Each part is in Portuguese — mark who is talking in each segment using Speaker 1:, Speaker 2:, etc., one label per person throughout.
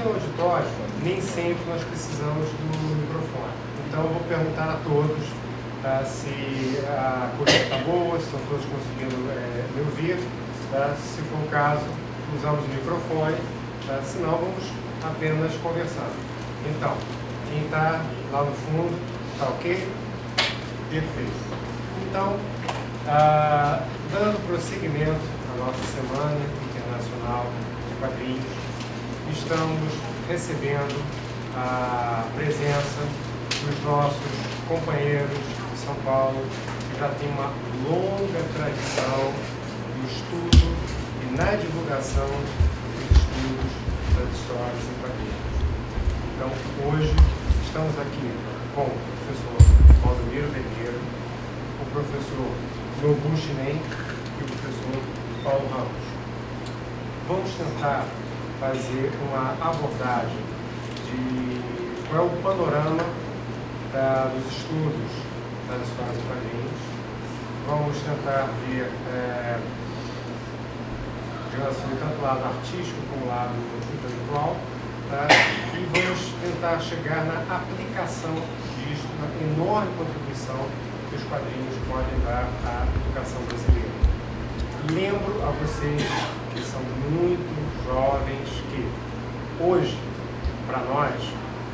Speaker 1: aqui no auditório, nem sempre nós precisamos do microfone. Então eu vou perguntar a todos tá, se a coisa está boa, se estão todos conseguindo é, me ouvir. Tá? Se for o caso, usamos o microfone, tá? senão vamos apenas conversando. Então, quem está lá no fundo, está ok? Perfeito. Então, ah, dando prosseguimento à nossa Semana Internacional de Quadrinhos, estamos recebendo a presença dos nossos companheiros de São Paulo, que já tem uma longa tradição no estudo e na divulgação dos estudos das histórias em quadrinhos. Então, hoje, estamos aqui com o professor Valdomiro Vergueiro, o professor Nobu Chinem e o professor Paulo Ramos. Vamos tentar fazer uma abordagem de qual é o panorama da, dos estudos das histórias em quadrinhos. Vamos tentar ver, é, tanto o lado artístico como o lado intelectual Tá? E vamos tentar chegar na aplicação disso, na enorme contribuição que os quadrinhos podem dar à educação brasileira. Lembro a vocês que são muito jovens que hoje, para nós,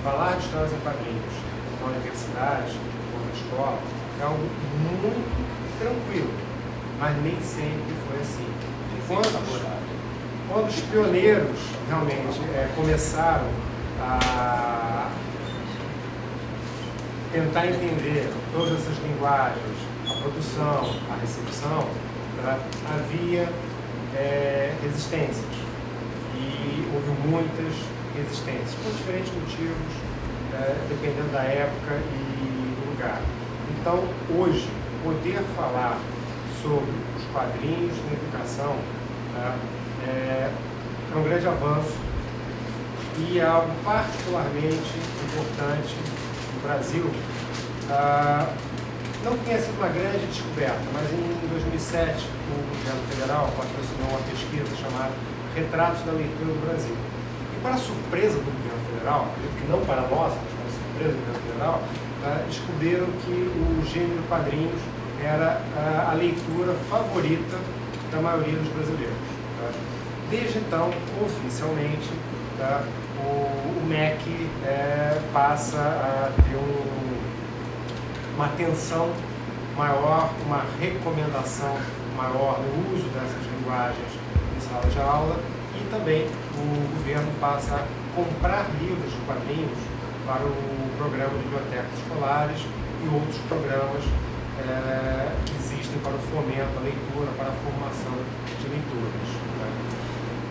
Speaker 1: falar de histórias em quadrinhos na universidade ou na escola é algo muito tranquilo, mas nem sempre foi assim. Quando, quando os pioneiros realmente é, começaram a tentar entender todas essas linguagens, a produção, a recepção, tá? havia é, resistências. Houve muitas resistências, por diferentes motivos, é, dependendo da época e do lugar. Então, hoje, poder falar sobre os quadrinhos na educação tá? é, é um grande avanço e é algo particularmente importante no Brasil. Ah, não tinha sido uma grande descoberta, mas em 2007 o governo federal patrocinou uma pesquisa chamada Retratos da Leitura do Brasil. E para surpresa do governo federal, acredito que não para nossa, mas para surpresa do governo federal, ah, descobriram que o gênero quadrinhos era ah, a leitura favorita da maioria dos brasileiros. Tá? Desde então, oficialmente, tá, o, MEC é, passa a ter um, uma atenção maior, uma recomendação maior no uso dessas linguagens sala de aula e também o governo passa a comprar livros de quadrinhos para o programa de bibliotecas escolares e outros programas é, que existem para o fomento à leitura, para a formação de leitores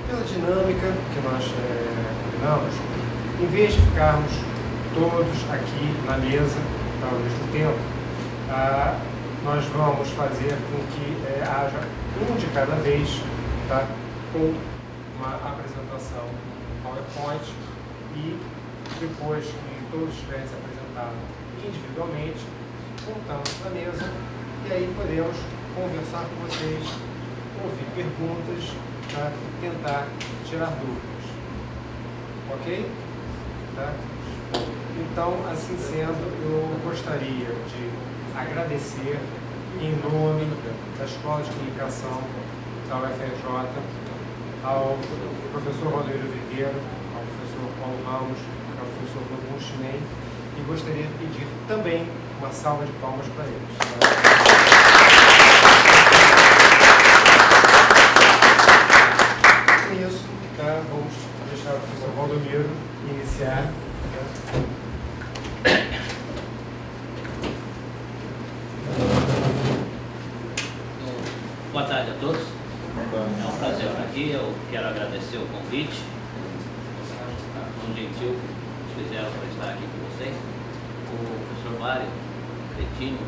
Speaker 1: pela dinâmica que nós é, combinamos, em vez de ficarmos todos aqui na mesa tá, ao mesmo tempo, ah, nós vamos fazer com que é, haja um de cada vez tá, com uma apresentação PowerPoint e depois que todos tiverem se apresentado individualmente, voltamos para a mesa e aí podemos conversar com vocês, ouvir perguntas para tentar tirar dúvidas. Ok? Tá? Então, assim sendo, eu gostaria de agradecer em nome da Escola de Comunicação da UFRJ ao professor Rodrigo Vigueiro, ao professor Paulo Ramos, ao professor Rodolfo Chinem e gostaria de pedir também uma salva de palmas para eles. Valdomiro iniciar.
Speaker 2: Boa tarde a todos. É um prazer estar aqui. Eu quero agradecer o convite. Tão gentil que fizeram para estar aqui com vocês. O professor Mário Cretino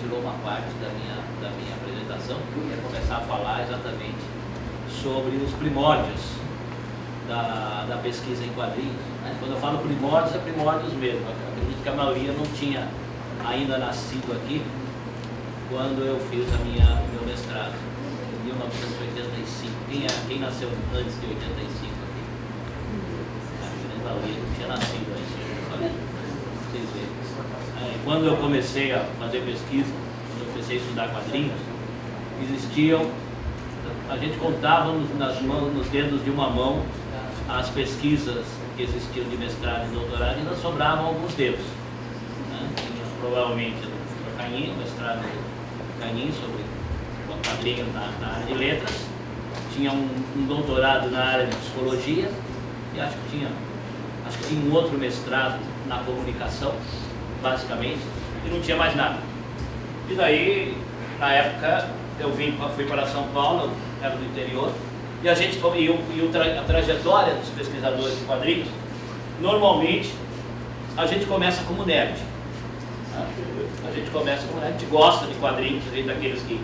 Speaker 2: tirou uma parte da minha, da minha apresentação, que eu ia começar a falar exatamente sobre os primórdios da, da pesquisa em quadrinhos. Né? Quando eu falo primórdios, é primórdios mesmo. Eu acredito que a maioria não tinha ainda nascido aqui quando eu fiz a minha, meu mestrado, 1985. Quem, é, quem nasceu antes de 85 aqui? ali, não tinha nascido ainda. Vocês verem. É, quando eu comecei a fazer pesquisa, quando eu comecei a estudar quadrinhos, existiam, a gente contava nas mãos, nos dedos de uma mão as pesquisas que existiam de mestrado e doutorado e ainda sobravam alguns dedos. Né? Provavelmente do Caim, mestrado do Caim sobre o quadrinho na, na, área de letras, tinha um, um, doutorado na área de psicologia e acho que tinha acho que tinha um outro mestrado na comunicação, basicamente, e não tinha mais nada. E daí, na época, eu vim, fui para São Paulo, era do interior, e a gente e, o, e a trajetória dos pesquisadores de quadrinhos, normalmente a gente começa como nerd. A gente começa como nerd, a gente gosta de quadrinhos, gente daqueles que,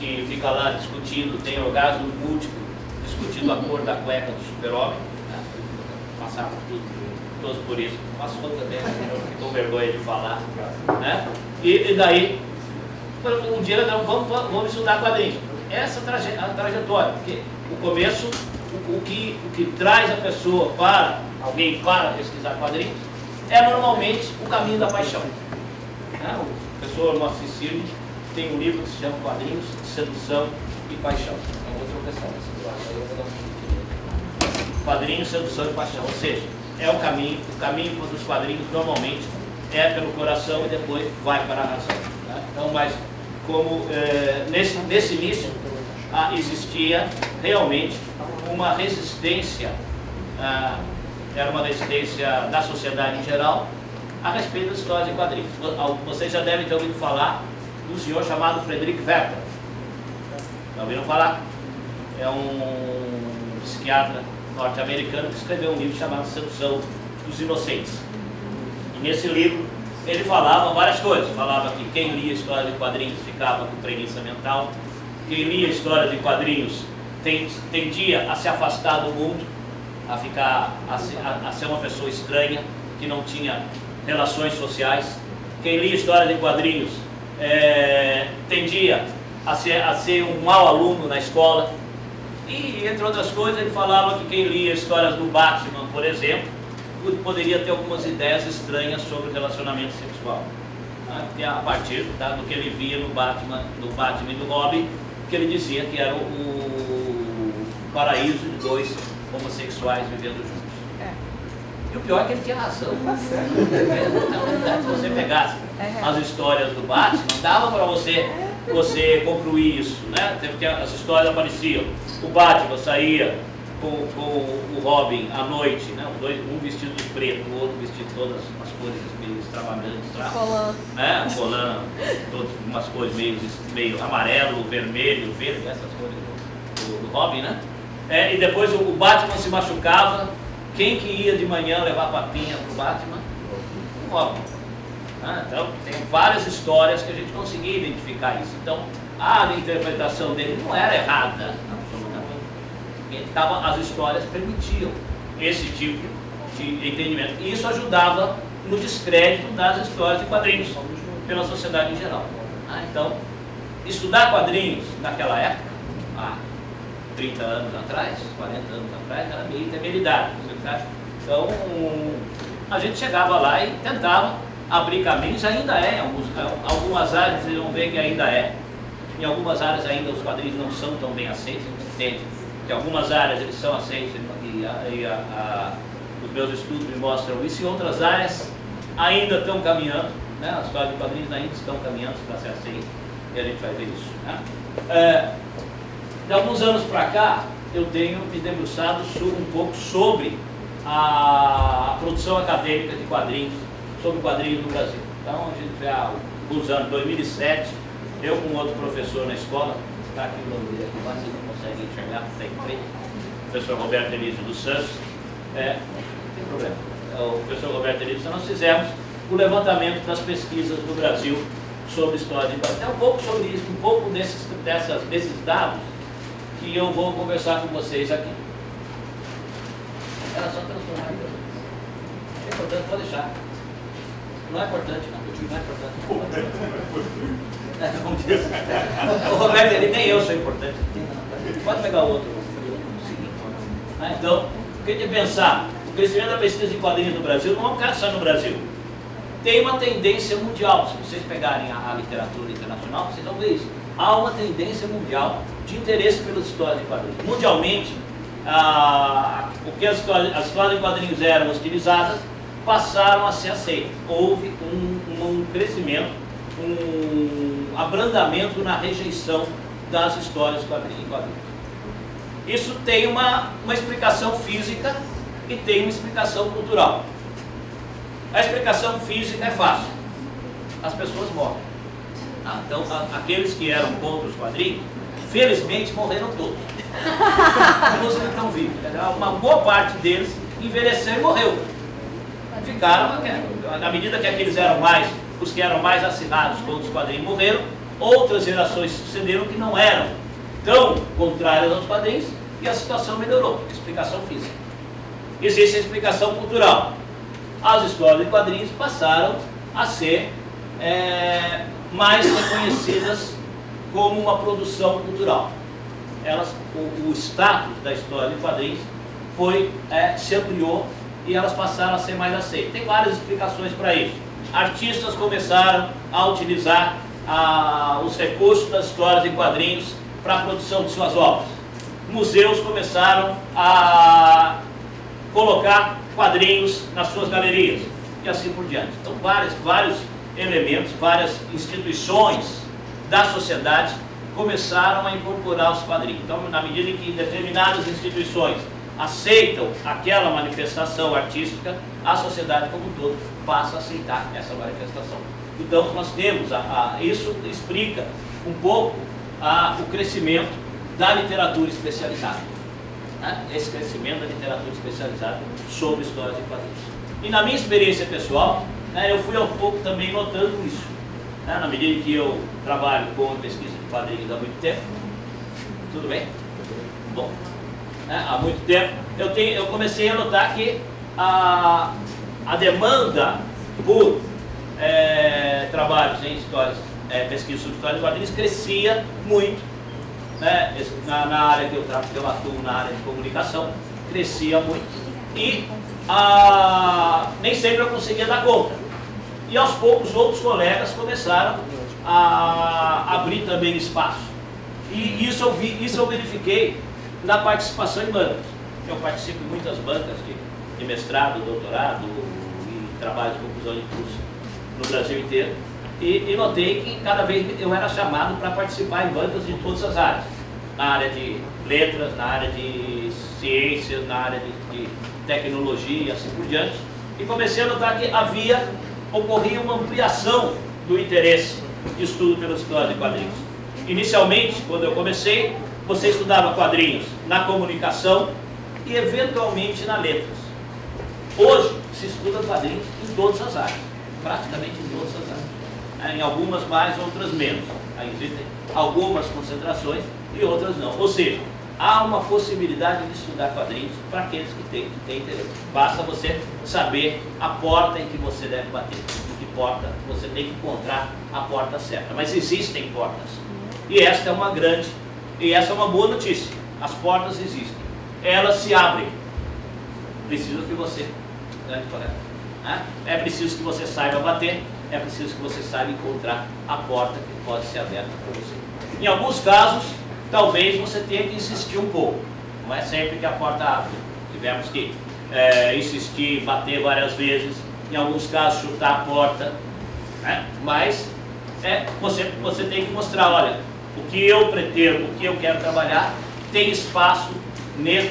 Speaker 2: que fica lá discutindo, tem orgasmo múltiplo, discutindo a cor da cueca do super-homem. Né? Passava tudo, todos por isso. Passou também, ficou com vergonha de falar. Né? E, e daí, um dia vamos, vamos estudar quadrinhos. Essa traje, a trajetória, porque o começo, o, o, que, o que traz a pessoa para, alguém para pesquisar quadrinhos, é normalmente o caminho da paixão. Né? O professor Moacir Cirne tem um livro que se chama Quadrinhos, Sedução e Paixão. É outra questão. Quadrinhos, Sedução e Paixão. Ou seja, é o caminho, o caminho dos quadrinhos normalmente é pelo coração e depois vai para a razão. Né? Então, mas como é, nesse, nesse início ah, existia realmente uma resistência, ah, era uma resistência da sociedade em geral, a respeito das histórias em quadrinhos. Vocês já devem ter ouvido falar do senhor chamado Frederick Werther. Já ouviram falar? É um psiquiatra norte-americano que escreveu um livro chamado Sedução dos Inocentes. E nesse livro ele falava várias coisas. Falava que quem lia história de quadrinhos ficava com preguiça mental, quem lia história de quadrinhos tendia a se afastar do mundo, a ficar a, a, a ser uma pessoa estranha, que não tinha relações sociais. Quem lia história de quadrinhos é, tendia a ser, a ser um mau aluno na escola. E, entre outras coisas, ele falava que quem lia histórias do Batman, por exemplo, poderia ter algumas ideias estranhas sobre relacionamento sexual. Né? A partir tá, do que ele via no Batman, no Batman e do Robin, que ele dizia que era o, o paraíso de dois homossexuais vivendo juntos. É. E o pior é que ele tinha razão. Tá se você pegasse é. as histórias do Batman, dava para você, você concluir isso. Né? Porque as histórias apareciam. O Batman saía com, com o Robin à noite, né? Dois, um vestido de preto, o outro vestido de todas as cores meio extravagantes. Tá? Colã. É, um colã, todas umas cores meio, meio amarelo, vermelho, verde, essas cores do, do, do Robin, né? É, e depois o, Batman se machucava. Quem que ia de manhã levar papinha pro Batman? O Robin. Ah, então, tem várias histórias que a gente conseguia identificar isso. Então, a interpretação dele não era errada, tava, as histórias permitiam esse tipo de entendimento. E isso ajudava no descrédito das histórias de quadrinhos pela sociedade em geral. Ah, então, estudar quadrinhos naquela época, há 30 anos atrás, 40 anos atrás, era meio temeridade. Então, a gente chegava lá e tentava abrir caminhos, ainda é, alguns, algumas áreas vocês vão ver que ainda é. Em algumas áreas ainda os quadrinhos não são tão bem aceitos, entende? que algumas áreas eles são aceitos e, a, e a, a, os meus estudos me mostram isso, e outras áreas ainda estão caminhando, né? as histórias de quadrinhos ainda estão caminhando para ser aceitas, e a gente vai ver isso. Né? É, de alguns anos para cá, eu tenho me debruçado um pouco sobre a produção acadêmica de quadrinhos, sobre quadrinhos no Brasil. Então, a gente há alguns anos, 2007, eu com outro professor na escola, está aqui o nome dele, aqui, consegue enxergar, tem frente. O professor Roberto Elísio dos Santos, é, não tem problema. É, o professor Roberto Elísio, nós fizemos o levantamento das pesquisas do Brasil sobre história de É um pouco sobre isso, um pouco desses, dessas, desses dados que eu vou conversar com vocês aqui. Era só transformar em É importante, pode deixar. Não é importante, não. Não é importante. É, o Roberto, ele nem eu sou importante. Pode pegar outro. Ah, então, o que de pensar? crescimento da pesquisa em quadrinhos no Brasil não ocorre só no Brasil. Tem uma tendência mundial. Se vocês pegarem a, a literatura internacional, vocês vão ver isso. Há uma tendência mundial de interesse pelas histórias em quadrinhos. Mundialmente, ah, o que as as histórias em quadrinhos eram utilizadas passaram a ser aceitas. Houve um, um crescimento, um abrandamento na rejeição das histórias em quadrinhos. Isso tem uma, uma explicação física e tem uma explicação cultural. A explicação física é fácil. As pessoas morrem. Ah, então, a, aqueles que eram contra os quadrinhos, felizmente morreram todos. Todos que estão vivos. Uma boa parte deles envelheceu e morreu. Ficaram, na medida que aqueles eram mais, os que eram mais assinados contra os quadrinhos morreram, outras gerações sucederam que não eram tão contrárias aos quadrinhos e a situação melhorou. Explicação física. Existe a explicação cultural. As escolas de quadrinhos passaram a ser é, mais reconhecidas como uma produção cultural. Elas, o, o status da história de quadrinhos foi, é, se ampliou e elas passaram a ser mais aceitas. Tem várias explicações para isso. Artistas começaram a utilizar a, os recursos das histórias em quadrinhos para a produção de suas obras. Museus começaram a colocar quadrinhos nas suas galerias e assim por diante. Então, vários, vários elementos, várias instituições da sociedade começaram a incorporar os quadrinhos. Então, na medida em que determinadas instituições aceitam aquela manifestação artística, a sociedade como um todo passa a aceitar essa manifestação. Então, nós temos, a, a isso explica um pouco a, o crescimento da literatura especializada. Né? Esse crescimento da literatura especializada sobre histórias e quadrinhos. E na minha experiência pessoal, né, eu fui ao pouco também notando isso. Né? Na medida que eu trabalho com pesquisa de quadrinhos há muito tempo. Tudo bem? Bom, né, há muito tempo, eu, tenho, eu comecei a notar que a, a demanda por é, trabalhos em histórias, é, pesquisa sobre histórias de quadrinhos crescia muito. Né, na, na, área que eu, eu atuo, na área de comunicação, crescia muito. E a, nem sempre eu conseguia dar conta. E aos poucos outros colegas começaram a abrir também espaço. E isso eu, vi, isso eu verifiquei na participação em bancas. Eu participo em muitas bancas de, de mestrado, doutorado e trabalho de conclusão de curso no Brasil inteiro. E, e, notei que cada vez eu era chamado para participar em bancas de todas as áreas. Na área de letras, na área de ciências, na área de, de tecnologia e assim por diante. E comecei a notar que havia, ocorria uma ampliação do interesse de estudo pela história de quadrinhos. Inicialmente, quando eu comecei, você estudava quadrinhos na comunicação e eventualmente na letras. Hoje se estuda quadrinhos em todas as áreas, praticamente em todas as áreas. Em algumas mais, outras menos. Aí existem algumas concentrações e outras não. Ou seja, há uma possibilidade de estudar quadrinhos para aqueles que têm, que têm interesse. Basta você saber a porta em que você deve bater. Porta você tem que encontrar a porta certa. Mas existem portas. E esta é uma grande, e essa é uma boa notícia. As portas existem. Elas se abrem. Preciso que você. Grande. Né? É preciso que você saiba bater, é preciso que você saiba encontrar a porta que pode ser aberta para você. Em alguns casos, talvez você tenha que insistir um pouco. Não é sempre que a porta abre. Tivemos que é, insistir, bater várias vezes, em alguns casos chutar a porta. Né? Mas é, você, você tem que mostrar, olha, o que eu pretendo, o que eu quero trabalhar, tem espaço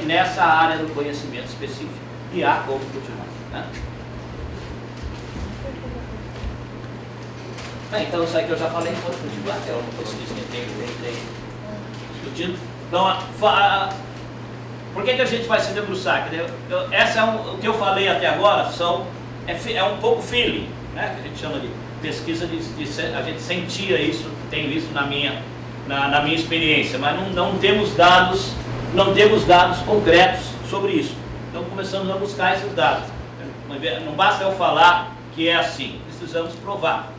Speaker 2: nessa área do conhecimento específico. E há como continuar. Né? Bem, então isso aí que eu já falei, pode continuar, é uma coisa que a tem, tem, tem discutido. Então, a, por que, que a gente vai se debruçar? Essa é um, o que eu falei até agora são, é, é um pouco feeling, né? a gente chama de pesquisa de, de, a gente sentia isso, tenho isso na minha, na, na minha experiência, mas não, não temos dados, não temos dados concretos sobre isso. Então começamos a buscar esses dados. Não basta eu falar que é assim, precisamos provar.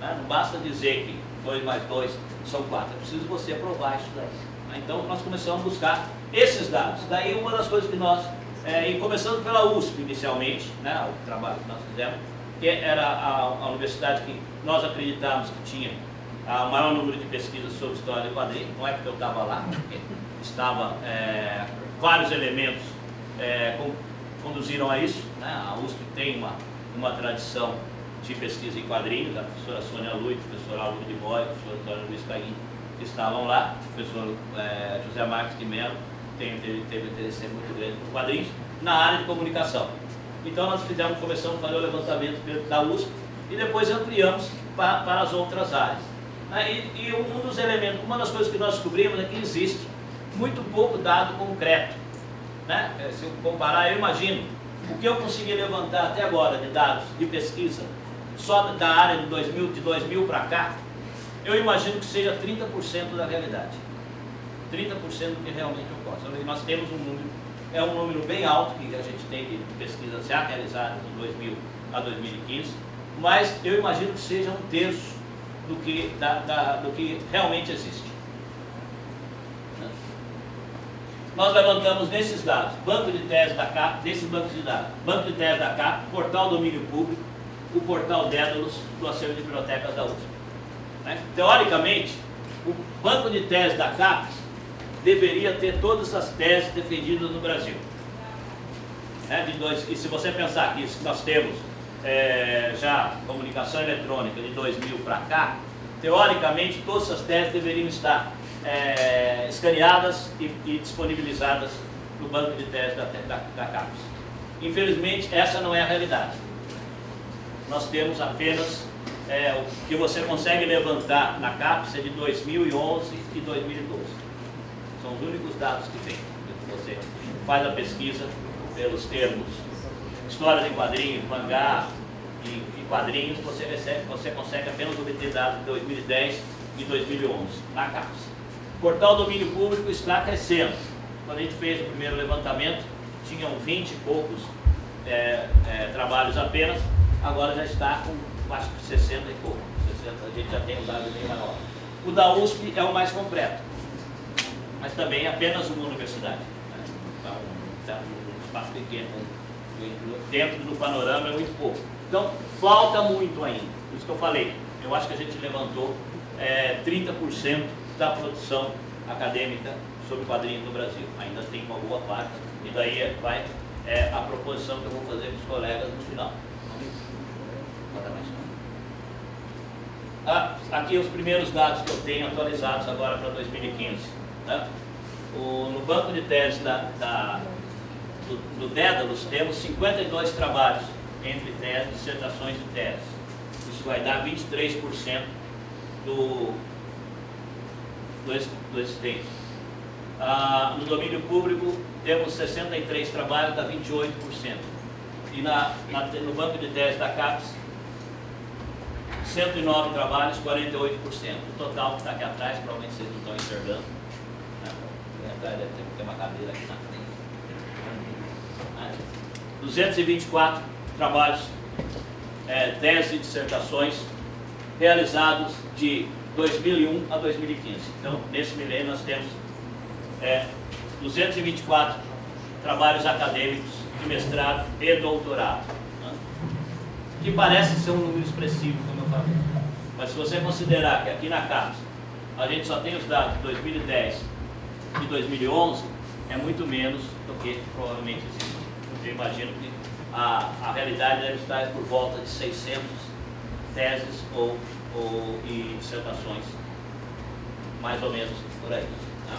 Speaker 2: Né? Não basta dizer que 2 mais 2 são 4, é preciso você provar isso daí. Né? Então nós começamos a buscar esses dados. Daí uma das coisas que nós É, e começando pela USP inicialmente, né, o trabalho que nós fizemos, que era a, a universidade que nós acreditávamos que tinha o maior número de pesquisas sobre história do quadrinho, não é porque eu estava lá, porque estava é, vários elementos é, com, conduziram a isso. Né? A USP tem uma, uma tradição de pesquisa em quadrinhos, a professora Sônia Lui, a professora Aldo de Boy, a professora Antônio Luiz Caim, que estavam lá, o professor é, José Marques de Mello, tem, teve, teve interesse muito grande por quadrinhos, na área de comunicação. Então nós fizemos, começamos a fazer o levantamento da USP e depois ampliamos para, para as outras áreas. E, e um dos elementos, uma das coisas que nós descobrimos é que existe muito pouco dado concreto. Né? É, se eu comparar, eu imagino o que eu consegui levantar até agora de dados de pesquisa só da área de 2000, de 2000 para cá, eu imagino que seja 30% da realidade. 30% do que realmente Nós temos um número, é um número bem alto que a gente tem de pesquisas já realizadas de 2000 a 2015, mas eu imagino que seja um terço do que, da, da, do que realmente existe. Nós levantamos nesses dados, banco de tese da CAP, desses bancos de dados, banco de tese da CAP, portal domínio público, o portal Dédalus do acervo de bibliotecas da USP. Né? Teoricamente, o banco de tese da CAP deveria ter todas as teses defendidas no Brasil. Né? De dois, e se você pensar que nós temos é, já comunicação eletrônica de 2000 para cá, teoricamente todas as teses deveriam estar é, escaneadas e, e, disponibilizadas no banco de teses da, da, da CAPES. Infelizmente, essa não é a realidade. Nós temos apenas é, o que você consegue levantar na CAPES é de 2011 e 2012. Os únicos dados que tem. Você faz a pesquisa pelos termos história de quadrinhos, mangá e, e quadrinhos, você, recebe, você consegue apenas obter dados de 2010 e 2011 na CAPES. Portal Domínio Público está crescendo. Quando a gente fez o primeiro levantamento, tinham 20 e poucos é, é, trabalhos apenas, agora já está com acho que 60 e pouco. 60, a gente já tem um dado bem maior. O da USP é o mais completo, mas também apenas uma universidade. Né? Então, tá um espaço pequeno, dentro do panorama é muito pouco. Então, falta muito ainda. Por isso que eu falei, eu acho que a gente levantou é, 30% da produção acadêmica sobre quadrinhos no Brasil. Ainda tem uma boa parte, e daí vai é, a proposição que eu vou fazer para os colegas no final. Ah, aqui os primeiros dados que eu tenho atualizados agora para 2015. Né? O, no banco de teses da, da, do, do Dédalus temos 52 trabalhos entre teses, dissertações e teses. Isso vai dar 23% do, do, do existente. Ah, no domínio público, temos 63 trabalhos, dá 28%. E na, na, no banco de tese da CAPES, 109 trabalhos, 48%. O total que está aqui atrás, provavelmente vocês não estão enxergando. Atrás deve ter uma cadeira aqui na frente. 224 trabalhos, é, teses e dissertações realizados de 2001 a 2015. Então, nesse milênio nós temos é, 224 trabalhos acadêmicos de mestrado e doutorado, né? que parece ser um número expressivo, como eu falei. Mas se você considerar que aqui na CAPES a gente só tem os dados de 2010 e 2011, é muito menos do que provavelmente existe. Eu imagino que a, a realidade deve estar por volta de 600 teses ou ou, e dissertações, mais ou menos por aí. Né?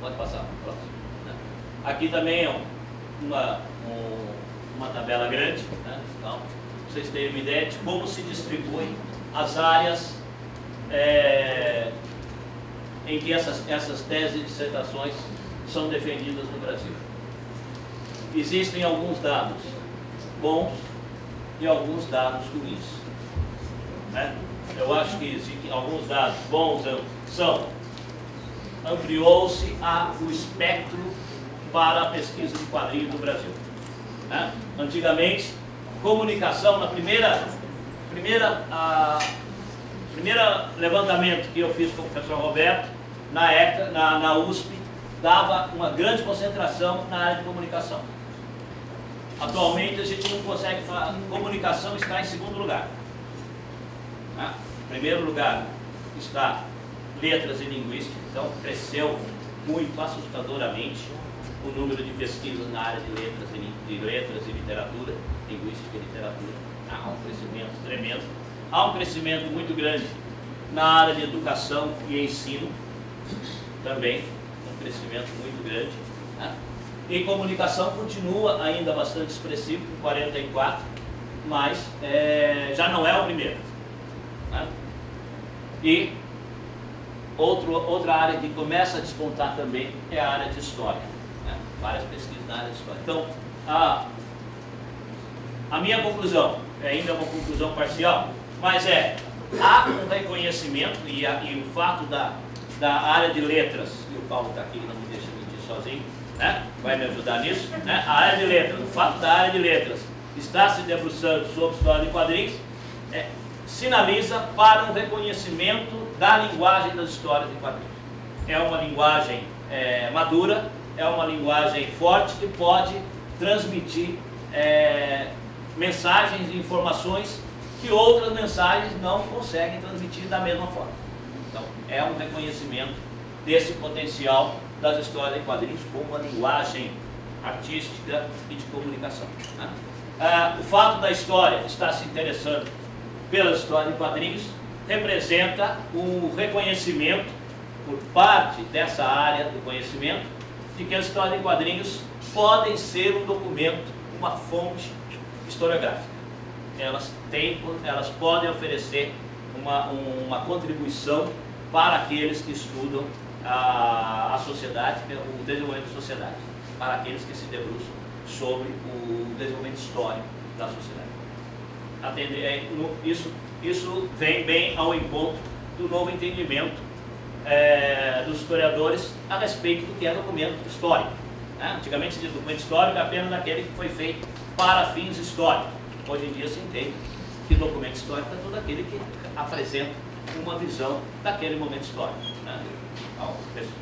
Speaker 2: Pode passar, próximo. Né? Aqui também é uma, um, uma tabela grande, né? então, vocês terem uma ideia de como se distribuem as áreas é, em que essas, essas teses e dissertações são defendidas no Brasil. Existem alguns dados bons e alguns dados ruins. Né? Eu acho que alguns dados bons são ampliou-se o espectro para a pesquisa de quadrinhos no Brasil. Né? Antigamente, comunicação, na primeira, primeira, a, primeira levantamento que eu fiz com o professor Roberto, na, ECA, na, na USP, dava uma grande concentração na área de comunicação. Atualmente a gente não consegue falar, comunicação está em segundo lugar. Né? Em primeiro lugar está letras e linguística, então cresceu muito assustadoramente o número de pesquisas na área de letras e, de letras e literatura, linguística e literatura. Há um crescimento tremendo. Há um crescimento muito grande na área de educação e ensino, também um crescimento muito grande. Né? E comunicação continua ainda bastante expressivo, com 44, mas é, já não é o primeiro. Né? E outro, outra área que começa a despontar também é a área de história. Né? Várias pesquisas na área de história. Então, a, a minha conclusão, é ainda uma conclusão parcial, mas é, há um reconhecimento e, a, e o fato da, da área de letras, e o Paulo está aqui, não me deixa mentir sozinho, né? vai me ajudar nisso, né? a área de letras, o fato da área de letras estar se debruçando sobre história de quadrinhos, é, sinaliza para um reconhecimento da linguagem das histórias de quadrinhos. É uma linguagem é, madura, é uma linguagem forte que pode transmitir é, mensagens e informações que outras mensagens não conseguem transmitir da mesma forma. Então, é um reconhecimento desse potencial das histórias em quadrinhos como uma linguagem artística e de comunicação. Né? Ah, o fato da história estar se interessando pela história em quadrinhos representa um reconhecimento por parte dessa área do conhecimento de que as histórias em quadrinhos podem ser um documento, uma fonte historiográfica elas, têm, elas podem oferecer uma, uma contribuição para aqueles que estudam a, a sociedade, o desenvolvimento da sociedade, para aqueles que se debruçam sobre o desenvolvimento histórico da sociedade. Atender, é, isso, isso vem bem ao encontro do novo entendimento é, dos historiadores a respeito do que é documento histórico. Né? Antigamente se diz documento histórico apenas aquele que foi feito para fins históricos. Hoje em dia se entende que documento histórico é todo aquele que apresenta uma visão daquele momento histórico. Né?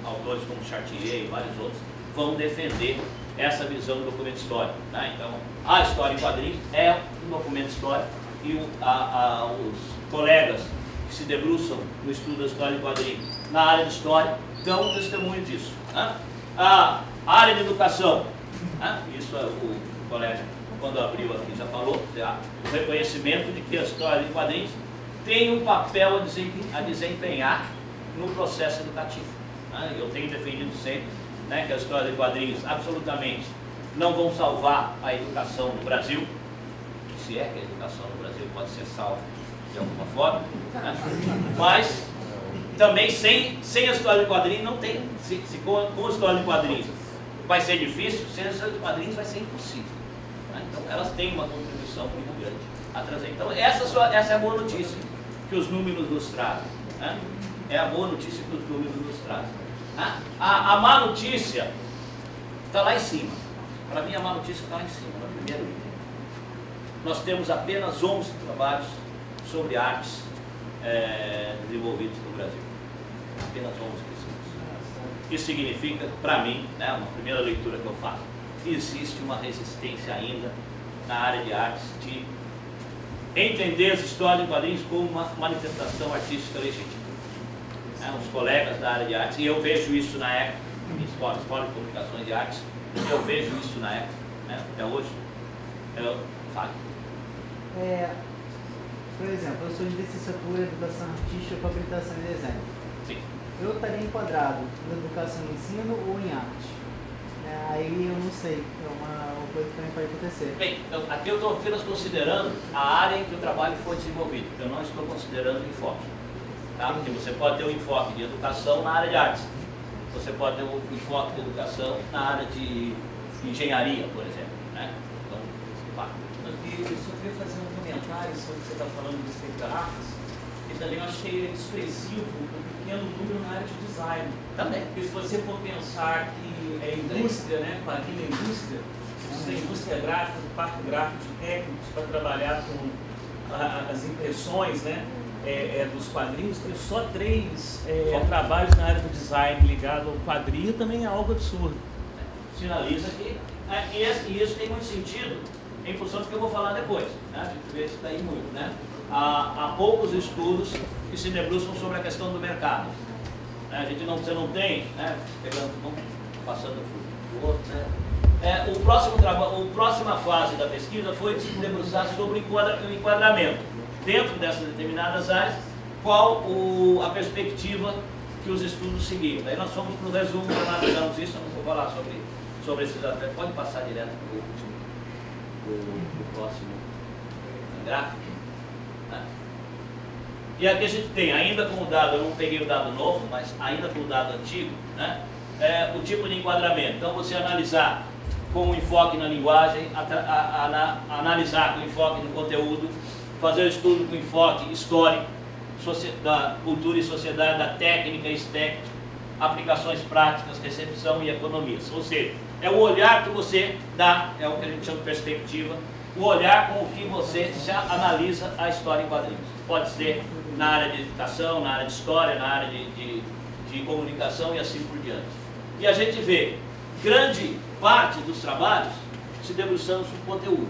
Speaker 2: Autores como Chartier e vários outros vão defender essa visão do documento histórico. Né? Então, a história em quadrinhos é um documento histórico e o, a, a, os colegas que se debruçam no estudo da história em quadrinhos na área de história dão testemunho disso. Né? A área de educação, né? isso é o colega quando abriu aqui já falou, já, o reconhecimento de que a história de quadrinhos tem um papel a desempenhar no processo educativo. Né? Eu tenho defendido sempre né, que as histórias de quadrinhos absolutamente não vão salvar a educação no Brasil, se é que a educação no Brasil pode ser salva de alguma forma, né? mas também sem, sem a história de quadrinhos não tem, se, se com, com a história de quadrinhos vai ser difícil, sem a história de quadrinhos vai ser impossível. Elas têm uma contribuição muito grande a trazer. Então, essa, essa é a boa notícia que os números nos trazem. Né? É a boa notícia que os números nos trazem. Né? A, a má notícia está lá em cima. Para mim, a má notícia está lá em cima, no primeiro item. Nós temos apenas 11 trabalhos sobre artes é, desenvolvidos no Brasil. Apenas 11 pessoas. Isso significa, para mim, né, uma primeira leitura que eu faço, existe uma resistência ainda na área de artes de entender as histórias em quadrinhos como uma manifestação artística legítima. É, os colegas da área de artes, e eu vejo isso na ECA, escola, escola de comunicações de artes, eu vejo isso na ECA, né, até hoje. Eu, falo.
Speaker 3: É, por exemplo, eu sou de licenciatura em Educação Artística com habilitação em desenho.
Speaker 2: Sim.
Speaker 3: Eu estaria enquadrado em Educação e Ensino ou em Arte? É, aí eu não sei, é uma, uma coisa que também pode acontecer.
Speaker 2: Bem, então, aqui eu estou apenas considerando a área em que o trabalho foi desenvolvido. Eu não estou considerando o enfoque. Tá? Porque você pode ter um enfoque de educação na área de artes. Você pode ter um enfoque de educação na área de engenharia, por exemplo. Né? Então,
Speaker 4: pá. Eu só queria fazer um comentário sobre o que você está falando do respeito da artes, que também eu achei expressivo o pequeno número na área de design.
Speaker 2: Também.
Speaker 4: Porque se você for pensar que é indústria, né? Quadrilha é indústria. Você de indústria gráfica, parque gráfico de técnicos para trabalhar com a, as impressões, né? é, é, dos quadrinhos, tem só três é, trabalhos na área do design ligado ao quadrinho, também é algo absurdo.
Speaker 2: Sinaliza que é, e isso tem muito sentido em função do que eu vou falar depois. Né? A gente vê isso daí muito. Né? Há, há poucos estudos que se debruçam sobre a questão do mercado. Né? A gente não, você não tem, né? pegando, passando o outro, né? É, o próximo trabalho, a próxima fase da pesquisa foi se debruçar sobre o enquadramento. Dentro dessas determinadas áreas, qual o, a perspectiva que os estudos seguiram. Daí nós fomos para o resumo, analisamos isso, eu não vou falar sobre, sobre esses aspectos. Pode passar direto para o último, o próximo gráfico. E aqui a gente tem, ainda com o dado, eu não peguei o dado novo, mas ainda com o dado antigo, né? É, o tipo de enquadramento. Então você analisar com enfoque na linguagem, a, a, a, analisar com enfoque no conteúdo, fazer o estudo com enfoque histórico, da cultura e sociedade, da técnica e estética, aplicações práticas, recepção e economias. Ou seja, é o olhar que você dá, é o que a gente chama de perspectiva, o olhar com o que você já analisa a história em quadrinhos. Pode ser na área de educação, na área de história, na área de, de, de comunicação e assim por diante. E a gente vê grande parte dos trabalhos se debruçando sobre conteúdo.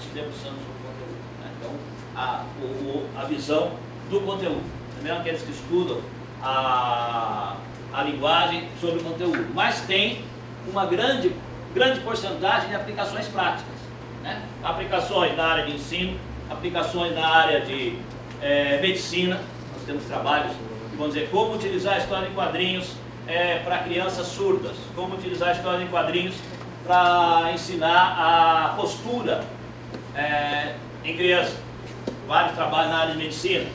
Speaker 2: Se debruçando sobre conteúdo. Né? Então, a, o, a visão do conteúdo. Também aqueles que estudam a, a linguagem sobre o conteúdo. Mas tem uma grande, grande porcentagem de aplicações práticas. Né? Aplicações na área de ensino, aplicações na área de é, medicina. Nós temos trabalhos que vão dizer como utilizar a história em quadrinhos é, para crianças surdas, como utilizar a história em quadrinhos para ensinar a postura é, em criança. Vários trabalhos na área de medicina.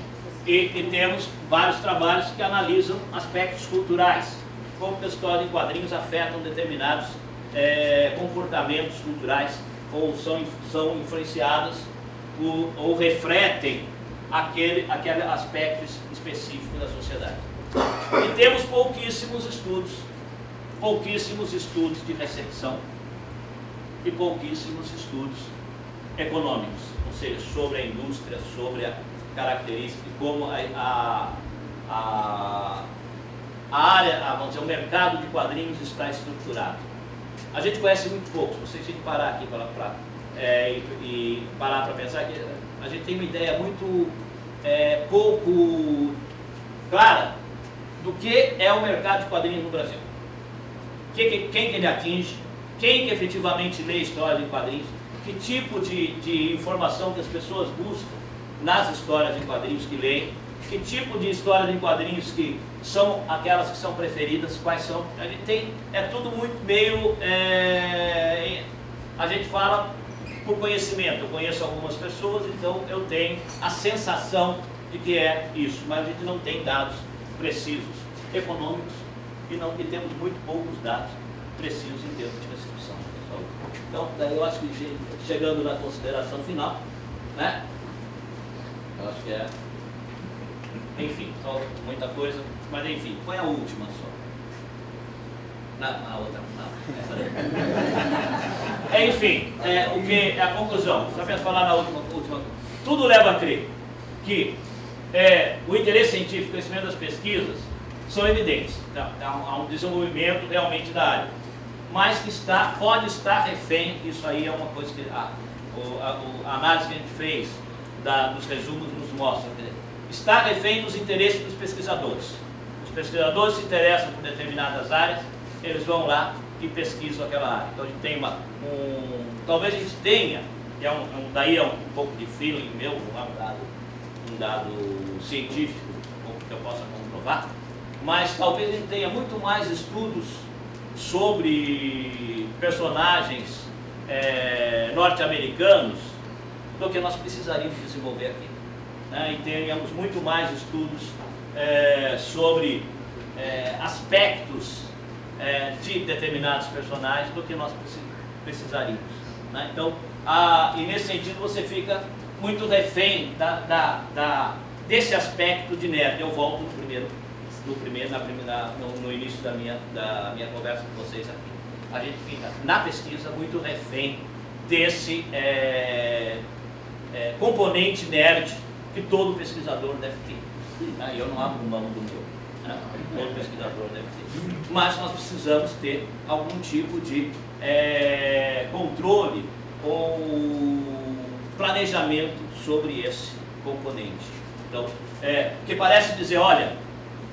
Speaker 2: E, e, temos vários trabalhos que analisam aspectos culturais, como a história em quadrinhos afetam determinados comportamentos culturais ou são, são influenciados ou, ou refletem aquele, aquele aspecto específico da sociedade. E temos pouquíssimos estudos, pouquíssimos estudos de recepção e pouquíssimos estudos econômicos, ou seja, sobre a indústria, sobre a característica, como a, a, a, a área, vamos dizer, o mercado de quadrinhos está estruturado. A gente conhece muito pouco, vocês têm que parar aqui para é, e, e, parar para pensar que a gente tem uma ideia muito é, pouco clara do que é o mercado de quadrinhos no Brasil. Que, que, quem que ele atinge, quem que efetivamente lê histórias em quadrinhos, que tipo de, de informação que as pessoas buscam nas histórias em quadrinhos que leem, que tipo de histórias em quadrinhos que são aquelas que são preferidas, quais são. A gente tem, é tudo muito meio. É, a gente fala por conhecimento. Eu conheço algumas pessoas, então eu tenho a sensação de que é isso, mas a gente não tem dados precisos econômicos e, não, e temos muito poucos dados precisos em termos de recepção. Então, daí eu acho que chegando na consideração final, né? Eu acho que é. Enfim, só muita coisa, mas enfim, põe a última só. Na, na outra, não. é, enfim, é, o que é a conclusão? Só para falar na última, última. Tudo leva a crer que é, o interesse científico, o crescimento das pesquisas são evidentes. Tá? Há um desenvolvimento realmente da área. Mas que está, pode estar refém, isso aí é uma coisa que a, a, a análise que a gente fez da, dos resumos nos mostra. Está refém dos interesses dos pesquisadores. Os pesquisadores se interessam por determinadas áreas, eles vão lá e pesquisam aquela área. Então a gente tem uma. Um, talvez a gente tenha, é um, um, daí é um, um pouco de feeling meu, não é um dado um dado científico que eu possa comprovar, mas talvez ele tenha muito mais estudos sobre personagens é, norte-americanos do que nós precisaríamos desenvolver aqui. Né? E tenhamos muito mais estudos é, sobre é, aspectos é, de determinados personagens do que nós precisaríamos. Né? Então, a, e nesse sentido você fica muito refém da, da, da, desse aspecto de nerd. Eu volto no primeiro, no, primeiro, na no, no, início da minha, da minha conversa com vocês aqui. A gente fica na pesquisa muito refém desse é, é, componente nerd que todo pesquisador deve ter. Ah, eu não abro mão do meu. Né? Todo pesquisador deve ter. Mas nós precisamos ter algum tipo de é, controle ou planejamento sobre esse componente. Então, é, que parece dizer, olha,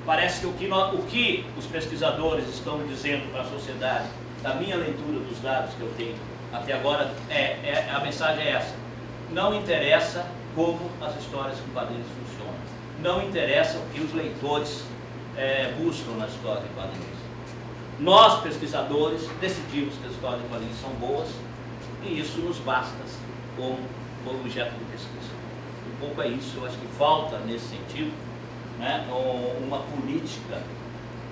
Speaker 2: parece que o que, nós, o que os pesquisadores estão dizendo para a sociedade, da minha leitura dos dados que eu tenho até agora, é, é a mensagem é essa. Não interessa como as histórias em quadrinhos funcionam. Não interessa o que os leitores é, buscam nas histórias em quadrinhos. Nós, pesquisadores, decidimos que as histórias em quadrinhos são boas e isso nos basta como objeto de pesquisa. Um pouco é isso, eu acho que falta nesse sentido né, uma política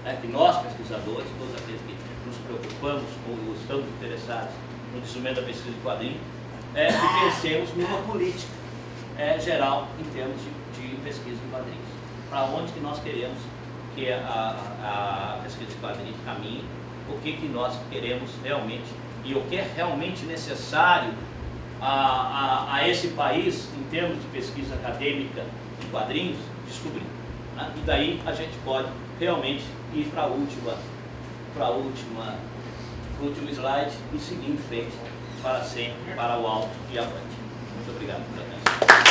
Speaker 2: né, que nós, pesquisadores, todos aqueles que nos preocupamos ou estamos interessados no desenvolvimento da pesquisa de quadrinhos, é, que pensemos numa política é, geral em termos de, de pesquisa de quadrinhos. Para onde que nós queremos que a, a, pesquisa de quadrinhos caminhe, o que, que nós queremos realmente e o que é realmente necessário a, a, a esse país em termos de pesquisa acadêmica de quadrinhos, descobrir. Né? E daí a gente pode realmente ir para a última, para última, último slide e seguir em frente para sempre, para o alto e avante. Muito obrigado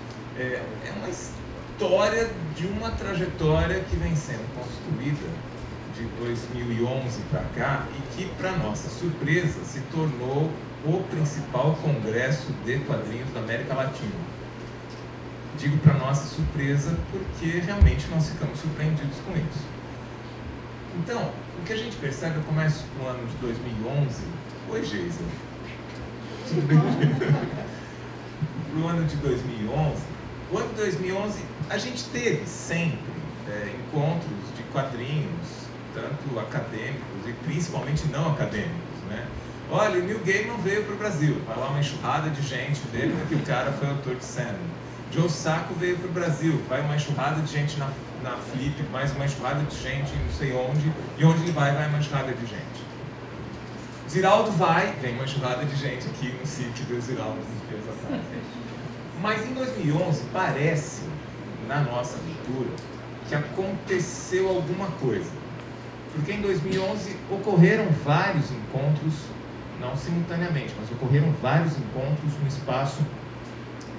Speaker 5: É, é uma história de uma trajetória que vem sendo construída de 2011 para cá e que, para nossa surpresa, se tornou o principal congresso de quadrinhos da América Latina. Digo para nossa surpresa porque realmente nós ficamos surpreendidos com isso. Então, o que a gente percebe, eu começo com o ano de 2011. Oi, Geisa para o ano de 2011, o ano de 2011 a gente teve sempre é, encontros de quadrinhos, tanto acadêmicos e principalmente não acadêmicos, né? Olha, o Neil Gaiman veio para o Brasil, vai lá uma enxurrada de gente dele, porque o cara foi autor de Sandman. Joe Sacco veio para o Brasil, vai uma enxurrada de gente na, na Flip, mais uma enxurrada de gente não sei onde, e onde ele vai, vai uma enxurrada de gente. Ziraldo vai, vem uma enxurrada de gente aqui no sítio do Ziraldo uns dias atrás. Mas em 2011 parece, na nossa leitura, que aconteceu alguma coisa. Porque em 2011 ocorreram vários encontros, não simultaneamente, mas ocorreram vários encontros no espaço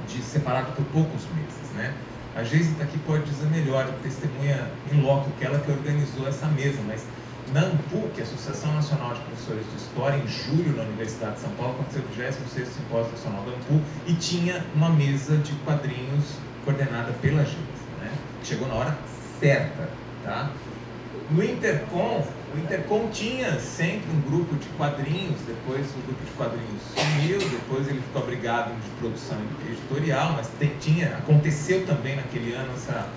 Speaker 5: de separado por poucos meses, né? A Geise está aqui pode dizer melhor, testemunha em loco que ela que organizou essa mesa, mas na ANPUC, é Associação Nacional de Professores de História, em julho na Universidade de São Paulo, aconteceu o 26º Simpósio Nacional da ANPU e tinha uma mesa de quadrinhos coordenada pela gente, né? Chegou na hora certa, tá? No Intercom, o Intercom tinha sempre um grupo de quadrinhos, depois o grupo de quadrinhos sumiu, depois ele ficou abrigado de produção editorial, mas tem, tinha, aconteceu também naquele ano essa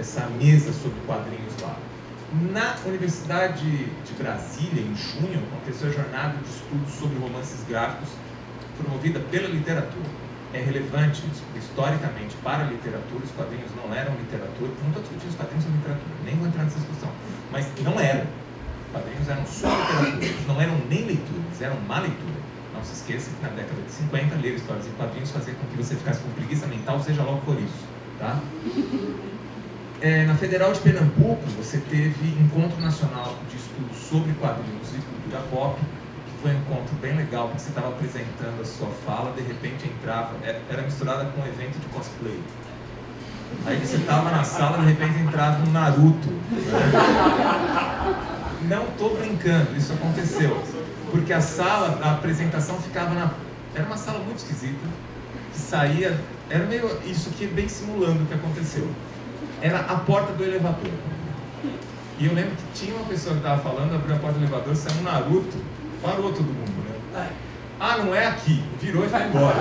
Speaker 5: essa mesa sobre quadrinhos lá. Na Universidade de Brasília, em junho, aconteceu a jornada de estudos sobre romances gráficos promovida pela literatura. É relevante historicamente para a literatura, os quadrinhos não eram literatura, não estou discutindo os quadrinhos são literatura, nem vou entrar nessa discussão, mas não eram. Os quadrinhos eram só literatura, eles não eram nem leitura, eles eram má leitura. Não se esqueça que na década de 50, ler histórias em quadrinhos fazia com que você ficasse com preguiça mental, seja logo por isso. Tá? É, na Federal de Pernambuco, você teve Encontro Nacional de Estudos sobre Quadrinhos e Cultura Pop, que foi um encontro bem legal, porque você estava apresentando a sua fala, de repente entrava, é, era misturada com um evento de cosplay. Aí você estava na sala, de repente entrava um Naruto. Né? Não estou brincando, isso aconteceu. Porque a sala, a apresentação ficava na. Era uma sala muito esquisita, que saía. Era meio isso aqui bem simulando o que aconteceu. Era a porta do elevador. E eu lembro que tinha uma pessoa que estava falando, abriu a porta do elevador, saiu um Naruto, parou todo mundo, né? Ah, não é aqui, virou e foi embora.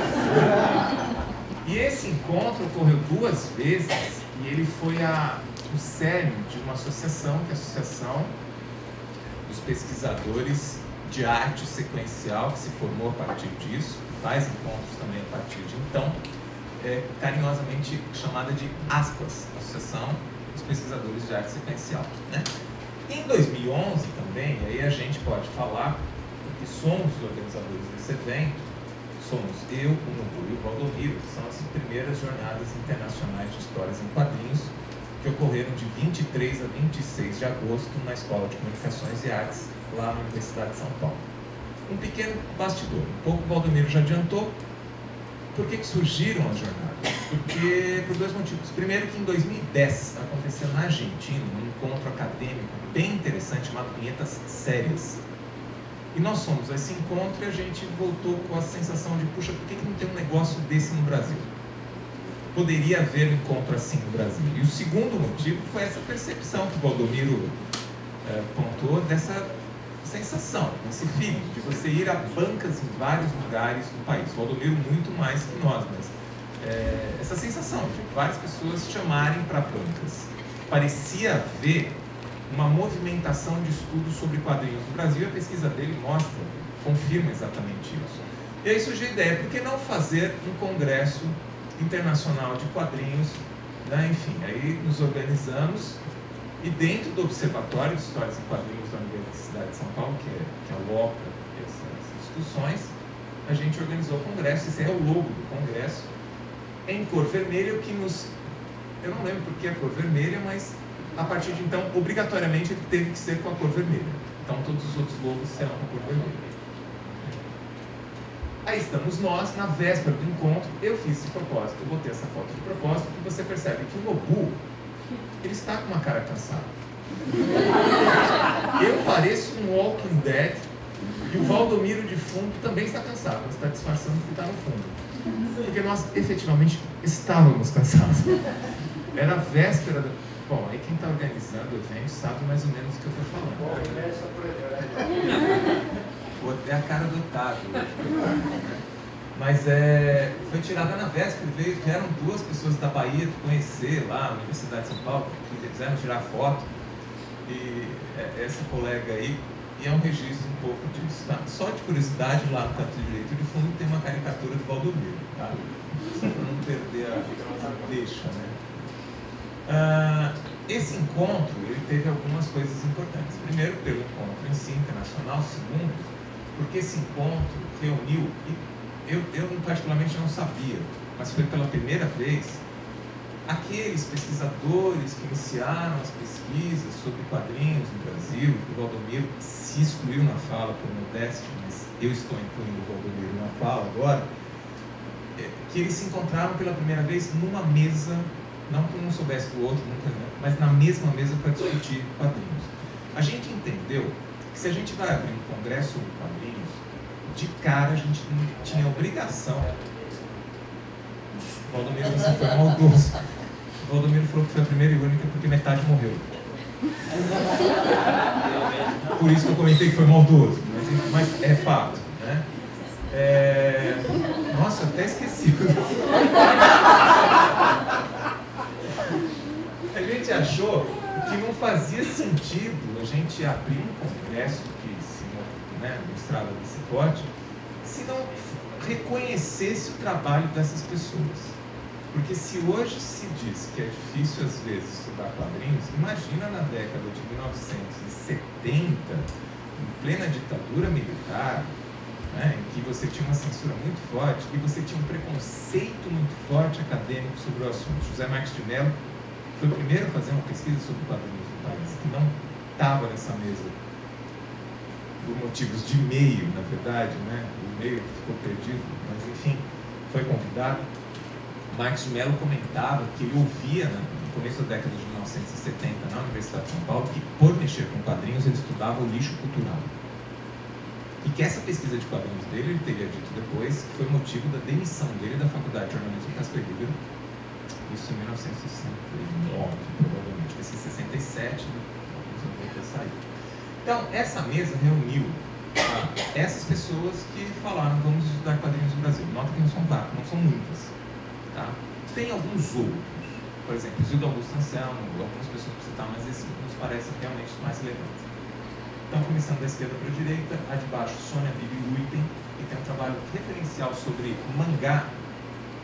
Speaker 5: E esse encontro ocorreu duas vezes e ele foi a, o cerne de uma associação, que é a Associação dos Pesquisadores de Arte Sequencial, que se formou a partir disso, faz encontros também a partir de então, é, carinhosamente chamada de ASPAS, Associação dos Pesquisadores de Arte Sequencial. Né? Em 2011 também, aí a gente pode falar, porque somos os organizadores desse evento, somos eu, o Nubu e o Valdomiro, que são as primeiras jornadas internacionais de histórias em quadrinhos, que ocorreram de 23 a 26 de agosto na Escola de Comunicações e Artes, lá na Universidade de São Paulo. Um pequeno bastidor, um pouco o Valdomiro já adiantou. Por que, que surgiram as jornadas? Porque, por dois motivos. Primeiro que em 2010 aconteceu na Argentina um encontro acadêmico bem interessante chamado Vinhetas Sérias, e nós fomos a esse encontro e a gente voltou com a sensação de, puxa, por que, que não tem um negócio desse no Brasil? Poderia haver um encontro assim no Brasil. E o segundo motivo foi essa percepção que o Valdomiro é, pontuou dessa sensação, esse feeling de você ir a bancas em vários lugares do país. O Valdomiro muito mais que nós, mas é, essa sensação de várias pessoas chamarem para bancas. Parecia haver uma movimentação de estudos sobre quadrinhos no Brasil. A pesquisa dele mostra, confirma exatamente isso. E aí surgiu a ideia, por que não fazer um congresso internacional de quadrinhos? Né? Enfim, aí nos organizamos e dentro do Observatório de Histórias em Quadrinhos da de São Paulo, que é, que aloca é essas discussões, a gente organizou o congresso, esse é o logo do congresso, em cor vermelha, o que nos... Eu não lembro por que a cor vermelha, mas a partir de então, obrigatoriamente, ele teve que ser com a cor vermelha. Então, todos os outros logos serão com a cor vermelha. Aí estamos nós, na véspera do encontro, eu fiz esse propósito, eu botei essa foto de propósito, porque você percebe que o Nobu, ele está com uma cara cansada. Eu pareço um Walking Dead, e o Valdomiro de fundo também está cansado, mas está disfarçando que está no fundo. Porque nós, efetivamente, estávamos cansados. Era a véspera do Bom, aí quem está organizando o evento sabe mais ou menos o que eu estou falando. Começa por Até a cara do Otávio. Mas é, foi tirada na véspera, veio, vieram duas pessoas da Bahia conhecer lá a Universidade de São Paulo, que quiseram tirar foto. E é, essa colega aí, e é um registro um pouco disso. Tá? Só de curiosidade, lá no canto direito de fundo tem uma caricatura do Valdomiro, tá? Só para não perder a, a deixa, né? Uh, esse encontro ele teve algumas coisas importantes. Primeiro, pelo encontro em si internacional. Segundo, porque esse encontro reuniu, eu, eu particularmente não sabia, mas foi pela primeira vez, aqueles pesquisadores que iniciaram as pesquisas sobre quadrinhos no Brasil, o Valdomiro se excluiu na fala por modéstia, mas eu estou incluindo o Valdomiro na fala agora, é, que eles se encontraram pela primeira vez numa mesa não que um soubesse do outro, nunca, né? mas na mesma mesa para discutir quadrinhos. A gente entendeu que se a gente vai abrir um congresso sobre quadrinhos, de cara a gente tinha obrigação. O Valdomiro disse que foi maldoso. O Valdomiro falou que foi a primeira e única porque metade morreu. Por isso que eu comentei que foi maldoso, mas, mas é fato. Né? É... Nossa, até esqueci. achou que não fazia sentido a gente abrir um congresso que se né, mostrava desse pote se não reconhecesse o trabalho dessas pessoas. Porque se hoje se diz que é difícil às vezes estudar quadrinhos, imagina na década de 1970, em plena ditadura militar, né, em que você tinha uma censura muito forte e você tinha um preconceito muito forte acadêmico sobre o assunto. José Marques de Mello foi o primeiro a fazer uma pesquisa sobre quadrinhos no país, que não estava nessa mesa por motivos de meio, na verdade, né? o meio ficou perdido, mas enfim, foi convidado. Marcos Mello comentava que ele ouvia né, no começo da década de 1970 na Universidade de São Paulo que por mexer com quadrinhos ele estudava o lixo cultural. E que essa pesquisa de quadrinhos dele, ele teria dito depois, foi motivo da demissão dele da Faculdade de Jornalismo Casper Libero isso em 1969, provavelmente. Esse em 67, alguns anos depois saiu. Então, essa mesa reuniu ah, essas pessoas que falaram vamos estudar quadrinhos no Brasil. Nota que não são não são muitas. Tá? Tem alguns outros. Por exemplo, Zildo Augusto Anselmo, algumas pessoas que citar, mas esses nos parecem realmente mais relevantes. Então, começando da esquerda para a direita, a de baixo, Sônia Bibi Luiten, que tem um trabalho referencial sobre mangá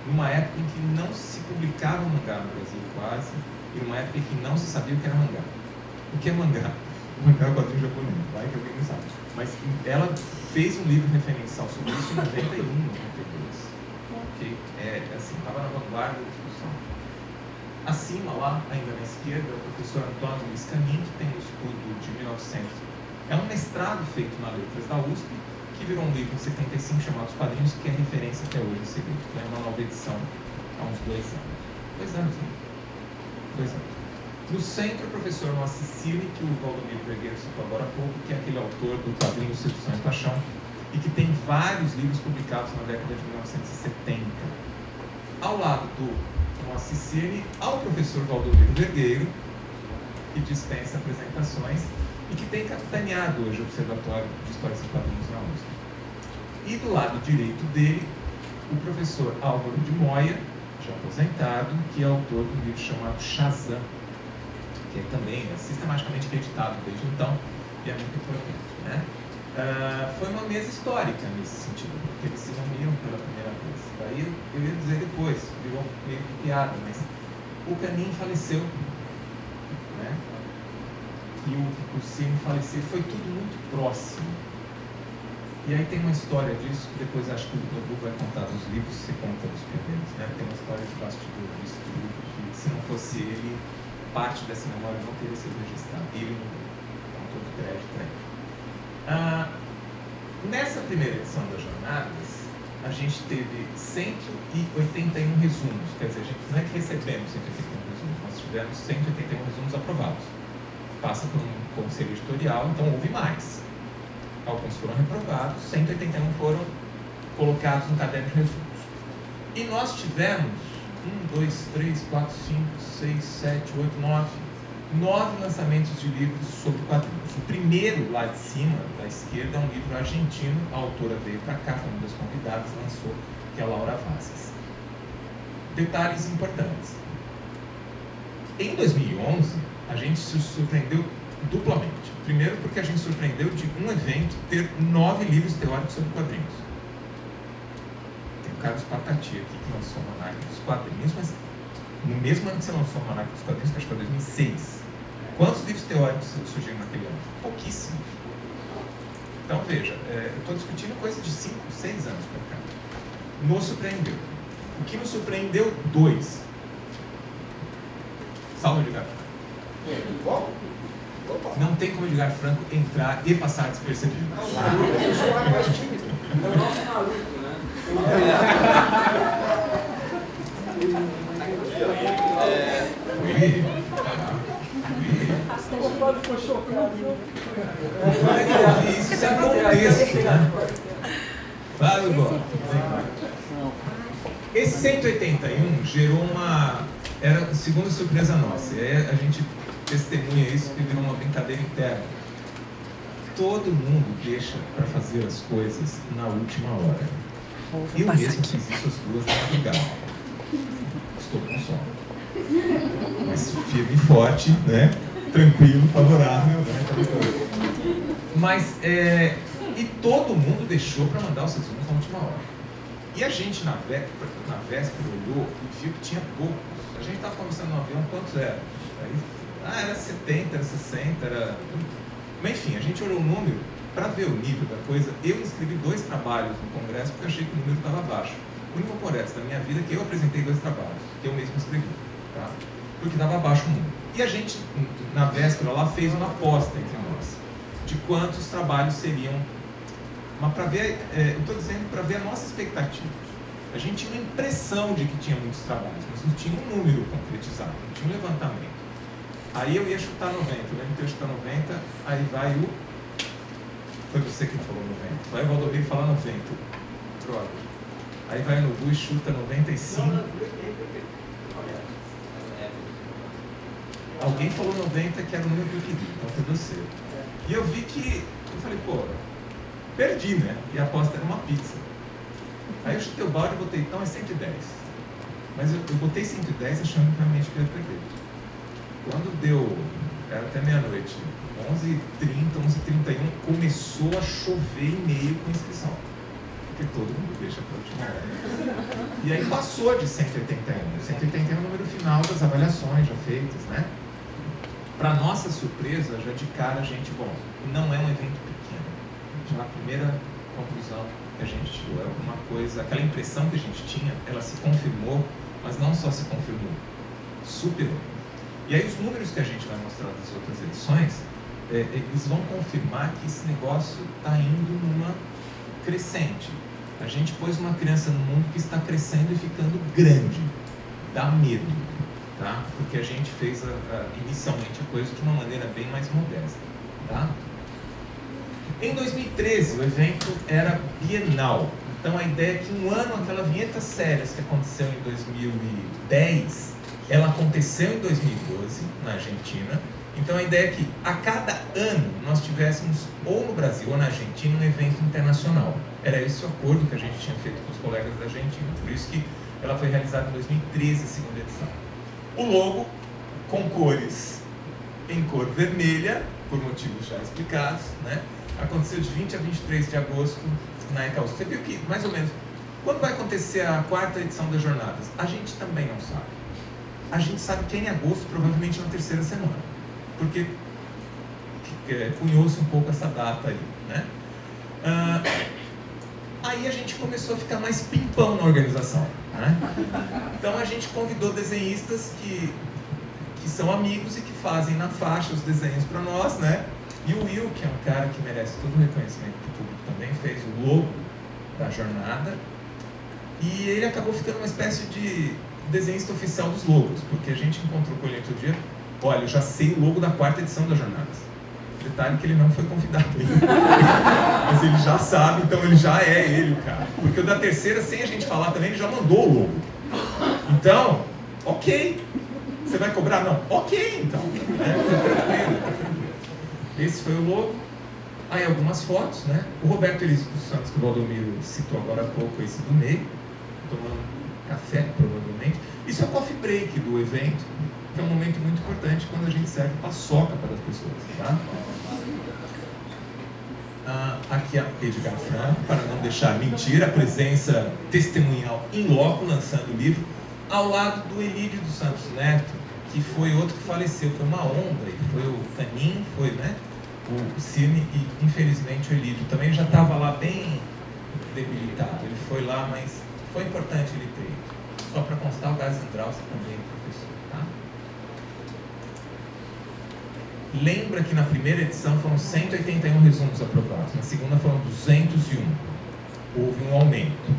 Speaker 5: numa época em que não se publicava mangá no Brasil quase, e numa época em que não se sabia o que era mangá. O que é mangá? O mangá é o quadrinho japonês, vai que alguém não sabe. Mas ela fez um livro referencial sobre isso em 91, 92. Que é, assim, estava na vanguarda da discussão. Acima, lá, ainda na esquerda, o professor Antônio Luiz Camin, que tem um estudo de 1900. É um mestrado feito na Letras da USP, que virou um livro em 75 chamado Os Quadrinhos, que é referência até hoje esse livro. Então, é uma nova edição há uns dois anos. Dois anos, né? Dois anos. No centro, o professor Nossa Cecília, que o Valdomiro Vergueiro citou agora há pouco, que é aquele autor do quadrinho Sedução e Paixão, e que tem vários livros publicados na década de 1970. Ao lado do Nossa Cecília, ao professor Valdomiro Vergueiro, que dispensa apresentações, e que tem capitaneado hoje o Observatório de Histórias e Quadrinhos na USP. E do lado direito dele, o professor Álvaro de Moya, já aposentado, que é autor de um livro chamado Shazam, que é também é sistematicamente editado desde então e é muito importante. Né? Uh, foi uma mesa histórica nesse sentido, porque eles se reuniram pela primeira vez. Daí eu ia dizer depois, virou meio que piada, mas o Canin faleceu e o, o Cine falecer, foi tudo muito próximo. E aí tem uma história disso, depois acho que o Dudu vai contar dos livros, você conta dos primeiros, né? Tem uma história de bastidor disso tudo, que se não fosse ele, parte dessa memória não teria sido registrada. Ele não todo crédito aí. Ah, nessa primeira edição das jornadas, a gente teve 181 resumos, quer dizer, a gente não é que recebemos 181 resumos, nós tivemos 181 resumos aprovados passa por um conselho editorial, então houve mais. Alguns foram reprovados, 181 foram colocados no caderno de resumos. E nós tivemos 1, 2, 3, 4, 5, 6, 7, 8, 9, nove lançamentos de livros sobre quadrinhos. O primeiro, lá de cima, da esquerda, é um livro argentino, a autora veio para cá, foi uma das convidadas, lançou, que é a Laura Vazes. Detalhes importantes. Em 2011, a gente se surpreendeu duplamente. Primeiro, porque a gente surpreendeu de um evento ter nove livros teóricos sobre quadrinhos. Tem o Carlos Patati aqui que lançou o Monarca dos Quadrinhos, mas no mesmo ano que você lançou o Monarca dos Quadrinhos, que acho que foi 2006, quantos livros teóricos surgiram naquele ano? Pouquíssimos. Então veja, é, eu estou discutindo coisa de 5, 6 anos para cá. Nos surpreendeu. O que nos surpreendeu? Dois. Salva de garfo. Não tem como Edgar Franco entrar e passar despercebido.
Speaker 6: Ah, eu sou mais tímido. É o nosso maluco, né?
Speaker 5: O Fábio ficou chocado. Isso é contexto, né? Fábio, bom. Esse 181 gerou uma. Era a segunda surpresa nossa. E aí a gente testemunha isso que virou uma brincadeira interna. Todo mundo deixa para fazer as coisas na última hora. Eu mesmo aqui. fiz isso as duas da madrugada. Estou com sono. mas firme e forte, né? Tranquilo, favorável, né? Mas, é, e todo mundo deixou para mandar os resumos na última hora. E a gente, na véspera, na véspera olhou e viu que tinha poucos. A gente estava conversando no avião, quantos eram? Ah, era 70, era 60, era... Mas enfim, a gente olhou o número para ver o nível da coisa. Eu escrevi dois trabalhos no congresso porque achei que o número estava baixo. O único congresso da minha vida que eu apresentei dois trabalhos, que eu mesmo escrevi, tá? porque estava baixo o número. E a gente, na véspera lá, fez uma aposta entre nós de quantos trabalhos seriam. Mas para ver, é, eu estou dizendo para ver a nossa expectativa. A gente tinha uma impressão de que tinha muitos trabalhos, mas não tinha um número concretizado, não tinha um levantamento. Aí eu ia chutar 90, eu lembro que eu ia chutar 90, aí vai o. Foi você que falou 90. Vai o Valdomiro falar 90. Droga. Aí vai no Gu e chuta 95. Alguém falou 90 que era o número que eu queria, então foi você. E eu vi que, eu falei, pô, perdi, né? E a aposta era uma pizza. Aí eu chutei o balde e botei, então é 110. Mas eu, eu botei 110 achando que realmente eu ia perder. Quando deu, era até meia-noite, 11h30, 11h31, começou a chover e-mail com inscrição porque todo mundo deixa para última hora. E aí passou de 181. 181 é o número final das avaliações já feitas, né? Para nossa surpresa, já de cara a gente, bom, não é um evento pequeno. Já a primeira conclusão que a gente tirou é alguma coisa, aquela impressão que a gente tinha, ela se confirmou, mas não só se confirmou, superou. E aí os números que a gente vai mostrar das outras edições, é, eles vão confirmar que esse negócio está indo numa crescente. A gente pôs uma criança no mundo que está crescendo e ficando grande. Dá medo, tá? Porque a gente fez a, a, inicialmente a coisa de uma maneira bem mais modesta, tá? Em 2013, o evento era bienal. Então a ideia é que um ano, aquela vinheta sérias que aconteceu em 2010, ela aconteceu em 2012, na Argentina. Então a ideia é que a cada ano nós tivéssemos, ou no Brasil ou na Argentina, um evento internacional. Era esse o acordo que a gente tinha feito com os colegas da Argentina. Por isso que ela foi realizada em 2013, a segunda edição. O logo, com cores em cor vermelha, por motivos já explicados, né? aconteceu de 20 a 23 de agosto na ECAUS. Você viu que, mais ou menos, quando vai acontecer a quarta edição das jornadas? A gente também não sabe. A gente sabe que é em agosto, provavelmente na terceira semana. Porque é, cunhou-se um pouco essa data aí. Né? Ah, Aí a gente começou a ficar mais pimpão na organização. Né? Então a gente convidou desenhistas que, que são amigos e que fazem na faixa os desenhos para nós, né? E o Will, que é um cara que merece todo o reconhecimento do público, também fez o logo da jornada. E ele acabou ficando uma espécie de desenhista oficial dos logos, porque a gente encontrou com ele outro dia, olha, eu já sei o logo da quarta edição das jornadas. Que ele não foi convidado. Mas ele já sabe, então ele já é ele, cara. Porque o da terceira, sem a gente falar também, ele já mandou o logo. Então, ok. Você vai cobrar? Não. Ok, então. É, Esse foi o logo. Aí algumas fotos, né? O Roberto Elis dos Santos, que o Valdomiro citou agora há pouco, esse do meio, tomando café, provavelmente. Isso é o coffee break do evento é um momento muito importante quando a gente serve paçoca para as pessoas, tá? Ah, aqui a Edgar Franco, para não deixar mentir, a presença testemunhal em loco, lançando o livro, ao lado do Elídio dos Santos Neto, que foi outro que faleceu, foi uma onda, foi o Canin, foi né, o Cine e infelizmente o Elídio também já estava lá bem debilitado, ele foi lá, mas foi importante ele ter ido. Só para constar, o Gás Andraus também Lembra que na primeira edição foram 181 resumos aprovados, na segunda foram 201. Houve um aumento.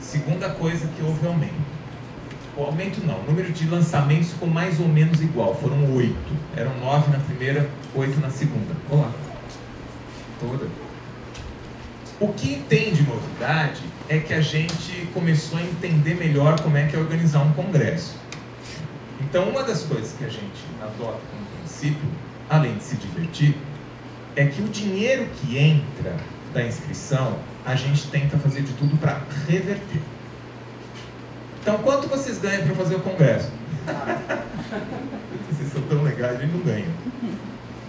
Speaker 5: Segunda coisa que houve aumento. O aumento não, o número de lançamentos ficou mais ou menos igual, foram oito. Eram nove na primeira, oito na segunda. Olá. Toda. O que tem de novidade é que a gente começou a entender melhor como é que é organizar um congresso. Então, uma das coisas que a gente adota como princípio além de se divertir, é que o dinheiro que entra da inscrição, a gente tenta fazer de tudo para reverter. Então, quanto vocês ganham para fazer o congresso? Vocês são tão legais, a gente não ganha.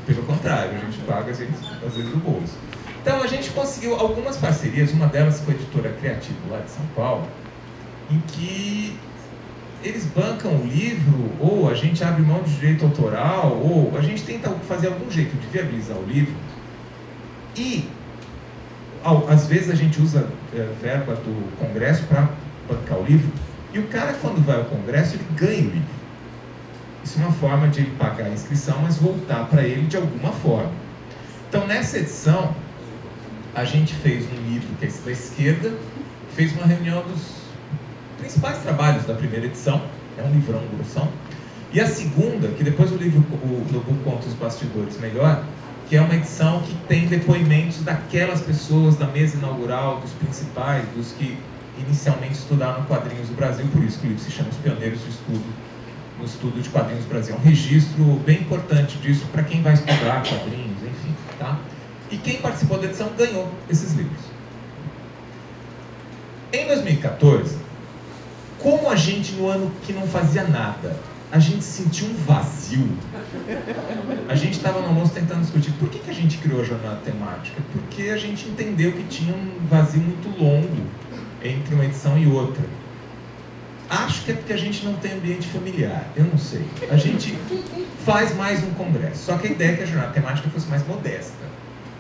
Speaker 5: Pelo contrário, a gente paga às vezes, às vezes do bolso. Então a gente conseguiu algumas parcerias, uma delas com a editora Criativa lá de São Paulo, em que eles bancam o livro, ou a gente abre mão de direito autoral, ou a gente tenta fazer algum jeito de viabilizar o livro. E ao- às vezes a gente usa é, verba do Congresso para bancar o livro, e o cara quando vai ao Congresso ele ganha o livro. Isso é uma forma de ele pagar a inscrição, mas voltar para ele de alguma forma. Então nessa edição, a gente fez um livro que é da esquerda, fez uma reunião dos principais trabalhos da primeira edição, é um livrão grossão. E a segunda, que depois o livro Book conta os bastidores melhor, que é uma edição que tem depoimentos daquelas pessoas da mesa inaugural, dos principais, dos que inicialmente estudaram quadrinhos do Brasil, por isso que o livro se chama Os Pioneiros do Estudo, no estudo de quadrinhos do Brasil. É um registro bem importante disso para quem vai estudar quadrinhos, enfim, tá? E quem participou da edição ganhou esses livros. Em 2014, como a gente no ano que não fazia nada, a gente sentiu um vazio. A gente estava no almoço tentando discutir por que, que a gente criou a jornada temática. Porque a gente entendeu que tinha um vazio muito longo entre uma edição e outra. Acho que é porque a gente não tem ambiente familiar, eu não sei. A gente faz mais um congresso. Só que a ideia é que a jornada temática fosse mais modesta.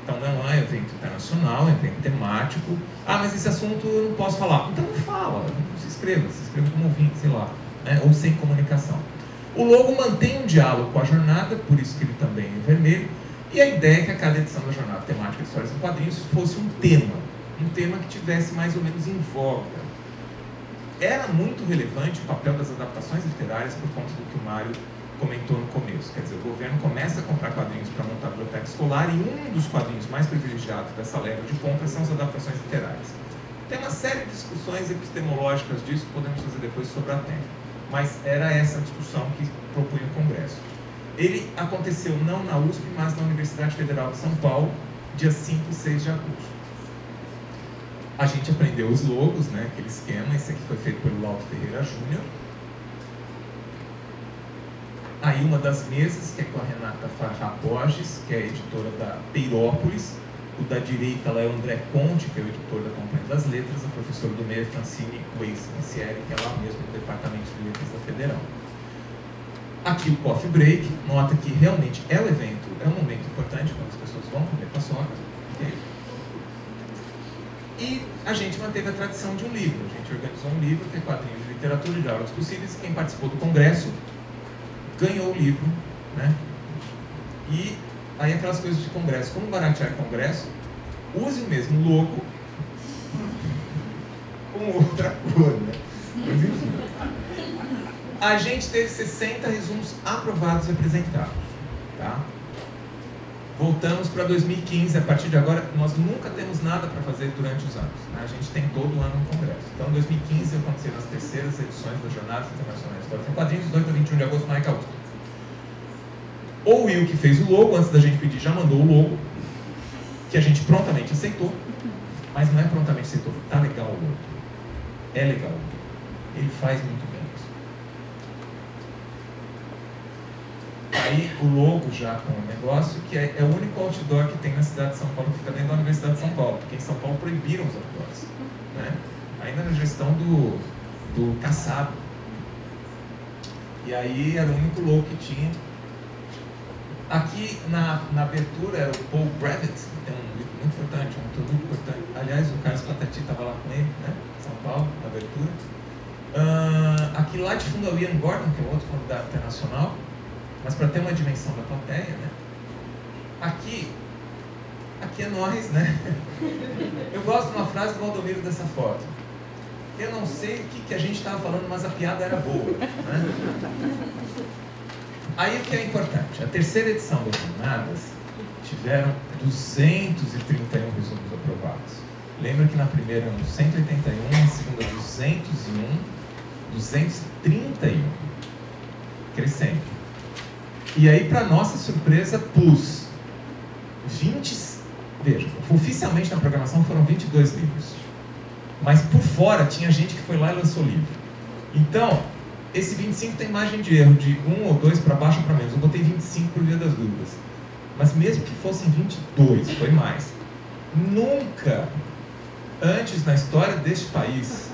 Speaker 5: Então não é evento internacional, é evento temático. Ah, mas esse assunto eu não posso falar. Então não fala, inscreva, se inscreva como ouvinte, sei lá, né? ou sem comunicação. O logo mantém um diálogo com a jornada, por isso que ele também é vermelho. E a ideia é que a cada edição da jornada temática de histórias em quadrinhos fosse um tema, um tema que tivesse mais ou menos em voga. Era muito relevante o papel das adaptações literárias por conta do que o Mário comentou no começo. Quer dizer, o governo começa a comprar quadrinhos para montar a biblioteca escolar e um dos quadrinhos mais privilegiados dessa leva de compra são as adaptações literárias. Tem uma série de discussões epistemológicas disso que podemos fazer depois sobre a tempo. Mas era essa discussão que propunha o Congresso. Ele aconteceu não na USP, mas na Universidade Federal de São Paulo, dia 5 e 6 de agosto. A gente aprendeu os logos, né, aquele esquema, esse aqui foi feito pelo Lauto Ferreira Júnior. Aí uma das mesas, que é com a Renata Farra Borges, que é editora da Peirópolis. O da direita lá é o André Conte, que é o editor da Companhia das Letras. A professora do meio é Francine Weiss Missieri, que é lá mesmo no Departamento de Letras da Federal. Aqui o Coffee Break, nota que realmente é o evento, é um momento importante quando as pessoas vão comer paçoca. E a gente manteve a tradição de um livro. A gente organizou um livro que é quadrinhos de literatura e diálogos possíveis. Quem participou do congresso ganhou o livro, né? E aí aquelas coisas de congresso, como baratear congresso, use o mesmo logo com outra cor, né? A gente teve 60 resumos aprovados e apresentados, tá? Voltamos para 2015, a partir de agora nós nunca temos nada para fazer durante os anos. né? A gente tem todo ano um congresso. Então, em 2015 aconteceram as terceiras edições das Jornadas Internacionais de História em Quadrinhos, 18 a 21 de agosto, na USP. O Will, que fez o logo, antes da gente pedir, já mandou o logo, que a gente prontamente aceitou, mas não é prontamente aceitou, tá legal o logo. É legal. Ele faz muito bem isso. Aí o logo já com o negócio, que é, é o único outdoor que tem na cidade de São Paulo, que fica dentro da Universidade de São Paulo, porque em São Paulo proibiram os outdoors. Né? Ainda na gestão do, do Caçado. E aí era o único logo que tinha. Aqui na, na abertura o Paul Brevet, que tem um livro muito importante, um autor muito importante. Aliás, o Carlos Patati estava lá com ele, né? São Paulo, na abertura. Ah, aqui lá de fundo é o Ian Gordon, que é outro convidado internacional, mas para ter uma dimensão da plateia, né? Aqui, aqui é nós, né? Eu gosto de uma frase do Valdomiro dessa foto. Eu não sei o que, que a gente estava falando, mas a piada era boa. Né? Aí o que é importante? A terceira edição das jornadas tiveram 231 resumos aprovados. Lembra que na primeira eram 181, na segunda 201, 231. Crescendo. E aí, para nossa surpresa, plus 20. Veja, oficialmente na programação foram 22 livros. Mas por fora tinha gente que foi lá e lançou livro. Então, esse 25 tem margem de erro de 1 ou 2 para baixo ou para menos. Eu botei 25 por via das dúvidas. Mas mesmo que fossem 22, foi mais. Nunca antes na história deste país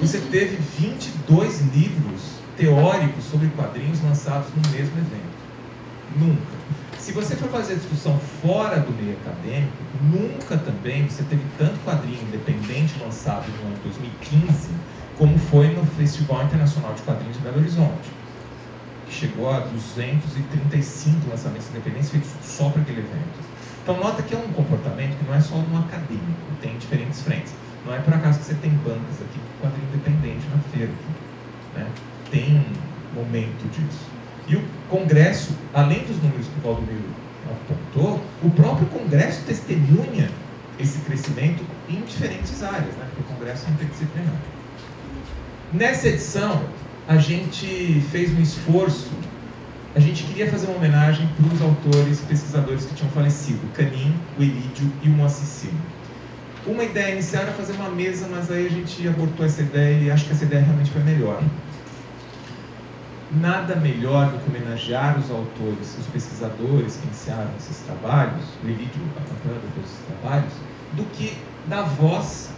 Speaker 5: você teve 22 livros teóricos sobre quadrinhos lançados no mesmo evento. Nunca. Se você for fazer discussão fora do meio acadêmico, nunca também você teve tanto quadrinho independente lançado no ano 2015 como foi no Festival Internacional de Quadrinhos de Belo Horizonte, que chegou a 235 lançamentos independentes feitos só para aquele evento. Então nota que é um comportamento que não é só no acadêmico, tem diferentes frentes. Não é por acaso que você tem bancas aqui com quadrinho independente na feira. Né? Tem um momento disso. E o Congresso, além dos números que o Valdomiro apontou, o próprio Congresso testemunha esse crescimento em diferentes áreas, né? porque o Congresso é interdisciplinar. Nessa edição, a gente fez um esforço, a gente queria fazer uma homenagem para os autores, pesquisadores que tinham falecido, Canin, o Elídio e o Moacir Uma ideia inicial era fazer uma mesa, mas aí a gente abortou essa ideia e acho que essa ideia realmente foi melhor. Nada melhor do que homenagear os autores, os pesquisadores que iniciaram esses trabalhos, o Elídio acompanhando esses trabalhos, do que dar voz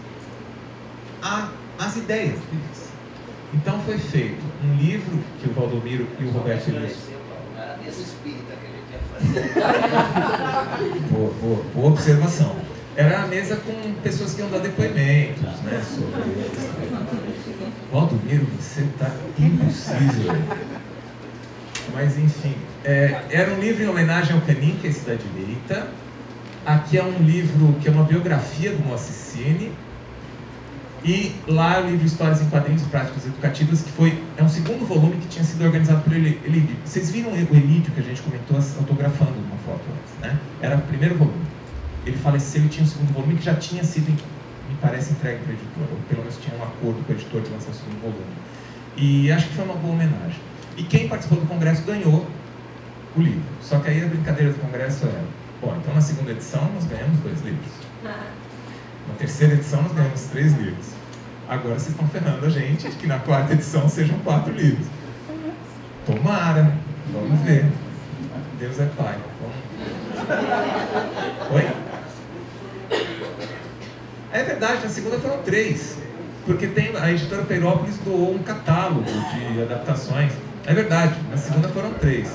Speaker 5: às ideias deles. Então foi feito um livro que o Valdomiro e o Roberto Elias.
Speaker 2: Era desse espírita que ele quer fazer.
Speaker 5: boa, boa, boa observação. Era a mesa com pessoas que iam dar depoimentos, né? Sobre Valdomiro, você está impossível. Mas enfim, é, era um livro em homenagem ao Canin, que é esse da direita. Aqui é um livro que é uma biografia do Moacicine, e lá o livro Histórias em Quadrinhos e Práticas Educativas, que foi é um segundo volume que tinha sido organizado por Elídio. Vocês viram o Elídio que a gente comentou autografando uma foto antes, né? Era o primeiro volume. Ele faleceu e tinha um segundo volume que já tinha sido, me parece, entregue para a editora, ou pelo menos tinha um acordo com a editora de lançar o segundo volume. E acho que foi uma boa homenagem. E quem participou do congresso ganhou o livro. Só que aí a brincadeira do congresso era, bom, então na segunda edição nós ganhamos dois livros. Ah. Na terceira edição nós ganhamos três livros. Agora vocês estão ferrando a gente de que na quarta edição sejam quatro livros. Tomara, vamos ver. Deus é Pai. Vamos... Oi? É verdade, na segunda foram três. Porque tem, a editora Peirópolis doou um catálogo de adaptações. É verdade, na segunda foram três.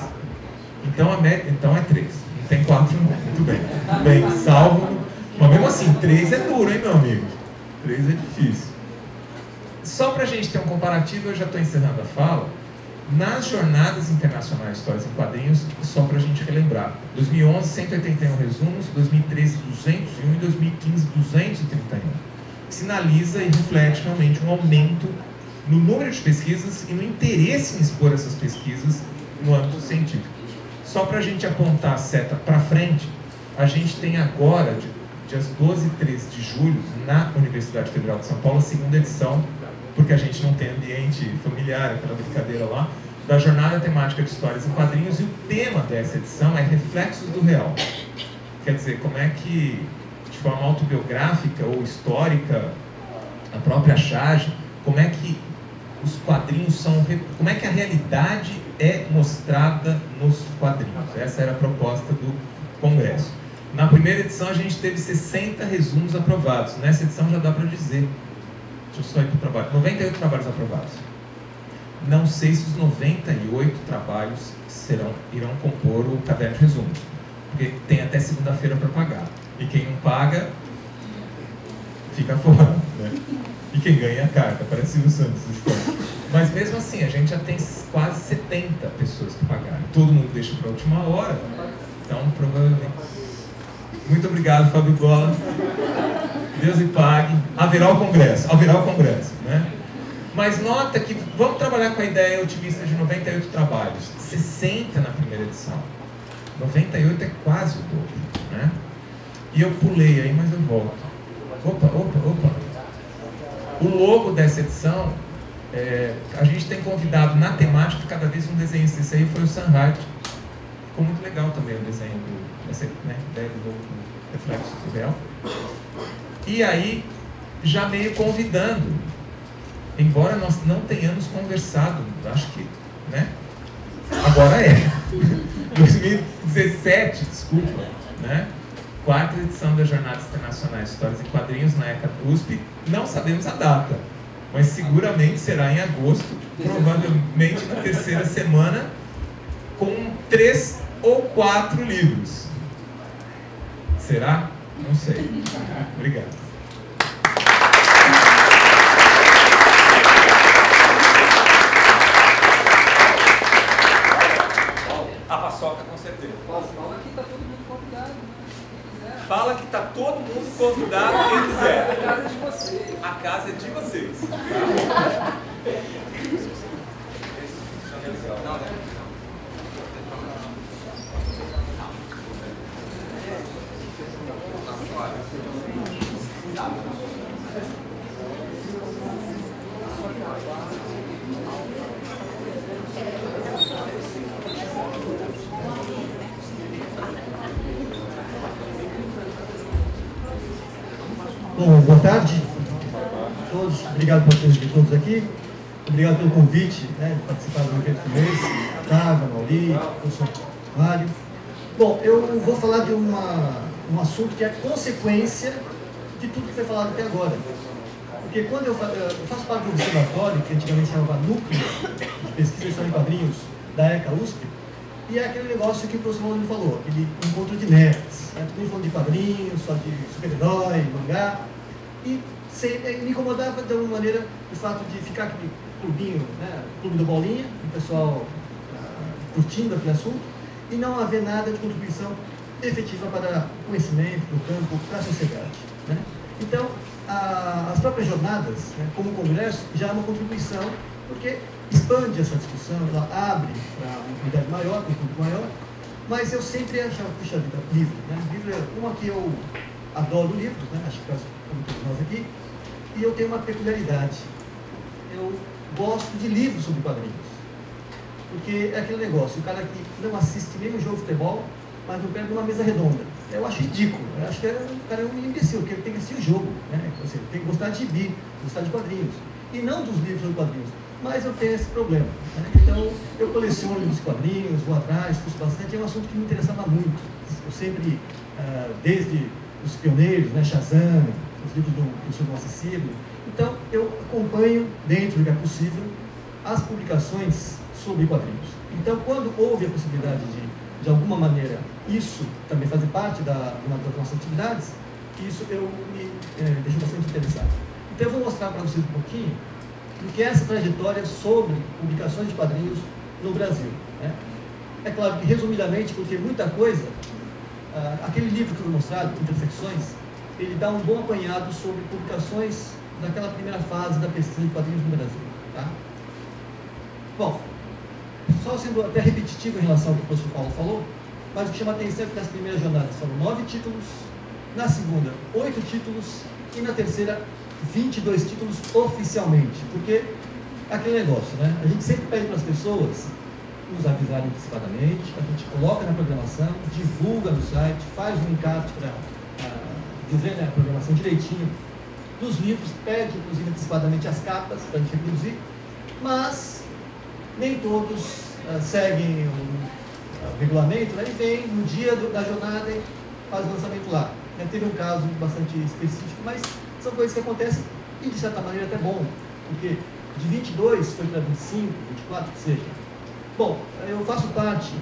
Speaker 5: Então, a média, então é três. Não tem quatro, não. Muito bem. Bem, salvo mas mesmo assim, três é duro, hein, meu amigo? Três é difícil. Só para a gente ter um comparativo, eu já estou encerrando a fala. Nas jornadas internacionais histórias em quadrinhos, só para a gente relembrar: 2011, 181 resumos, 2013, 201 e 2015, 231. Sinaliza e reflete realmente um aumento no número de pesquisas e no interesse em expor essas pesquisas no âmbito científico. Só para a gente apontar a seta para frente, a gente tem agora, de dias 12 e 13 de julho, na Universidade Federal de São Paulo, segunda edição, porque a gente não tem ambiente familiar, aquela brincadeira lá, da Jornada Temática de Histórias em Quadrinhos, e o tema dessa edição é Reflexos do Real. Quer dizer, como é que, de forma autobiográfica ou histórica, a própria charge, como é que os quadrinhos são. Como é que a realidade é mostrada nos quadrinhos? Essa era a proposta do Congresso. Na primeira edição a gente teve 60 resumos aprovados. Nessa edição já dá para dizer. Deixa eu só ir para o trabalho. 98 trabalhos aprovados. Não sei se os 98 trabalhos serão, irão compor o caderno de resumo. Porque tem até segunda-feira para pagar. E quem não paga, fica fora. Né? E quem ganha a carta, parece o Santos. Mas mesmo assim, a gente já tem quase 70 pessoas que pagaram. Todo mundo deixa para a última hora. Então, provavelmente muito obrigado, Fábio Bola. Deus lhe pague. Haverá o congresso, haverá o congresso, né? Mas nota que vamos trabalhar com a ideia otimista de 98 trabalhos, 60 na primeira edição. 98 é quase o dobro, né? E eu pulei aí, mas eu volto. Opa, opa, opa. O logo dessa edição, é, a gente tem convidado na temática cada vez um desenhista. Esse aí foi o Sanhart. Ficou muito legal também o desenho do, essa né, ideia do reflexo. E aí, já meio convidando embora nós não tenhamos conversado, acho que, né? Agora é. 2017, desculpa, né? Quarta edição das Jornadas Internacionais de Histórias e Quadrinhos na ECA USP. Não sabemos a data, mas seguramente será em agosto, provavelmente na terceira semana, com três ou quatro livros. Será? Não sei. Obrigado.
Speaker 7: A paçoca, com certeza.
Speaker 6: Fala que tá todo mundo convidado, né?
Speaker 7: Fala que tá todo mundo convidado, quem
Speaker 6: A
Speaker 7: quiser.
Speaker 6: casa é de vocês.
Speaker 7: A casa é de vocês. Não, né?
Speaker 8: Bom, boa tarde a todos. Obrigado por terem vindo todos aqui. Obrigado pelo convite né, de participar do evento do mês. Otávio, Mauri, professor Mário. Bom, eu vou falar de uma, um assunto que é consequência de tudo que foi falado até agora. Porque quando eu, eu faço parte do observatório, que antigamente chamava Núcleo de Pesquisa História em Quadrinhos, da ECA USP, e é aquele negócio que o professor Rolando falou, aquele encontro de nerds. Né? Todo falando de quadrinhos, só de super-herói, mangá. E se- eh, me incomodava de alguma maneira o fato de ficar aquele clubinho, né? clube do Bolinha, o pessoal ah, curtindo aquele assunto, e não haver nada de contribuição efetiva para o conhecimento, para o campo, para a sociedade. Né? Então, a- as próprias jornadas, né, como o Congresso, já é uma contribuição, porque expande essa discussão, ela abre para uma comunidade maior, para um público maior, mas eu sempre achava, puxa vida, livro. Né? Livro é uma que eu adoro livros, né? acho que como todos nós aqui, e eu tenho uma peculiaridade. Eu gosto de livros sobre quadrinhos. Porque é aquele negócio, o cara que não assiste nem um jogo de futebol, mas não pega uma mesa redonda. Eu acho ridículo. Eu acho que é- o cara é um imbecil, porque ele tem que assistir o jogo. Né? Tem que gostar de gibi, gostar de quadrinhos. E não dos livros sobre quadrinhos. Mas eu tenho esse problema. né? Então, eu coleciono de quadrinhos, vou atrás, estudo bastante. É um assunto que me interessava muito. Eu sempre, ah, desde os pioneiros, né, Shazam, os livros do professor Acessível. Então, eu acompanho, dentro do que é possível, as publicações sobre quadrinhos. Então, quando houve a possibilidade de, de alguma maneira, isso também fazer parte da, das nossas atividades, isso eu me eh, deixou bastante interessado. Então, eu vou mostrar para vocês um pouquinho do que é essa trajetória sobre publicações de quadrinhos no Brasil. né? É claro que, resumidamente, porque muita coisa, ah, aquele livro que foi mostrado, Intersecções, ele dá um bom apanhado sobre publicações daquela primeira fase da pesquisa de quadrinhos no Brasil. Tá? Bom, só sendo até repetitivo em relação ao que o professor Paulo falou, mas o que chama a atenção é que nas primeiras jornadas foram nove títulos, na segunda, oito títulos e na terceira, 22 títulos oficialmente. Porque é aquele negócio, né? A gente sempre pede para as pessoas nos avisarem antecipadamente, a gente coloca na programação, divulga no site, faz um encarte para dizer né, a programação direitinho dos livros, pede inclusive antecipadamente as capas para a gente reproduzir, mas nem todos ah, seguem o ah, regulamento, né? e vem no dia do- da jornada e faz o lançamento lá. Né, Teve um caso bastante específico, mas são coisas que acontecem e de certa maneira até bom, porque de 22 foi para 25, 24, que seja. Bom, eu faço parte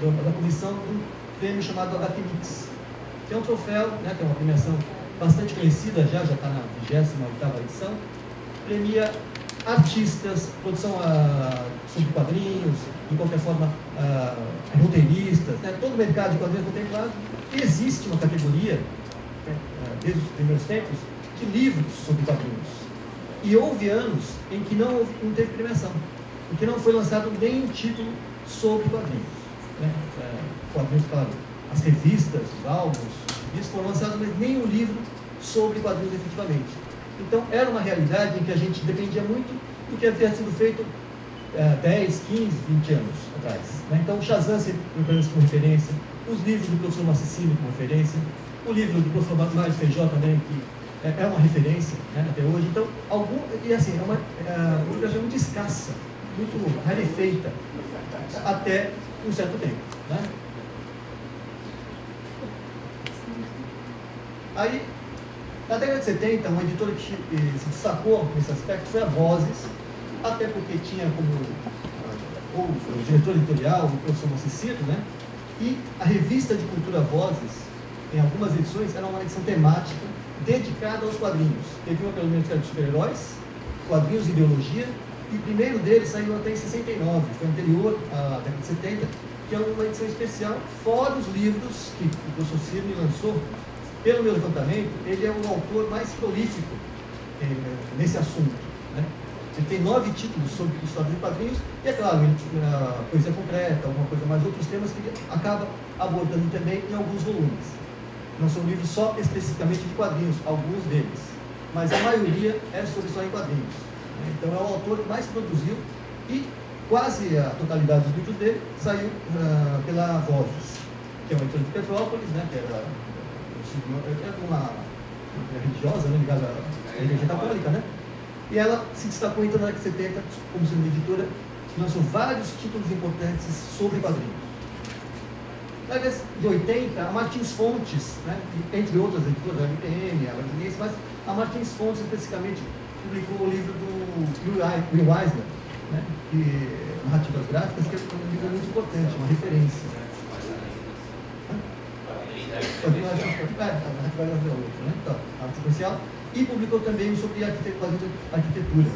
Speaker 8: do- da comissão de um prêmio chamado HT Mix, que é um troféu, né, que é uma premiação bastante conhecida já, já está na 28ª edição, premia artistas, produção ah, sobre quadrinhos, de qualquer forma, ah, roteiristas, né, todo o mercado de quadrinhos contemplado. Existe uma categoria, né, ah, desde os primeiros tempos, de livros sobre quadrinhos. E houve anos em que não, houve, não teve premiação, porque não foi lançado nenhum título sobre quadrinhos. Né? É, quadrinhos, claro, as revistas, os álbuns, isso foram lançados, mas nenhum livro sobre quadrinhos efetivamente. Então, era uma realidade em que a gente dependia muito do que havia sido feito eh, 10, 15, 20 anos atrás. né? Então, o Shazam sempre como referência, os livros do professor Massicino como referência, o livro do professor Mário Feijó também, que é, é uma referência né, até hoje. Então, algum, e assim, é uma é, muito escassa, muito rarefeita, até um certo tempo. Né? Aí, na década de 70, uma editora que eh, se destacou nesse aspecto foi a Vozes, até porque tinha como ah, o, diretor editorial o professor Mocicito, né? E a revista de cultura Vozes, em algumas edições, era uma edição temática dedicada aos quadrinhos. Teve uma, pelo menos, que era de super-heróis, quadrinhos e ideologia, e o primeiro deles saiu até em 69, foi anterior à década de 70, que é uma edição especial, fora os livros que o professor Cirne lançou pelo meu levantamento, ele é o autor mais prolífico eh, nesse assunto. Né? Ele tem nove títulos sobre história de quadrinhos, e é claro, ele tinha a poesia concreta, alguma coisa mais, outros temas que ele acaba abordando também em alguns volumes. Não são livros só especificamente de quadrinhos, alguns deles, mas a maioria é sobre só em quadrinhos. Né? Então é o autor que mais produziu e quase a totalidade dos livros dele saiu uh, pela Vozes, que é uma editora de Petrópolis, né, que era é uma, uma religiosa, né, ligada à igreja católica, né? E ela se destacou então na década de 70 como sendo editora lançou vários títulos importantes sobre quadrinhos. Na década de 80, a Martins Fontes, né, entre outras editoras, a MPM, a Martins, mas a Martins Fontes especificamente publicou o livro do Will Eisner, né, que, Narrativas Gráficas, que é um livro muito importante, uma referência. Né? Sequencial. E publicou também sobre arquitetura, arquitetura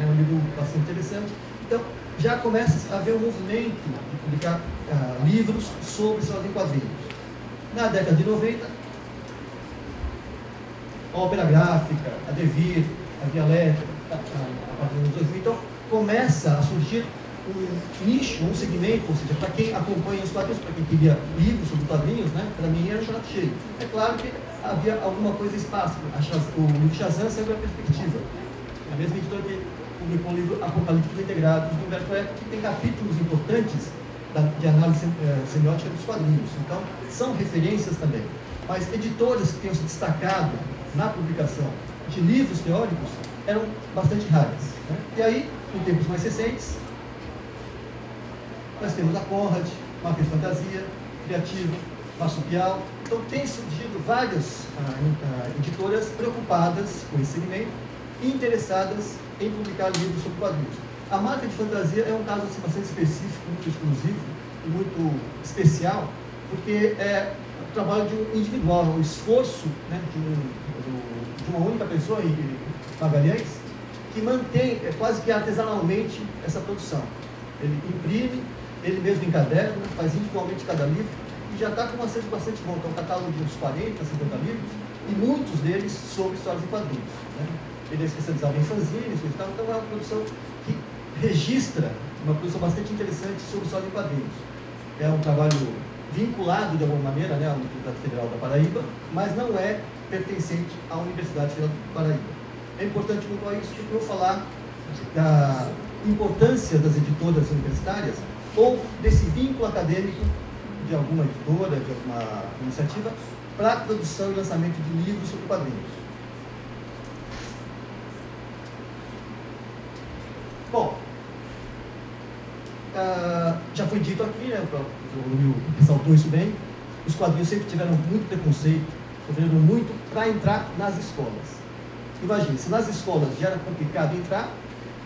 Speaker 8: é um livro bastante interessante. Então, já começa a haver um movimento de publicar uh, livros sobre história em quadrinhos. Na década de 90, a ópera gráfica, a Devir, a Dialética, a, a, a partir dos 2000, então começa a surgir um nicho, um segmento, ou seja, para quem acompanha os quadrinhos, para quem queria livros sobre quadrinhos, né, para mim era um chato cheio. É claro que havia alguma coisa espaço. O livro Shazam saiu a perspectiva. É a mesma editora que publicou o livro Apocalípticos Integrados, do Humberto Eco, que tem capítulos importantes de análise eh, semiótica dos quadrinhos. Então, são referências também. Mas editoras que tenham se destacado na publicação de livros teóricos eram bastante raras. Né? E aí, em tempos mais recentes, nós temos a Conrad, Marca de Fantasia, Criativo, Marsupial. Então tem surgido várias ah, ah, editoras preocupadas com esse segmento e interessadas em publicar livros sobre quadrinhos. A marca de fantasia é um caso assim, bastante específico, muito exclusivo e muito especial, porque é o trabalho de um individual, um esforço né, de, um, de, uma única pessoa, Magalhães, que mantém é, quase que artesanalmente essa produção. Ele imprime, ele mesmo encaderna, faz individualmente cada livro e já está com um acerto bastante bom. Então, um catálogo de uns 40, 50 livros e muitos deles sobre histórias em quadrinhos. Né? Ele é especializado em fanzines, então é uma produção que registra uma produção bastante interessante sobre história em quadrinhos. É um trabalho vinculado de alguma maneira né, à Universidade Federal da Paraíba, mas não é pertencente à Universidade Federal da Paraíba. É importante pontuar isso porque eu falar da importância das editoras universitárias ou desse vínculo acadêmico de alguma editora, de alguma iniciativa, para a produção e lançamento de livros sobre quadrinhos. Bom, uh, já foi dito aqui, né, o Will ressaltou isso bem, os quadrinhos sempre tiveram muito preconceito, sofreram muito para entrar nas escolas. Imagine, se nas escolas já era complicado entrar,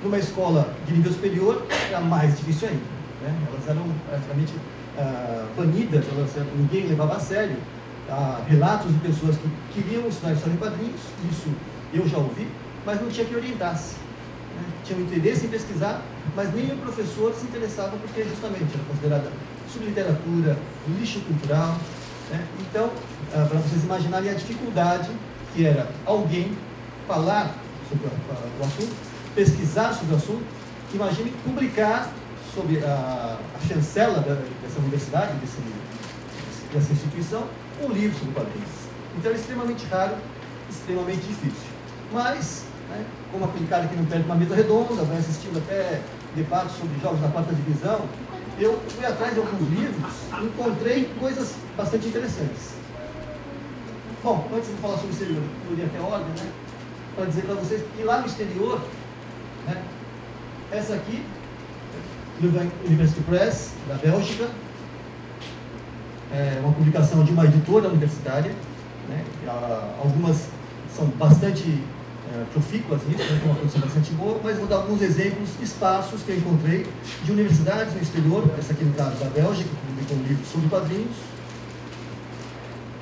Speaker 8: numa escola de nível superior era mais difícil ainda. Né? Elas eram praticamente uh, banidas, elas, ninguém levava a sério. Uh, relatos de pessoas que queriam estudar história em quadrinhos, isso eu já ouvi, mas não tinha que orientasse. Né? Tinha um interesse em pesquisar, mas nem o professor se interessava porque justamente era considerada subliteratura, lixo cultural. Né? Então, uh, para vocês imaginarem a dificuldade que era alguém falar sobre o assunto, pesquisar sobre o assunto, imagine publicar sobre a, a chancela dessa universidade, desse, dessa instituição, um livro sobre quadrinhos. Então é extremamente raro, extremamente difícil. Mas, né, como aquele cara que não perde uma mesa redonda, vai assistindo até debates sobre jogos da quarta divisão, eu fui atrás de alguns livros e encontrei coisas bastante interessantes. Bom, antes de falar sobre o exterior, eu li até a ordem, né? Para dizer para vocês que lá no exterior, né? Essa aqui, University Press, da Bélgica, é uma publicação de uma editora universitária, né? Algumas são bastante é, profícuas nisso, né? tem uma produção bastante boa, mas vou dar alguns exemplos espaços que eu encontrei de universidades no exterior, essa aqui no caso da Bélgica, que publicou um livro sobre quadrinhos.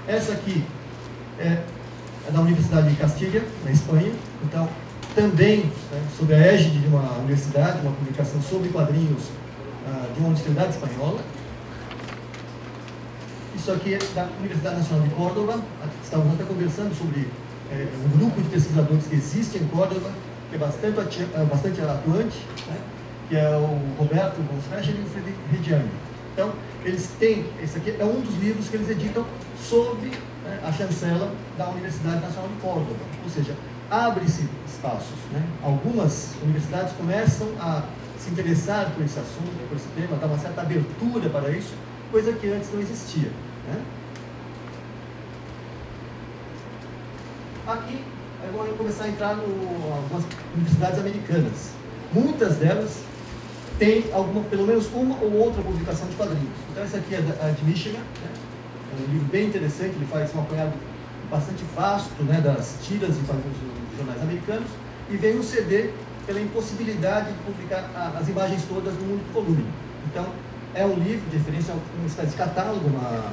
Speaker 8: Essa aqui é, é da Universidade de Castilha, na Espanha, então também né, sob a égide de uma universidade, uma publicação sobre quadrinhos ah, de uma universidade espanhola. Isso aqui é da Universidade Nacional de Córdoba, estávamos até conversando sobre é, um grupo de pesquisadores que existe em Córdoba, que é bastante, é, bastante atuante, né, que é o Roberto Gonçalves e o Frederico Reggiani. Então, eles têm, esse aqui é um dos livros que eles editam sob né, a chancela da Universidade Nacional de Córdoba, ou seja, abre-se espaços. Né? Algumas universidades começam a se interessar por esse assunto, por esse tema, dar uma certa abertura para isso, coisa que antes não existia. Né? Aqui, agora eu vou começar a entrar em algumas universidades americanas. Muitas delas têm alguma, pelo menos uma ou outra publicação de quadrinhos. Então, essa aqui é a de Michigan, né? é um livro bem interessante, ele faz um apanhado bastante vasto né, das tiras e quadrinhos jornais americanos, e vem um CD pela impossibilidade de publicar a- as imagens todas num único volume. Então, é um livro de referência, uma espécie de catálogo, uma,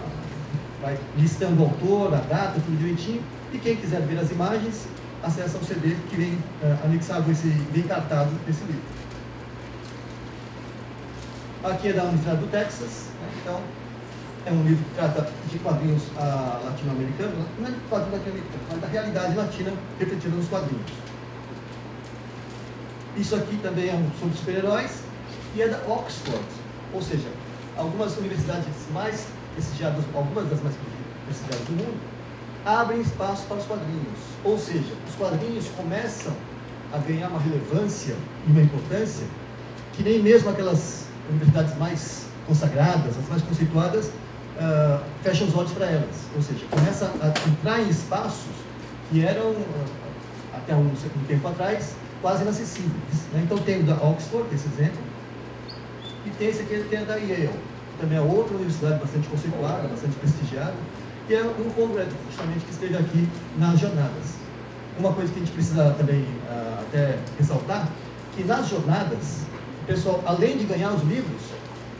Speaker 8: vai listando o autor, a data, tudo direitinho, e quem quiser ver as imagens, acessa o CD que vem eh, anexado, esse, vem cartado nesse livro. Aqui é da Universidade do Texas, né? então é um livro que trata de quadrinhos ah, latino-americanos, não é de quadrinhos latino-americanos, mas da realidade latina refletida nos quadrinhos. Isso aqui também é um sobre super-heróis e é da Oxford, ou seja, algumas universidades mais prestigiadas, algumas das mais prestigiadas do mundo, abrem espaço para os quadrinhos. Ou seja, os quadrinhos começam a ganhar uma relevância e uma importância que nem mesmo aquelas universidades mais consagradas, as mais conceituadas, ah, fecham os olhos para elas. Ou seja, começa a entrar em espaços que eram, ah, até um, tempo atrás, quase inacessíveis. né? Então tem o da Oxford, esse exemplo, e tem esse aqui, tem a da Yale, também é outra universidade bastante conceituada, bastante prestigiada, que é um congresso, justamente, que esteve aqui nas jornadas. Uma coisa que a gente precisa também ah, até ressaltar, que nas jornadas, o pessoal, além de ganhar os livros,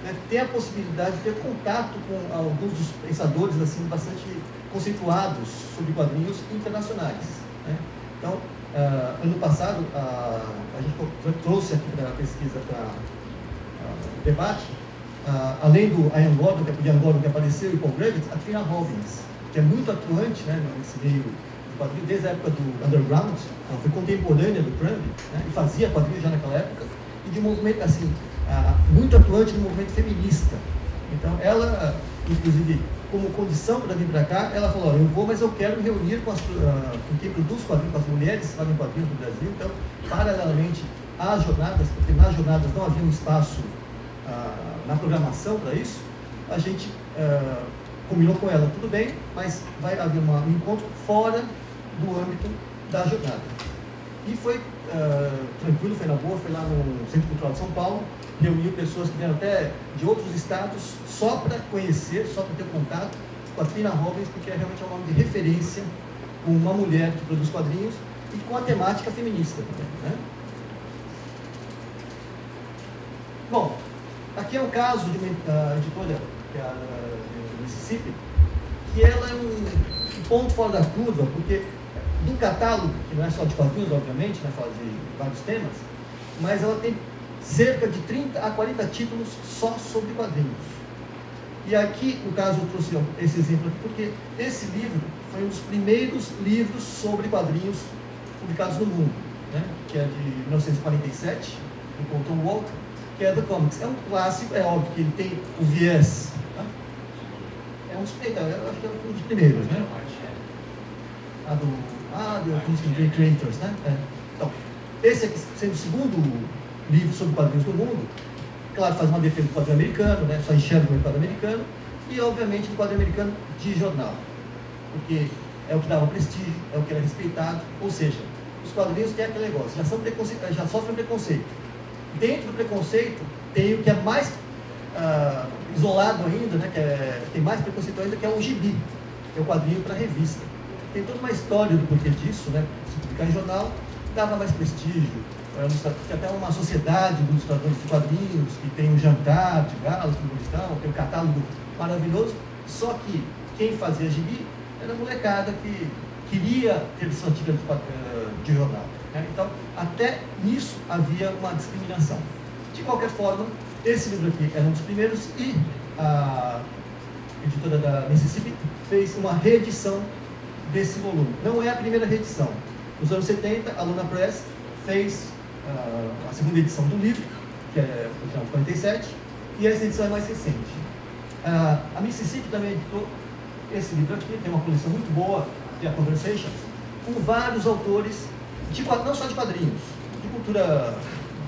Speaker 8: né, tem a possibilidade de ter contato com alguns dos pensadores assim, bastante conceituados sobre quadrinhos internacionais. né. Então, ah, ano passado, ah, a gente trouxe aqui para a pesquisa, para o debate, ah, além do que, Ian Gordon que apareceu, e Paul Gravitz, a Trina Robbins, que é muito atuante né, nesse meio de quadrinhos, desde a época do Underground, ela foi contemporânea do Crumb, né, e fazia quadrinhos já naquela época, e de movimento, assim, muito atuante no movimento feminista. Então, ela, inclusive, como condição para vir para cá, ela falou, "Olha, eu vou, mas eu quero me reunir com, as, com quem produz quadrinhos, com as mulheres que fazem quadrinhos no Brasil. Então, paralelamente às jornadas, porque nas jornadas não havia um espaço na programação para isso, a gente combinou com ela, tudo bem, mas vai haver um encontro fora do âmbito da jornada. E foi tranquilo, foi na boa, foi lá no Centro Cultural de São Paulo, reuniu pessoas que vieram até de outros estados só para conhecer, só para ter contato com a Trina Robbins, porque é realmente um nome de referência, com uma mulher que produz quadrinhos e com a temática feminista também. Né? Bom, aqui é o caso de uma ah, editora, que é a Mississippi, que ela é um, um ponto fora da curva, porque do catálogo, que não é só de quadrinhos, obviamente, né, fala de vários temas, mas ela tem cerca de 30 a 40 títulos só sobre quadrinhos. E aqui, no caso, eu trouxe esse exemplo aqui, porque esse livro foi um dos primeiros livros sobre quadrinhos publicados no mundo, né? que é de 1947, do Colton Walker, que é The Comics. É um clássico, é óbvio que ele tem o viés. Né? É um dos, eu acho que é um dos primeiros, né? A do, ah, do Creators, né? É. Então, esse aqui sendo o segundo livro sobre quadrinhos do mundo, claro, faz uma defesa do quadrinho americano, né? Só enxerga o mercado americano, e obviamente do quadrinho americano de jornal. Porque é o que dava prestígio, é o que era respeitado. Ou seja, os quadrinhos têm aquele negócio, já, são preconceito, já sofrem preconceito. Dentro do preconceito, tem o que é mais ah, isolado ainda, né, que é, tem mais preconceito ainda, que é o gibi, que é o quadrinho para revista. Tem toda uma história do porquê disso, né? Se publicar em jornal, dava mais prestígio. Até uma sociedade dos ilustradores de quadrinhos, que tem um jantar de galas, tudo bonitão, tem um catálogo maravilhoso. Só que quem fazia gibi era a molecada que queria ter sua tira de, jornal. né? Então, até nisso havia uma discriminação. De qualquer forma, esse livro aqui era um dos primeiros e a editora da Mississippi fez uma reedição desse volume. Não é a primeira reedição. Nos anos 70, a Luna Press fez a segunda edição do livro, que é o de 47, e essa edição é mais recente. Ah, a Mississippi também editou esse livro aqui, tem uma coleção muito boa de A Conversations, com vários autores, de, não só de quadrinhos, de cultura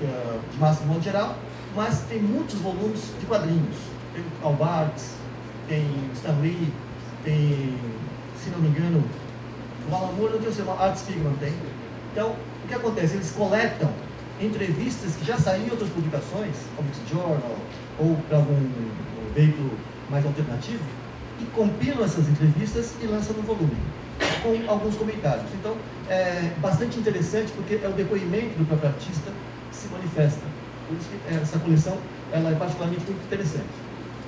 Speaker 8: eh, de massa de modo geral, mas tem muitos volumes de quadrinhos. Tem Karl Barks, tem Stan Lee, tem, se não me engano, o Alan Moore, não tenho certeza, Art Spiegelman tem. Então, o que acontece? Eles coletam entrevistas que já saíram em outras publicações, Comics Journal, ou para algum um veículo mais alternativo, e compilam essas entrevistas e lançam no volume, com alguns comentários. Então, é bastante interessante porque é o depoimento do próprio artista que se manifesta. Por isso que essa coleção ela é particularmente muito interessante.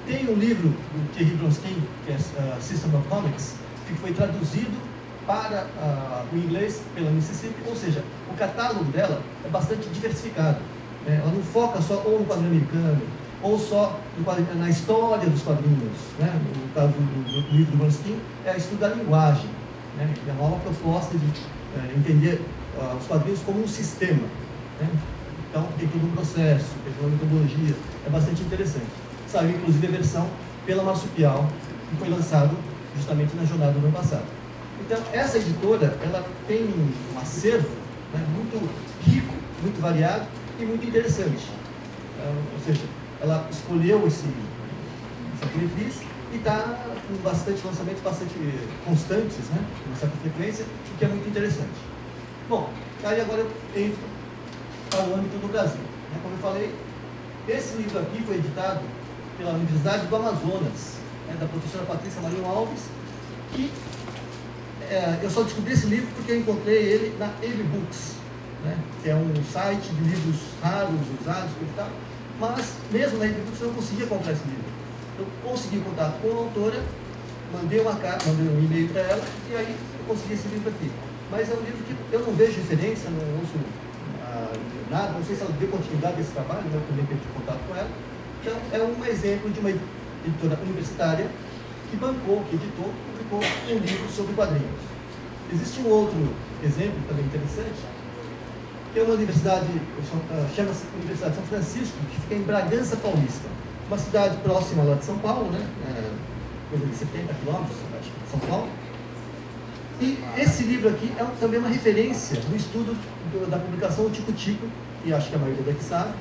Speaker 8: Tem um livro do Thierry Bronstein, que é uh, System of Comics, que foi traduzido para ah, o inglês pela Mississippi, ou seja, o catálogo dela é bastante diversificado. né? Ela não foca só ou no quadrinho americano, ou só quadrinho- na história dos quadrinhos. Né? No caso do, do- livro do Bronstein, é estudar a linguagem. Né? É uma nova proposta de eh, entender ah, os quadrinhos como um sistema. né? Então, tem todo um processo, tem toda uma metodologia, é bastante interessante. Saiu, inclusive, a versão pela Marsupial, que foi lançado justamente na jornada do ano passado. Então, essa editora, ela tem um acervo né, muito rico, muito variado e muito interessante. Ah, ou seja, ela escolheu esse, essa diretriz e está com bastante lançamentos, bastante constantes, né, uma certa frequência, o que é muito interessante. Bom, aí agora eu entro para o âmbito do Brasil. né. Como eu falei, esse livro aqui foi editado pela Universidade do Amazonas, né, da professora Patrícia Marinho Alves, que é, eu só descobri esse livro porque eu encontrei ele na AB Books, né, que é um site de livros raros, usados, e tal. Mas, mesmo na AB Books, eu não conseguia comprar esse livro. Eu consegui contato com a autora, mandei uma carta, mandei um e-mail para ela, e aí eu consegui esse livro aqui. Mas é um livro que eu não vejo referência, não ouço ah, nada, não sei se ela deu continuidade a esse trabalho, né, eu também perdi contato com ela. Então, é um exemplo de uma editora universitária que bancou, que editou, publicou um livro sobre quadrinhos. Existe um outro exemplo também interessante, que é uma universidade, ah, chama-se Universidade de São Francisco, que fica em Bragança Paulista, uma cidade próxima lá de São Paulo, né? É, coisa de 70 quilômetros, que de São Paulo. E esse livro aqui é também uma referência no estudo do- da publicação Tico Tico, e acho que a maioria daqui sabe,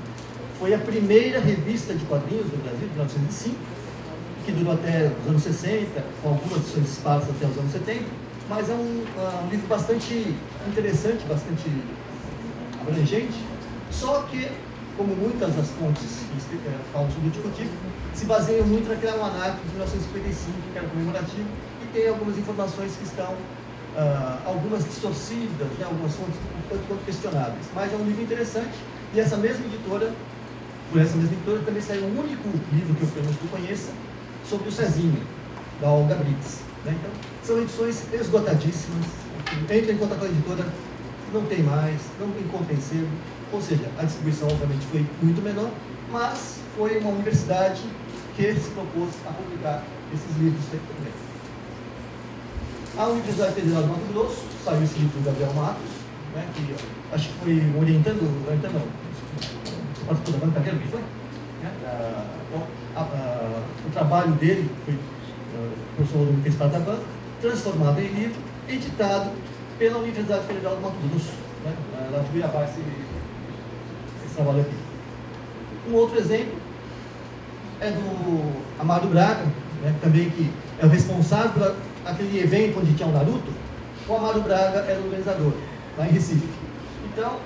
Speaker 8: foi a primeira revista de quadrinhos do Brasil, de 1905, que durou até os anos 60, com algumas edições esparsas até os anos 70, mas é um, ah, um livro bastante interessante, bastante abrangente, só que, como muitas das fontes que eh, falam sobre o Tico Tico, se baseiam muito naquele almanac de 1955, que era comemorativo, e tem algumas informações que estão, ah, algumas distorcidas, né, algumas fontes um tanto quanto questionáveis, mas é um livro interessante, e essa mesma editora, por essa mesma editora, também saiu um único livro que eu pelo menos conheça, sobre o Cezinho, da Olga Brits. né? Então, são edições esgotadíssimas. Entra em contato com a editora, não tem mais, não encontra em sebo. Ou seja, a distribuição obviamente foi muito menor, mas foi uma universidade que se propôs a publicar esses livros também. A Universidade Federal do Mato Grosso saiu esse livro do Gabriel Matos, né, que acho que foi orientando, orientando não, da banca dele, não foi? Né? Ah, então, a- a- o trabalho dele foi o professor fez parte da banca, transformado em livro, editado pela Universidade Federal do Mato Grosso, né? lá de Cuiabá, esse, esse trabalho aqui. Um outro exemplo é do Amado Braga, né, também que é o responsável pela aquele evento onde tinha o Naruto, o Amaro Braga era o organizador, lá em Recife. Então,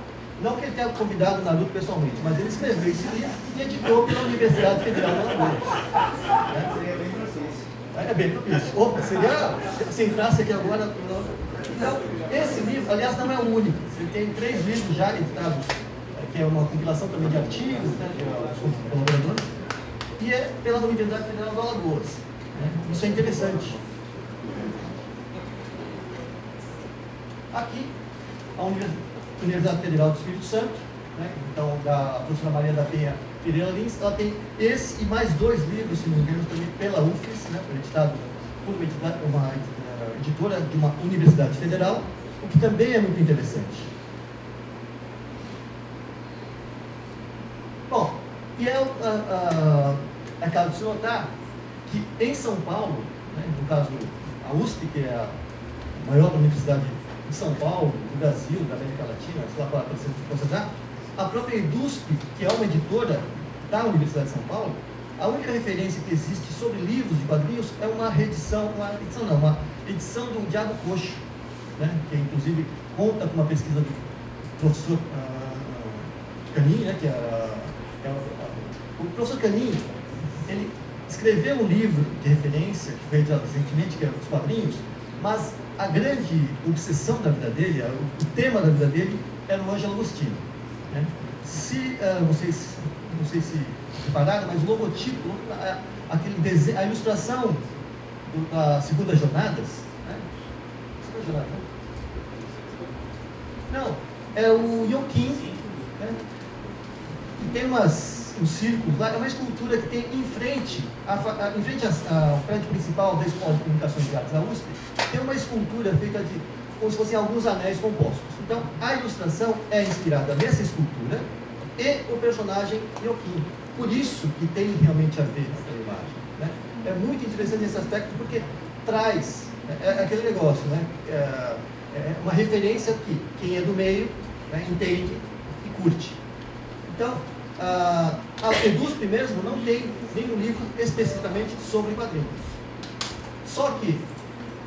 Speaker 8: não que ele tenha convidado o Naruto pessoalmente, mas ele escreveu esse livro e editou pela Universidade Federal de Alagoas.
Speaker 3: Seria bem processo.
Speaker 8: É bem propício. Opa, seria se entrasse aqui agora. Então, esse livro, aliás, não é o único. Ele tem três livros já editados, que é uma compilação também de artigos, né, é os colaboradores, e é pela Universidade Federal de Alagoas. né. Isso é interessante. Aqui, a Univers- Universidade Federal do Espírito Santo, né, então, da professora Maria da Penha Pereira Lins, ela tem esse e mais dois livros, se não me engano, também pela UFES, né, editado por uma, uma, editora de uma universidade federal, o que também é muito interessante. Bom, e é, o- a, a, é caso de se notar que em São Paulo, né, no caso a USP, que é a maior universidade de São Paulo, do Brasil, da América Latina, sei lá para se considerar, a própria EDUSP, que é uma editora da Universidade de São Paulo, a única referência que existe sobre livros de quadrinhos é uma reedição, uma edição não, uma edição do Diabo Coxo, né, que inclusive conta com uma pesquisa do professor ah, Canin, né, que é, é o, o professor Canin, ele escreveu um livro de referência, que foi editado recentemente, que é Os Quadrinhos, mas a grande obsessão da vida dele, o, tema da vida dele, era o Ângelo Agostino. Né? Se, ah, vocês, não sei se repararam, mas o logotipo, a- aquele desenho, a ilustração do- da segunda jornadas, né? Segunda jornada, né? Não, é o Yokin, né? E tem umas, um círculo lá, é uma escultura que tem em frente, a, a- em frente ao prédio principal da Escola de Comunicações e Artes da USP, tem uma escultura feita de, como se fossem alguns anéis compostos. Então, a ilustração é inspirada nessa escultura e o personagem Yokin. Por isso que tem realmente a ver com a imagem. Né? É muito interessante esse aspecto porque traz, é, é aquele negócio, né? É, é uma referência que quem é do meio né, entende e curte. Então, a, a Edusp mesmo não tem nenhum livro especificamente sobre quadrinhos. Só que,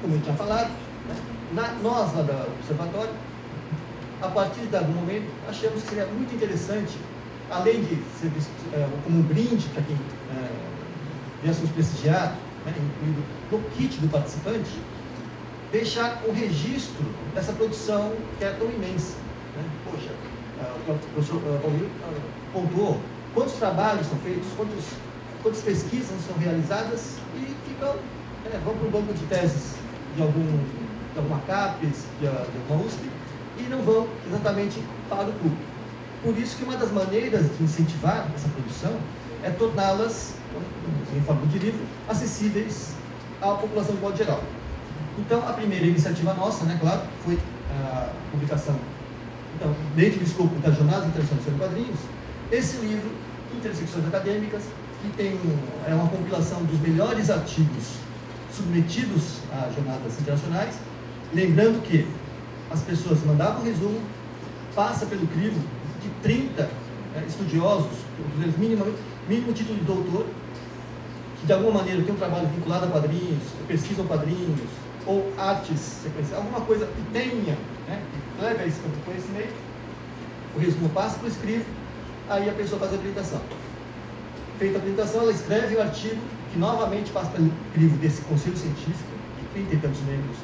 Speaker 8: como eu tinha falado, né, na- nós lá do Observatório, a partir de algum momento, achamos que seria muito interessante, além de ser eh, como um brinde para quem eh, viesse nos prestigiar, né, incluído no kit do participante, deixar o registro dessa produção que é tão imensa. né? Poxa, ah, o professor ah, Paulinho ah, pontuou quantos trabalhos são feitos, quantos, quantas pesquisas são realizadas e ficam, né, vão para o banco de teses de, algum, de alguma CAPES, de, de alguma USP, e não vão exatamente para o público. Por isso que uma das maneiras de incentivar essa produção é torná-las, em forma de livro, acessíveis à população de modo geral. Então, a primeira iniciativa nossa, né, claro, foi a publicação, então, dentro do escopo das Jornadas Internacionais sobre Quadrinhos, esse livro, Intersecções Acadêmicas, que tem um- é uma compilação dos melhores artigos submetidos a jornadas internacionais, lembrando que as pessoas mandavam um resumo, passa pelo crivo de 30 eh, estudiosos, todos mínimo título de doutor, que de alguma maneira tem um trabalho vinculado a quadrinhos, pesquisam quadrinhos, ou artes sequenciais, alguma coisa que tenha, né, que leve a esse conhecimento, o resumo passa para o aí a pessoa faz a habilitação. Feita a habilitação, ela escreve o artigo, que novamente passa pelo crivo desse conselho científico, de 30 e tantos membros,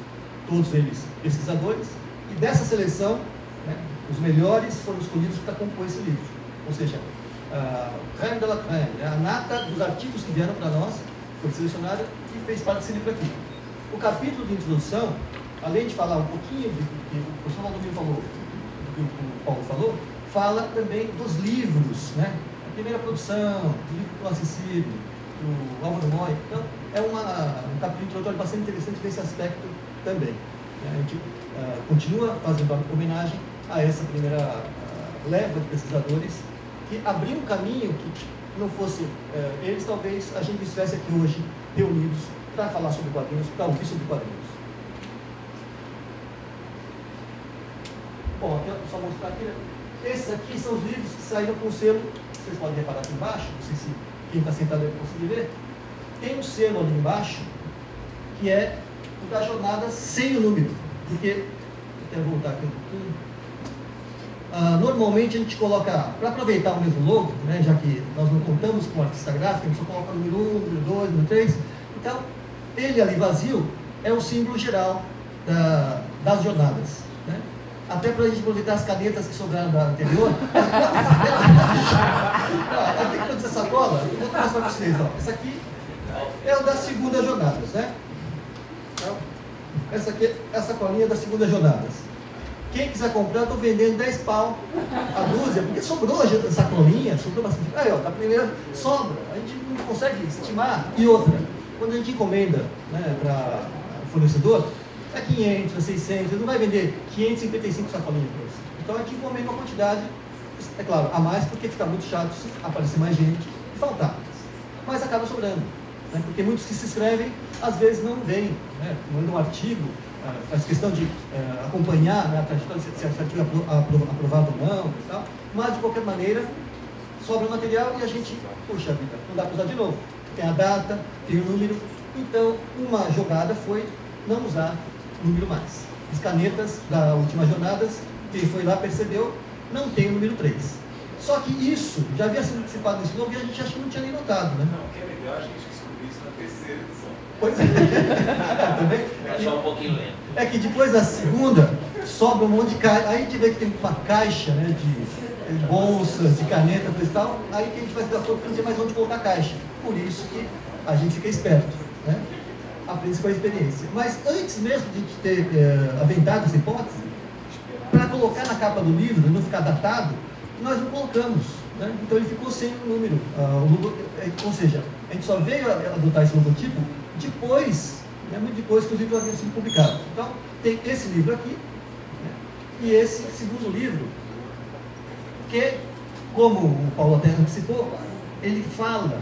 Speaker 8: todos eles pesquisadores, e dessa seleção, né, os melhores foram escolhidos para compor esse livro. Ou seja, a de la né, a nata dos artigos que vieram para nós, foi selecionada e fez parte desse livro aqui. O capítulo de introdução, além de falar um pouquinho do que o professor Valdomiro falou, do que o Paulo falou, fala também dos livros, né? A primeira produção, do livro do Acessível, do Álvaro Moy. Então, é uma, um capítulo introdutório bastante interessante nesse aspecto também. né? A gente ah, continua fazendo uma homenagem a essa primeira ah, leva de pesquisadores que abriu um caminho que não fosse eh, eles, talvez a gente estivesse aqui hoje reunidos para falar sobre quadrinhos, para ouvir sobre quadrinhos. Bom, eu só mostrar aqui. Esses aqui são os livros que saíram com selo, vocês podem reparar aqui embaixo, não sei se quem está sentado aí conseguir ver. Tem um selo ali embaixo que é o das jornadas sem o número. Porque, até voltar aqui um pouquinho. Ah, normalmente a gente coloca, para aproveitar o mesmo logo, né, já que nós não contamos com artista gráfico, a gente só coloca o número 1, número 2, número 3. Então, ele ali vazio é o símbolo geral da- das jornadas. Né? Até para a gente aproveitar as canetas que sobraram da anterior. Ah, aqui que disse essa eu vou mostrar para vocês. Ó. Essa aqui é o da segunda jornada, né? Então, essa aqui, essa colinha é da segunda jornada. Quem quiser comprar, eu estou vendendo 10 pau a dúzia, porque sobrou essa colinha, sobrou bastante. Aí, ó, da primeira sobra, a gente não consegue estimar. E outra, quando a gente encomenda né, para o fornecedor, é 500, é 600, ele não vai vender 555 sacolinhas para você. Então a gente encomenda uma quantidade, é claro, a mais, porque fica muito chato se aparecer mais gente e faltar. Mas acaba sobrando, né, porque muitos que se inscrevem, às vezes não vêm, né, mandam um artigo, ah, faz questão de eh, acompanhar né, a trajetória, se, se esse artigo é apro- apro- aprovado ou não, e tal. mas de qualquer maneira, sobra o material e a gente, puxa vida, não dá para usar de novo. Tem a data, tem o número. Então, uma jogada foi não usar número mais. As canetas da última jornada, quem foi lá percebeu, não tem o número 3. Só que isso já havia sido antecipado nesse novo e a gente acho que não tinha nem notado, né?
Speaker 5: Não, o que é legal a gente descobrir isso na terceira edição.
Speaker 8: Pois é. Também.
Speaker 2: Achou um pouquinho lento.
Speaker 8: É que depois da segunda, sobra um monte de caixa. Aí a gente vê que tem uma caixa né, de bolsas, de caneta, coisa e tal. Aí que a gente vai se dar conta que não tem mais onde colocar a caixa. Por isso que a gente fica esperto. Né? A experiência. Mas antes mesmo de ter eh, aventado essa hipótese, para colocar na capa do livro e não ficar datado, nós não colocamos. Né? Então ele ficou sem o número. ah, o eh, ou seja, a gente só veio adotar esse logotipo depois, né, muito depois que os livros haviam sido publicados. Então, tem esse livro aqui né, e esse segundo livro, que, como o Paulo até antecipou, ele fala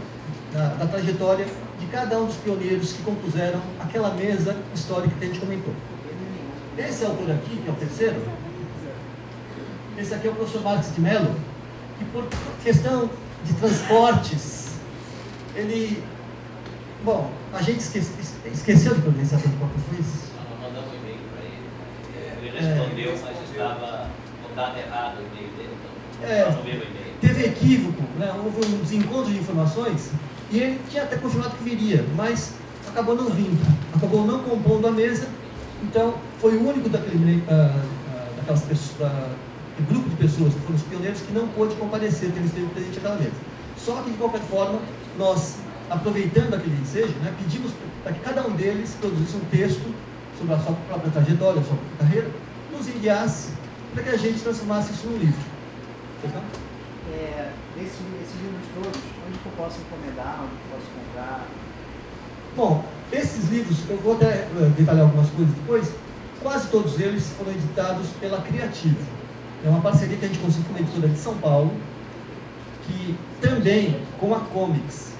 Speaker 8: da, da trajetória de cada um dos pioneiros que compuseram aquela mesa histórica que a gente comentou. Esse autor aqui, que é o terceiro, esse aqui é o professor Marcos de Mello, que por questão de transportes, ele. Bom, a gente esquece- esqueceu de providenciar transporte, foi isso?
Speaker 2: Nós mandamos um e-mail para ele. Ele
Speaker 8: É.
Speaker 2: respondeu, mas estava com data errada o e-mail dele, então
Speaker 8: É.
Speaker 2: não o e-mail.
Speaker 8: Teve equívoco, né? houve um desencontro de informações e ele tinha até confirmado que viria, mas acabou não vindo, acabou não compondo a mesa, então foi o único daquele, ah, ah, daquelas pessoas, da- grupo de pessoas que foram os pioneiros que não pôde comparecer, que ele esteve presente naquela mesa. Só que de qualquer forma, nós, aproveitando aquele ensejo, né, pedimos para que cada um deles produzisse um texto sobre a sua própria trajetória, a sua própria carreira, nos enviasse para que a gente transformasse isso num livro. Entendeu?
Speaker 3: É, esses, livros todos, onde que eu posso encomendar, onde que eu posso comprar?
Speaker 8: Bom, esses livros, eu vou até eh, detalhar algumas coisas depois, quase todos eles foram editados pela Criativa. É uma parceria que a gente conseguiu com uma editora de São Paulo, que também com a Comics,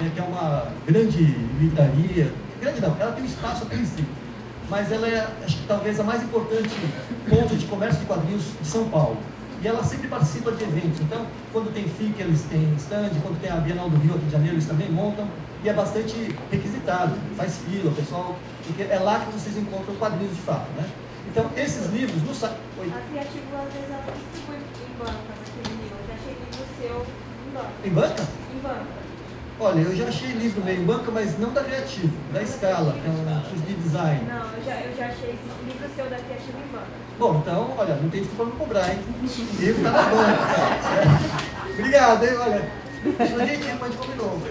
Speaker 8: né, que é uma grande livraria, grande não, ela tem um espaço até restrito, mas ela é, acho que talvez a mais importante ponto de comércio de quadrinhos de São Paulo. E ela sempre participa de eventos. Então, quando tem FIC, eles têm stand, quando tem a Bienal do Rio aqui de Janeiro, eles também montam. E é bastante requisitado, faz fila, o pessoal. Porque é lá que vocês encontram quadrinhos de fato, né? Então, esses livros no site.
Speaker 9: A Criativo, às vezes, ela distribui em banca naquele nível. Eu já achei livro seu em banca.
Speaker 8: Em banca?
Speaker 9: Em banca.
Speaker 8: Olha, eu já achei livro meio em banca, mas não da Criativo, da Escala, que é um curso de design.
Speaker 9: Não, eu já, eu já achei livro seu da Criativo em banca.
Speaker 8: Bom, então, olha, não tem desculpa não cobrar, hein? O livro tá na banca. tá? Obrigado, hein? Olha, sou gentil, mas combinou.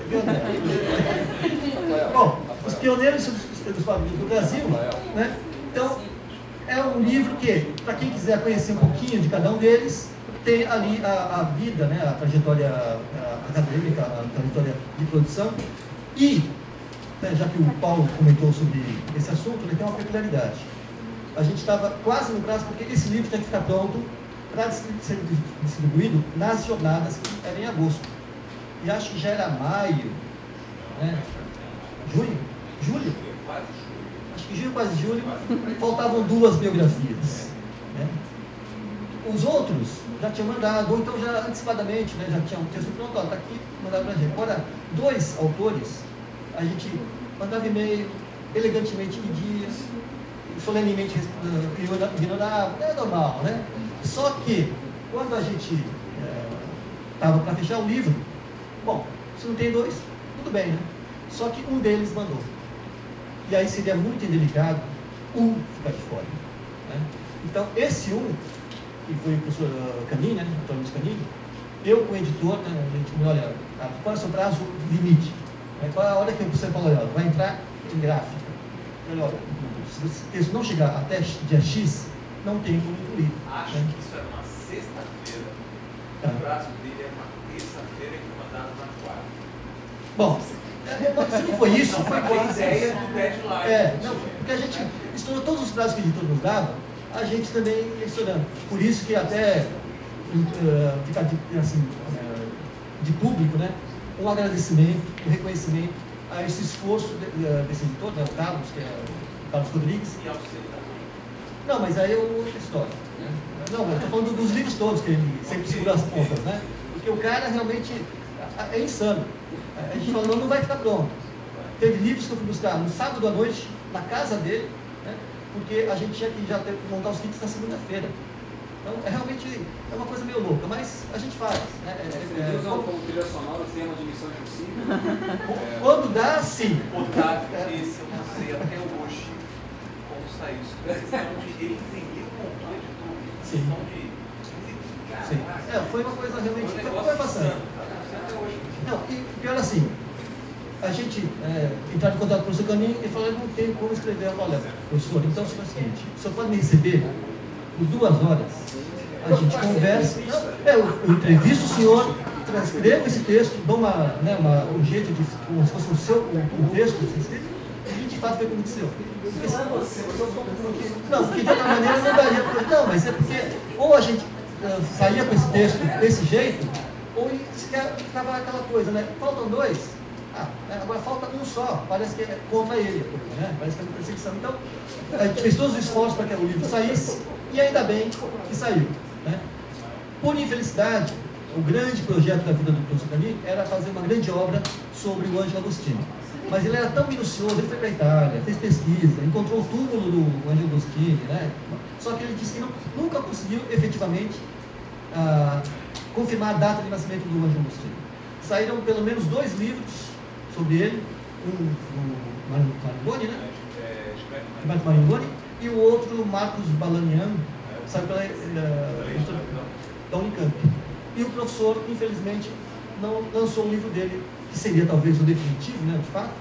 Speaker 8: Bom, os pioneiros dos, quadrinhos do Brasil, né? Então, é um livro que, para quem quiser conhecer um pouquinho de cada um deles, tem ali a, a vida, né? a trajetória acadêmica, a trajetória de produção. E, né, já que o Paulo comentou sobre esse assunto, ele tem uma peculiaridade. A gente estava quase no prazo, porque esse livro tem que ficar pronto para ser distribuído nas jornadas que eram em agosto. E acho que já era maio, né? junho, julho, acho que junho, quase julho, faltavam duas biografias. né? Os outros já tinham mandado, ou então já antecipadamente, né? já tinham texto pronto, está aqui, mandaram para a gente. Agora, dois autores, a gente mandava e-mail, elegantemente pedia, solenemente eh, ignorava, é normal, né? Só que, quando a gente estava para fechar o livro, bom, se não tem dois, tudo bem, né? Só que um deles mandou. E aí seria muito indelicado um ficar de fora. Né? Então, esse um, que foi o professor uh, Canini, né? Antônio Canini, eu com o editor, né, a gente me olha, ah, qual é o seu prazo limite? Né? Qual é a hora que você fala, olha, vai entrar em gráfica? Olha, olha, se texto não chegar até dia X, não tem como incluir.
Speaker 7: Acho
Speaker 8: né?
Speaker 7: que isso era uma sexta-feira.
Speaker 8: Tá.
Speaker 7: O prazo dele é uma terça-feira e foi mandado na quarta.
Speaker 8: Bom, é, se não foi isso,
Speaker 7: Não,
Speaker 8: foi quase
Speaker 7: ideia
Speaker 8: isso.
Speaker 7: do deadline.
Speaker 8: É, não, porque a gente estourou todos os prazos que o editor nos dava, a gente também ia estourando. Por isso que até uh, ficar de, assim, uh, de público, né, um agradecimento, um reconhecimento a esse esforço de, uh, desse editor, né, o Carlos, que é o Carlos Rodrigues.
Speaker 7: E.
Speaker 8: Não, mas aí é outra história. Né? Não, eu estou falando dos livros todos, que ele sempre segura as pontas, né? Porque o cara realmente é insano. A gente falou, não vai ficar pronto. Teve livros que eu fui buscar no sábado à noite, na casa dele, né? porque a gente tinha que já ter, montar os kits na segunda-feira. Então, é realmente é uma coisa meio louca, mas a gente faz. Né? É, é,
Speaker 6: usam como trilha sonora o tema de Missão Impossível?
Speaker 8: quando dá, sim.
Speaker 7: Otávio,
Speaker 8: É.
Speaker 7: esse eu não sei até hoje saiu isso. Foi questão de ele o controle de tudo.
Speaker 8: Sim.
Speaker 7: Questão de.
Speaker 8: sim. É, foi uma coisa realmente.
Speaker 7: foi um
Speaker 8: Foi, passando.
Speaker 7: insano. Tá.
Speaker 8: Não, e pior assim, a gente é, entrar em contato com o professor Caminho e falar, não tenho como escrever. Olha, professor, então é o seguinte, o senhor pode me receber por duas horas, a gente conversa, é, eu, eu entrevisto o senhor, transcrevo esse texto, dou uma, né, uma, um jeito de, como se fosse o seu, um, um texto você escreve, fato foi como aconteceu. Porque se- não, porque de outra maneira não daria. Não, mas é porque ou a gente eh, saía com esse texto desse jeito, ou ficava aquela coisa, né? Faltam dois, ah, né, agora falta um só, parece que é contra ele, né? Parece que é uma perseguição. Então, a gente fez todos os esforços para que o livro saísse, e ainda bem que saiu. Né? Por infelicidade, o grande projeto da vida do professor Canini era fazer uma grande obra sobre o Ângelo Agostini. Mas ele era tão minucioso, ele foi para a Itália, fez pesquisa, encontrou o túmulo do Ângelo Agostini, né? só que ele disse que não- nunca conseguiu efetivamente ah, confirmar a data de nascimento do Ângelo Agostini. Saíram pelo menos dois livros sobre ele, um do Mar- Maringoni, né?
Speaker 7: É, Gilberto
Speaker 8: Maringoni, e o outro, Marcos Balanian, saiu pela eh, editora da Unicamp. E o professor, infelizmente, não lançou o livro dele, que seria talvez o definitivo, né, de fato,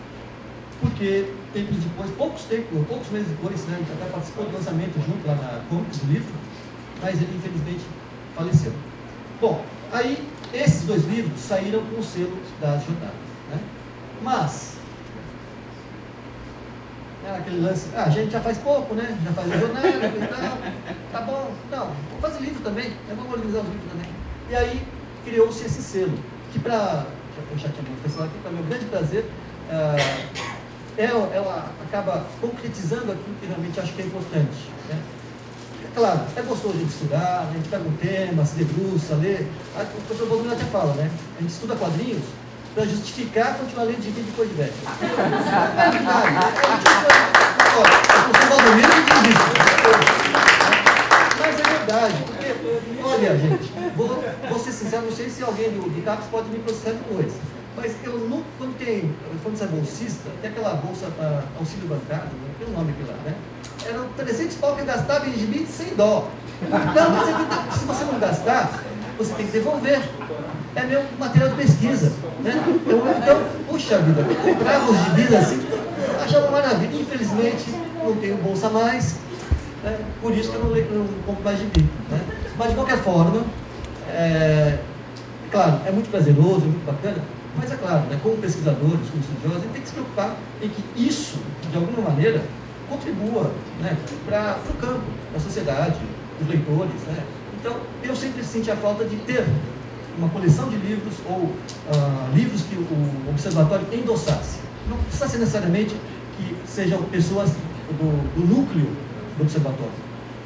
Speaker 8: porque tempos depois, poucos tempos, poucos meses depois, né, a gente até participou do lançamento junto lá na Comics do livro, mas ele infelizmente faleceu. Bom, aí esses dois livros saíram com o selo da jornada. Né? Mas, era aquele lance, ah, a gente já faz pouco, né? Já faz jornada, tal, tá bom. Não, vamos fazer livro também, né? vamos organizar os livros também. E aí criou-se esse selo, que para, tinha muito pessoal aqui, para meu grande prazer, ah, ela, ela acaba concretizando aquilo que realmente acho que é importante. Né? É claro, é gostoso a gente estudar, a gente pega um tema, se debruça, lê. Ah, O professor Baldwin até fala, né? A gente estuda quadrinhos para justificar continuar lendo de vida depois de velho. É verdade. É, olha, o professor Baldwin diz isso. Mas é verdade, olha, gente, vou, vou ser sincero, não sei se alguém do, do CAPES pode me processar depois. Mas eu nunca, quando tem, quando você é bolsista, tem aquela bolsa para auxílio bancário, né? tem nome aqui lá, né? Eram 300 pau que gastava em gibi sem dó. Que, se você não gastar, você tem que devolver. É meu material de pesquisa. Né? Eu, então, puxa vida, comprava os gibis assim, achava maravilha. Infelizmente, não tenho bolsa mais, né? por isso que eu não, leio, não compro mais gibi. Né? Mas, de qualquer forma, é, claro, é muito prazeroso, é muito bacana, mas é claro, né, como pesquisadores, como estudiosos, a gente tem que se preocupar em que isso, de alguma maneira, contribua né, para o campo, para a sociedade, os leitores. Né? Então, eu sempre senti a falta de ter uma coleção de livros ou ah, livros que o observatório endossasse. Não precisa ser necessariamente que sejam pessoas do, do núcleo do observatório,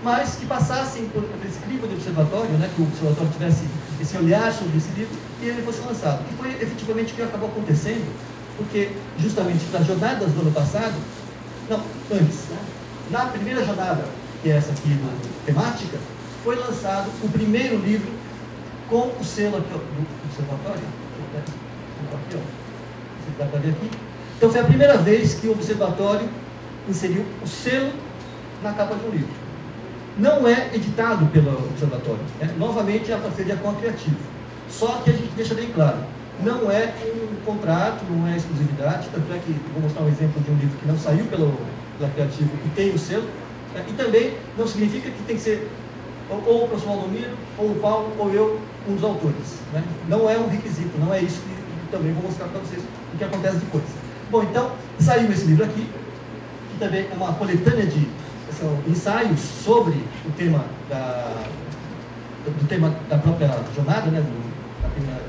Speaker 8: mas que passassem por esse crivo de observatório, né, que o observatório tivesse esse olhar sobre esse livro e ele fosse lançado. E foi efetivamente o que acabou acontecendo, porque justamente nas jornadas do ano passado, Não, antes. Né? Na primeira jornada, que é essa aqui do, temática, foi lançado o primeiro livro com o selo aqui, ó, do observatório. Aqui, ó. Você dá para ver aqui. Então foi a primeira vez que o observatório inseriu o selo na capa de um livro. Não é editado pelo observatório. Né? Novamente é a parceria com a Criativo. Só que a gente deixa bem claro, não é um contrato, não é exclusividade, tanto é que vou mostrar um exemplo de um livro que não saiu pelo, pela Criativo e tem o selo, né? e também não significa que tem que ser ou, ou o professor Valdomiro, ou o Paulo, ou eu, um dos autores. Né? Não é um requisito, não é isso que também vou mostrar para vocês o que acontece depois. Bom, então, saiu esse livro aqui, que também é uma coletânea de são ensaios sobre o tema da, do tema da própria jornada, né, do, da primeira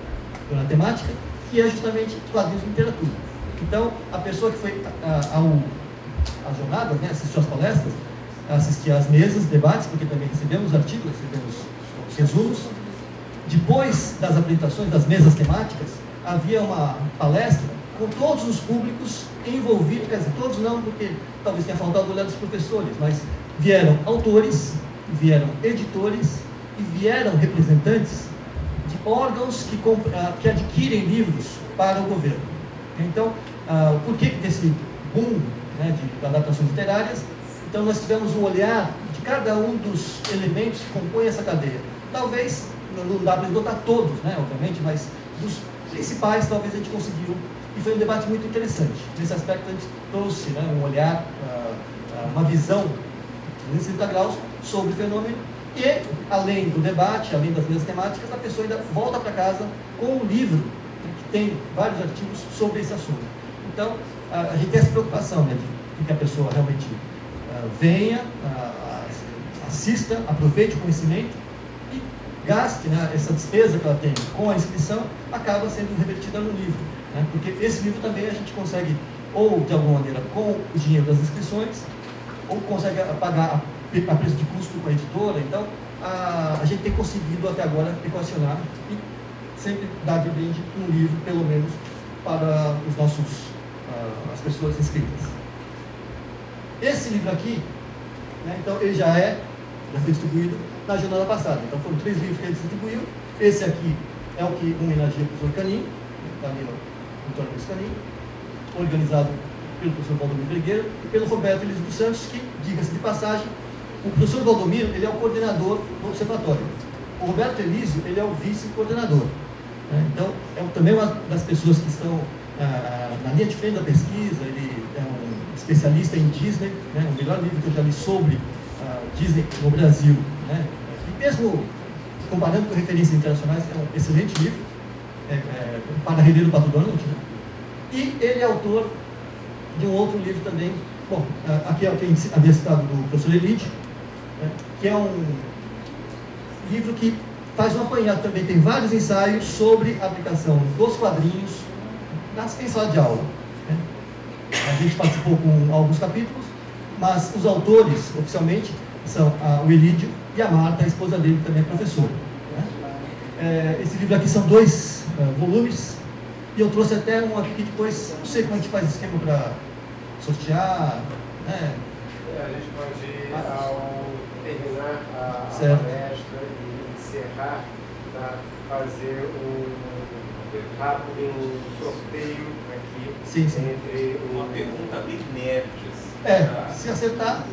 Speaker 8: da temática, que é justamente quadrinhos de literatura. Então, a pessoa que foi ao, às jornadas, né, assistiu às palestras, assistia às mesas, debates, porque também recebemos artigos, recebemos os resumos. Depois das apresentações das mesas temáticas, havia uma palestra com todos os públicos envolvidos, quer dizer, todos não, porque talvez tenha faltado olhar dos professores, mas vieram autores, vieram editores e vieram representantes de órgãos que, ah, que adquirem livros para o governo. Então, uh, por que desse boom né, de adaptações literárias? Então, nós tivemos um olhar de cada um dos elementos que compõem essa cadeia. Talvez, não dá para esgotar todos, né, obviamente, mas dos principais, talvez a gente conseguiu e foi um debate muito interessante. Nesse aspecto, a gente trouxe né, um olhar, uh, uma visão 360 graus sobre o fenômeno e, além do debate, além das mesmas temáticas, a pessoa ainda volta para casa com um livro né, que tem vários artigos sobre esse assunto. Então, a, gente tem essa preocupação né, de que a pessoa realmente uh, venha, assista, aproveite o conhecimento e gaste né, essa despesa que ela tem com a inscrição, acaba sendo revertida no livro. Né? Porque esse livro também a gente consegue, ou de alguma maneira, com o dinheiro das inscrições, ou consegue pagar a, preço de custo com a editora. Então, a, a gente tem conseguido até agora equacionar e sempre dar de brinde um livro, pelo menos, para os nossos, uh, as pessoas inscritas. Esse livro aqui, né, então, ele já é, já foi distribuído na jornada passada. Então, foram três livros que ele distribuiu. Esse aqui é o que homenageia o professor Caninho, está ali Antônio Piscaninho, organizado pelo professor Valdomiro Brigueiro e pelo Roberto Elísio dos Santos, que, diga-se de passagem, o professor Valdomiro ele é o coordenador do observatório. O Roberto Elísio ele é o vice-coordenador. Né? Então, é também uma das pessoas que estão ah, na linha de frente da pesquisa, ele é um especialista em Disney, né? o melhor livro que eu já li sobre ah, Disney no Brasil. Né? E mesmo comparando com referências internacionais, é um excelente livro é, é, para render o Pato Donald, né? e ele é autor de um outro livro também, bom, aqui é o que havia citado do professor Elite, né? que é um livro que faz um apanhado também, tem vários ensaios sobre a aplicação dos quadrinhos nas, em sala de aula. Né? A gente participou com alguns capítulos, mas os autores, oficialmente, são a, o Elídio e a Marta, a esposa dele, também é professora. Né? É, esse livro aqui são dois volumes. E eu trouxe até um aqui que depois, não sei como a gente faz esquema para sortear. Né?
Speaker 1: É, a gente pode, ao terminar a, a palestra e encerrar, tá? fazer um rápido sorteio aqui
Speaker 8: sim, sim.
Speaker 1: entre
Speaker 7: uma pergunta bem nerd. Assim,
Speaker 8: é, tá? se acertar.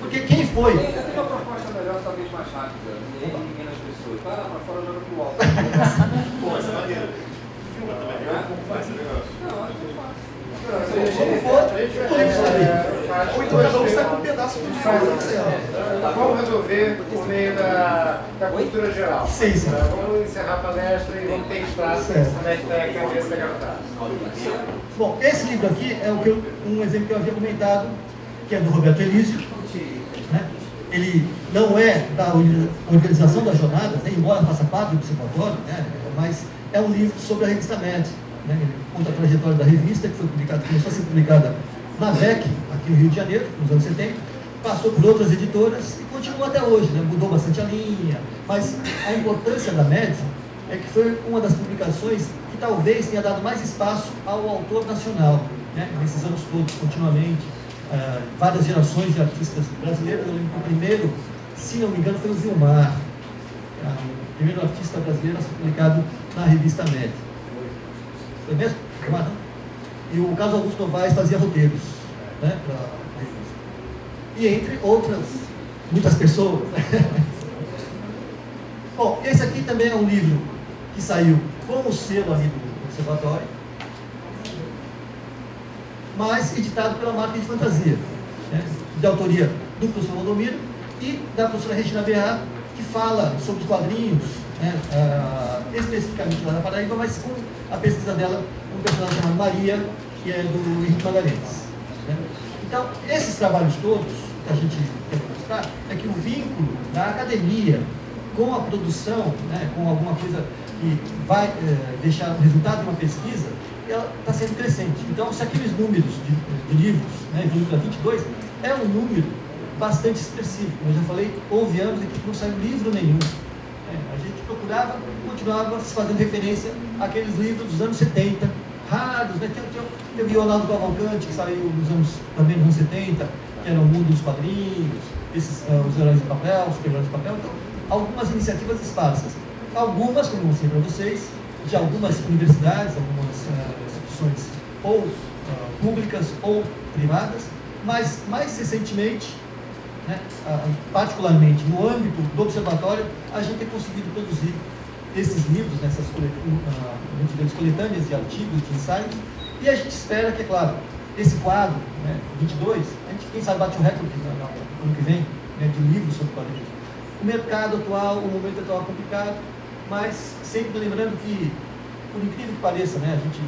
Speaker 8: Porque quem foi?
Speaker 6: Eu tenho uma proposta melhor, talvez mais rápida. E aí menos pessoas. Vai lá para fora, joga pro alto.
Speaker 7: Pô, essa é maneira. Filma também. Faz esse negócio.
Speaker 6: Não, acho que fácil.
Speaker 8: Se for, ou então cada um sai com um pedaço do
Speaker 1: dinheiro. Vamos resolver por meio da, da cultura geral.
Speaker 8: Sim, sim.
Speaker 1: Vamos encerrar a palestra e vamos testar como é que está a cabeça da garotada.
Speaker 8: Bom, esse livro aqui é o que eu, um exemplo que eu havia comentado, que é do Roberto Elísio? Ele não é da organização da jornada, né? embora faça parte do observatório, né? mas é um livro sobre a revista MED. Né? Ele conta a trajetória da revista, que foi publicada, começou a ser publicada na VEC, aqui no Rio de Janeiro, nos anos 70, passou por outras editoras e continua até hoje, né? mudou bastante a linha, mas a importância da MED é que foi uma das publicações que talvez tenha dado mais espaço ao autor nacional, né? nesses anos todos, continuamente ah, várias gerações de artistas brasileiros. Eu lembro que o primeiro, se não me engano, foi o Vilmar, ah, o primeiro artista brasileiro a ser publicado na revista Med. Foi mesmo? Vilmar? E o Carlos Augusto Novaes fazia roteiros né, para a revista. E entre outras, muitas pessoas. Bom, esse aqui também é um livro que saiu com o selo ali do Observatório, mas editado pela marca de fantasia, né, de autoria do professor Valdomiro e da professora Regina Bear, que fala sobre quadrinhos, né, ah, especificamente lá na Paraíba, mas com a pesquisa dela, um personagem chamado Maria, que é do Henrique Magalhães. né. Então, esses trabalhos todos que a gente quer mostrar é que o vínculo da academia com a produção, né, com alguma coisa que vai eh, deixar o resultado de uma pesquisa, ela está sendo crescente. Então, se aqueles números de, de livros, né, evoluiu para 22, é um número bastante expressivo. Como eu já falei, houve anos em que não saiu livro nenhum. É, a gente procurava, continuava fazendo referência àqueles livros dos anos 70, raros, né? Teve o Ronaldo Cavalcante, que saiu nos anos, também nos anos 70, que era o mundo dos quadrinhos, esses, ah, os heróis de papel, os super-heróis de papel. Então, algumas iniciativas esparsas. Algumas, como eu mostrei para vocês, de algumas universidades, algumas ah, instituições ou ah, públicas ou privadas, mas mais recentemente, né, ah, particularmente no âmbito do observatório, a gente tem conseguido produzir esses livros, nessas colet- ah, coletâneas de artigos, de ensaios, e a gente espera que, é claro, esse quadro, né, 22, a gente, quem sabe, bate um recorde no ano que vem, né, de livros sobre quadrinhos. O mercado atual, o momento atual é complicado, mas sempre lembrando que, por incrível que pareça, né, a gente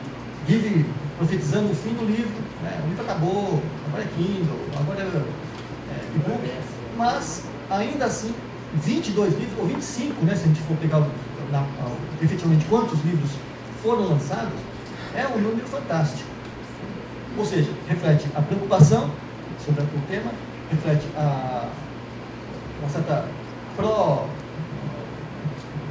Speaker 8: vive profetizando o fim do livro, né, o livro acabou, agora é Kindle, agora é, é e-book, mas ainda assim, 22 livros, ou 25, né, se a gente for pegar na- efetivamente quantos livros foram lançados, é um número fantástico. Ou seja, reflete a preocupação sobre o tema, reflete a, uma certa pró,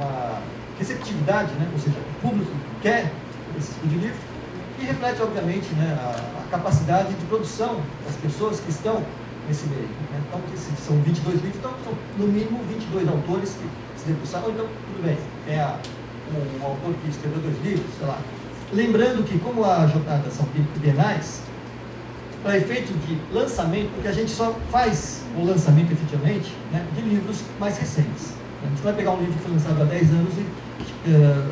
Speaker 8: uma receptividade, né? ou seja, o público quer esse tipo de livro, e reflete, obviamente, né, a, a capacidade de produção das pessoas que estão nesse meio. Né? Então, se são 22 livros, então são no mínimo 22 autores que se debruçaram, então tudo bem, é a, um, um autor que escreveu dois livros, sei lá. Lembrando que, como a jornada são bienais, para efeito de lançamento, porque a gente só faz o lançamento efetivamente né, de livros mais recentes. A gente não vai pegar um livro que foi lançado há 10 anos e eh,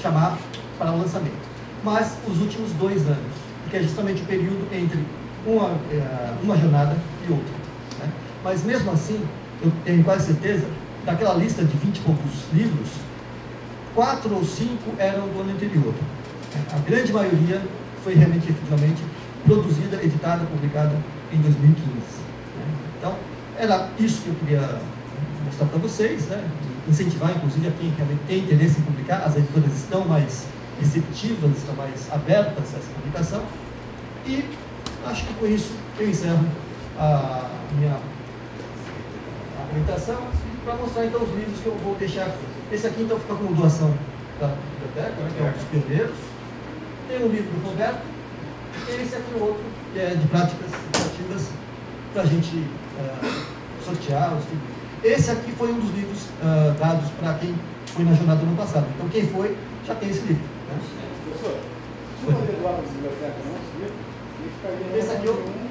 Speaker 8: chamar para o lançamento. Mas os últimos dois anos, porque é justamente o período entre uma, eh, uma jornada e outra. né. Mas mesmo assim, eu tenho quase certeza, daquela lista de 20 e poucos livros, quatro ou cinco eram do ano anterior. A grande maioria foi realmente, efetivamente, produzida, editada, publicada em 2015. né. Então, era isso que eu queria mostrar para vocês, né? incentivar, inclusive, a quem realmente tem interesse em publicar. As editoras estão mais receptivas, estão mais abertas a essa publicação. E acho que com isso eu encerro a minha apresentação para mostrar então os livros que eu vou deixar. Esse aqui então fica como doação da biblioteca, né, que é um dos pioneiros. Tem um livro do Roberto, e esse aqui é outro, que é de práticas educativas, para a gente ah, sortear os livros. Esse aqui foi um dos livros ah, dados para quem foi na jornada do ano passado. Então quem foi já tem esse livro. né?
Speaker 6: Professor, doar para a biblioteca, não? Esse
Speaker 8: aqui eu-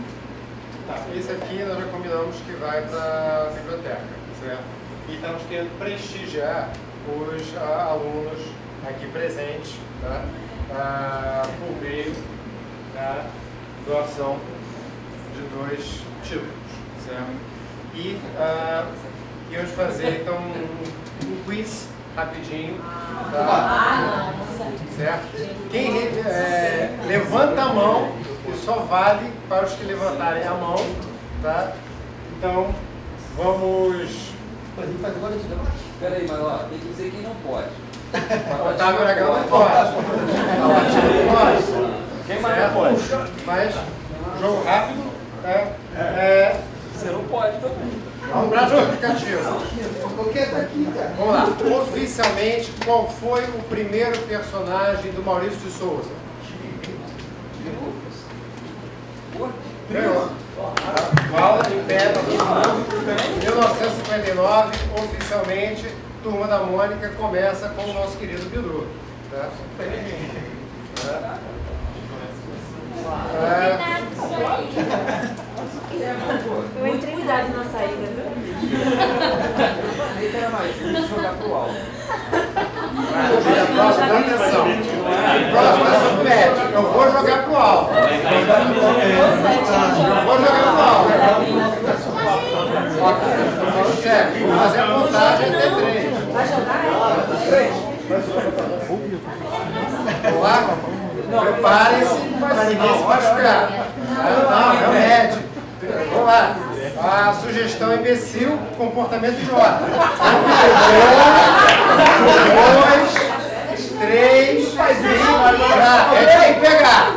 Speaker 1: Tá, esse aqui nós já combinamos que vai para a biblioteca, certo? E estamos querendo prestigiar os ah, alunos aqui presentes, tá? Ah, por meio da doação de dois títulos, certo? E ah, íamos fazer então um, um quiz rapidinho, tá? certo? Quem é, levanta a mão e só vale para os que levantarem a mão, tá? Então, vamos...
Speaker 8: A gente faz agora esse debate.
Speaker 6: Espera aí, mas ó, tem que dizer quem não pode.
Speaker 1: Otávio Aragão não pode. Não pode.
Speaker 6: Quem mais não pode?
Speaker 1: Mas, jogo rápido, né? É,
Speaker 6: Você não pode também.
Speaker 1: Um prato aplicativo. Vamos lá. Oficialmente, qual foi o primeiro personagem do Maurício de Souza? Ganhou. 1959, oficialmente, Turma da Mônica começa com o nosso querido Bidu. Tá? É.
Speaker 9: Eu entrei cuidado na saída, viu?
Speaker 6: Pera mais, deixa eu jogar pro alto.
Speaker 1: Próxima, atenção. Próxima é submete. Eu vou jogar pro alto. Eu vou jogar pro alto. Ó, tô falando sério. Vou fazer a contagem até três.
Speaker 9: Vai jogar?
Speaker 1: Três. Vamos lá? Preparem-se para ninguém se machucar. Não, é o médico. Vamos lá. A sugestão imbecil, comportamento idiota. Um, dois, três, faz isso. Tá, é quem pegar.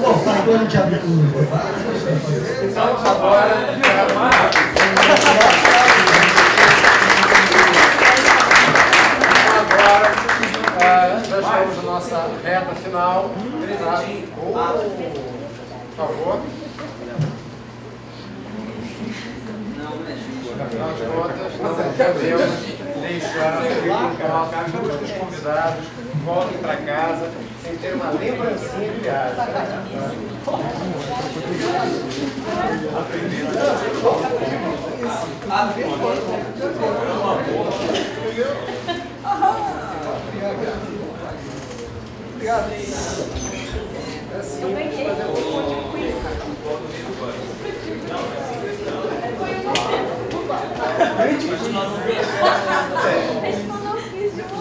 Speaker 8: Bom, mas quando
Speaker 1: nossa reta final. Por favor. Afinal de contas, nós devemos deixar que ilustres convidados voltem para casa sem ter uma lembrancinha de viagem. Assim, fazer um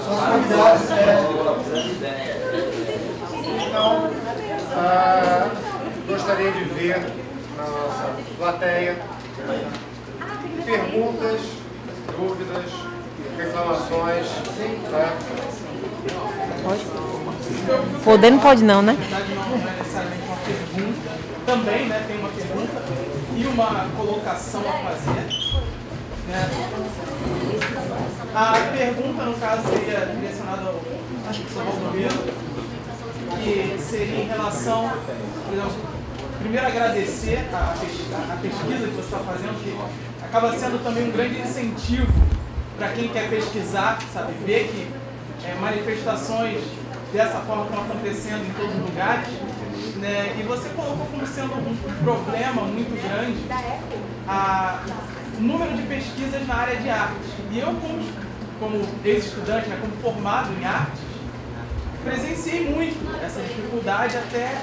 Speaker 8: Só os convidados, é,
Speaker 1: Então, ah, gostaria de ver na nossa plateia perguntas, dúvidas, reclamações. Tá?
Speaker 10: Poder não pode não, né?
Speaker 11: Também né, tem uma pergunta e uma colocação a fazer. né? A pergunta, no caso, seria direcionada ao acho que Valdomiro, que seria em relação, por exemplo, primeiro agradecer a, pes- a pesquisa que você está fazendo, que acaba sendo também um grande incentivo para quem quer pesquisar, sabe, ver que é, manifestações dessa forma estão acontecendo em todos os lugares, né? E você colocou como sendo um problema muito grande a, o número de pesquisas na área de artes. E eu, como, como ex-estudante, né, como formado em artes, presenciei muito essa dificuldade até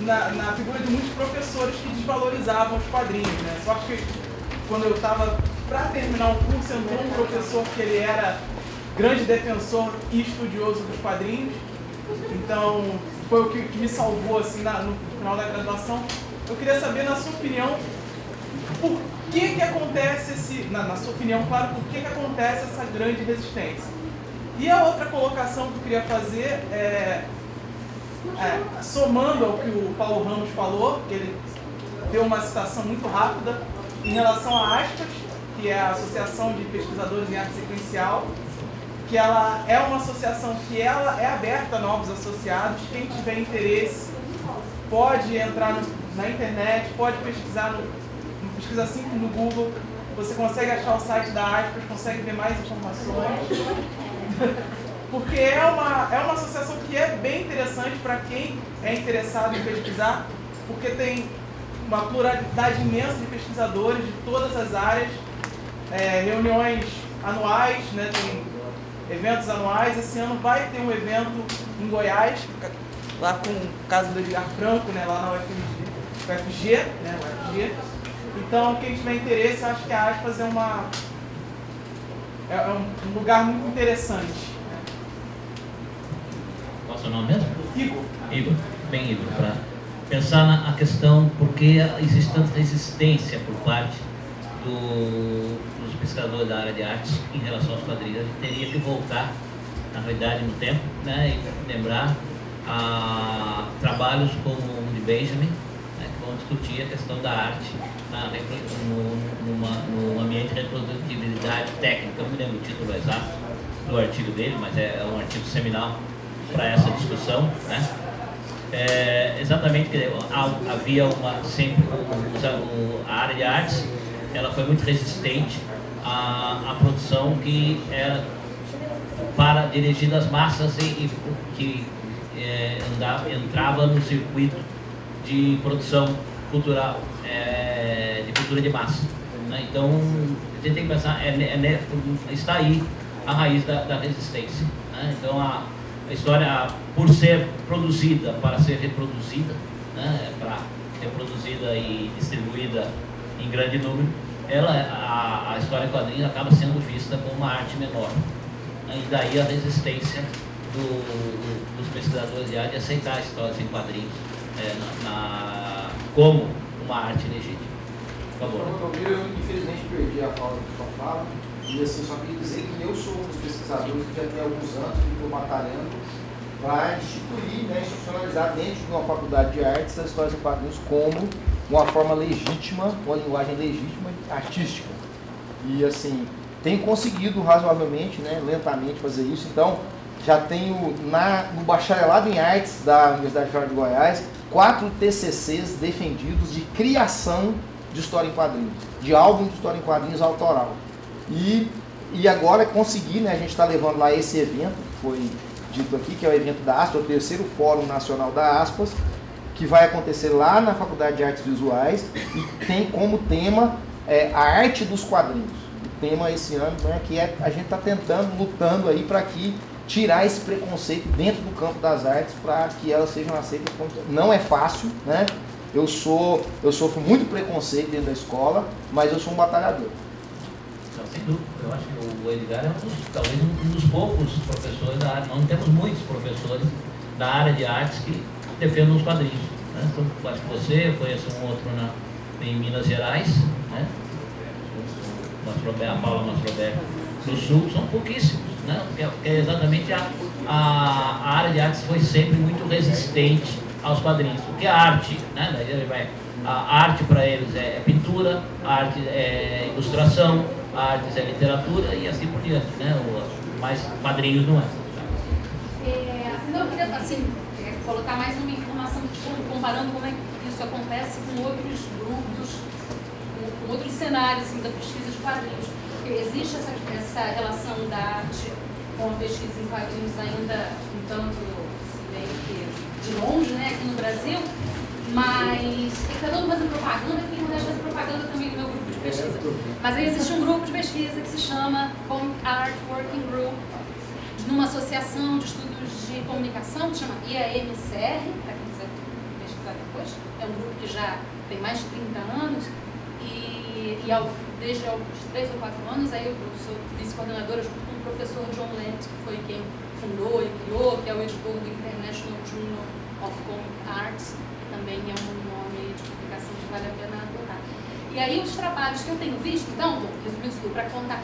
Speaker 11: na, na figura de muitos professores que desvalorizavam os quadrinhos. Né? Só que quando eu estava para terminar o curso, entrou um professor que ele era grande defensor e estudioso dos quadrinhos. Então, foi o que, que me salvou assim, na- no final da graduação. Eu queria saber, na sua opinião, por que que acontece esse, na, na sua opinião, claro, por que que acontece essa grande resistência? E a outra colocação que eu queria fazer é, é, somando ao que o Paulo Ramos falou, que ele deu uma citação muito rápida em relação a aspas, que é a Associação de Pesquisadores em Arte Sequencial, que ela é uma associação que ela é aberta a novos associados. Quem tiver interesse pode entrar no- na internet, pode pesquisar no, no pesquisa simples no Google. Você consegue achar o site da Aspas, consegue ver mais informações. Porque é uma, é uma associação que é bem interessante para quem é interessado em pesquisar, porque tem uma pluralidade imensa de pesquisadores de todas as áreas, é, reuniões anuais, né, tem eventos anuais. Esse ano vai ter um evento em Goiás, lá com o caso do Edgar Franco, né, lá na UFG, UFG, né, UFG. Então, quem tiver interesse, acho que a Aspas é uma é é um um lugar muito interessante. né.
Speaker 2: Qual é o seu nome mesmo?
Speaker 11: Igor.
Speaker 2: Igor. Bem, Igor, para pensar na questão por que existe tanta resistência por parte do- dos pesquisadores da área de artes em relação aos quadrinhos. A gente teria que voltar, na realidade, no tempo, né, e lembrar a trabalhos como o de Benjamin, né, que vão discutir a questão da arte na, repro- no, numa, no ambiente de reprodutibilidade técnica. Eu não me lembro o título exato do artigo dele, mas é, é um artigo seminal para essa discussão. Né? É, exatamente, havia uma, sempre o- a área de artes, ela foi muito resistente à, à produção que era para dirigir as massas e, e que é, andava- entrava no circuito de produção cultural, é, de cultura de massa. né? Então, a gente tem que pensar, é, é ne- está aí a raiz da, da resistência. né? Então, a, a história, por ser produzida para ser reproduzida, né? para ser produzida e distribuída em grande número, ela, a, a história em quadrinhos acaba sendo vista como uma arte menor. né? E daí a resistência do- do- dos pesquisadores de arte de aceitar histórias em quadrinhos é, na, na- como uma arte legítima. Por favor.
Speaker 6: Rodomiro, eu infelizmente perdi a fala da sua fala. E assim, só queria dizer que eu sou um dos pesquisadores que já tem alguns anos que estou batalhando para instituir, né, institucionalizar dentro de uma faculdade de artes as histórias em quadrinhos como uma forma legítima, uma linguagem legítima artística. E assim, tenho conseguido razoavelmente, né, lentamente fazer isso. Então, já tenho na, no bacharelado em artes da Universidade Federal de Goiás quatro TCCs defendidos de criação de história em quadrinhos, de álbum de história em quadrinhos autoral. E, e agora consegui, né, a gente está levando lá esse evento, que foi dito aqui, que é o evento da ASPAS, o terceiro Fórum Nacional da ASPAS, que vai acontecer lá na Faculdade de Artes Visuais e tem como tema é, a arte dos quadrinhos. O tema esse ano né, que é, a gente está tentando, lutando aí para que tirar esse preconceito dentro do campo das artes para que elas sejam aceitas. Não é fácil, né? Eu sou, eu sofro muito preconceito dentro da escola, mas eu sou um batalhador.
Speaker 2: Não, sem dúvida. Eu acho que o Edgar é um dos, talvez um dos poucos professores da área. Não temos muitos professores da área de artes que defendam os quadrinhos. Né? Que você, eu conheço um outro na, em Minas Gerais, né? A Paula Mastroberg do Sul, são pouquíssimos. Né? Porque é- porque é exatamente a, a, a área de artes foi sempre muito resistente aos quadrinhos. O que é arte? Né? Daí ele vai, a arte para eles é, é pintura, a arte é ilustração, a arte é literatura e assim por diante. Né? Mas quadrinhos não é.
Speaker 12: É, não, assim, colocar mais uma informação como- comparando como é que isso acontece com outros grupos, com, com outros cenários assim, da pesquisa de quadrinhos. Porque existe essa, essa relação da arte com a pesquisa em quadrinhos ainda um tanto, se bem que de longe, né, aqui no Brasil, mas está todo mundo fazendo propaganda, tem vontade de fazer propaganda também do meu grupo de pesquisa. Mas aí existe um grupo de pesquisa que se chama Comic Art Working Group, numa associação de estudos de comunicação que chama IAMCR, para quem quiser pesquisar depois. É um grupo que já tem mais de 30 anos e, e ao- desde alguns 3 ou 4 anos aí eu sou vice-coordenadora junto com o professor John Lent, que foi quem fundou e criou, que é o editor do International Journal of Comic Arts, que também é um nome de publicação que vale a pena adorar. E aí os trabalhos que eu tenho visto, então, resumindo tudo, para contar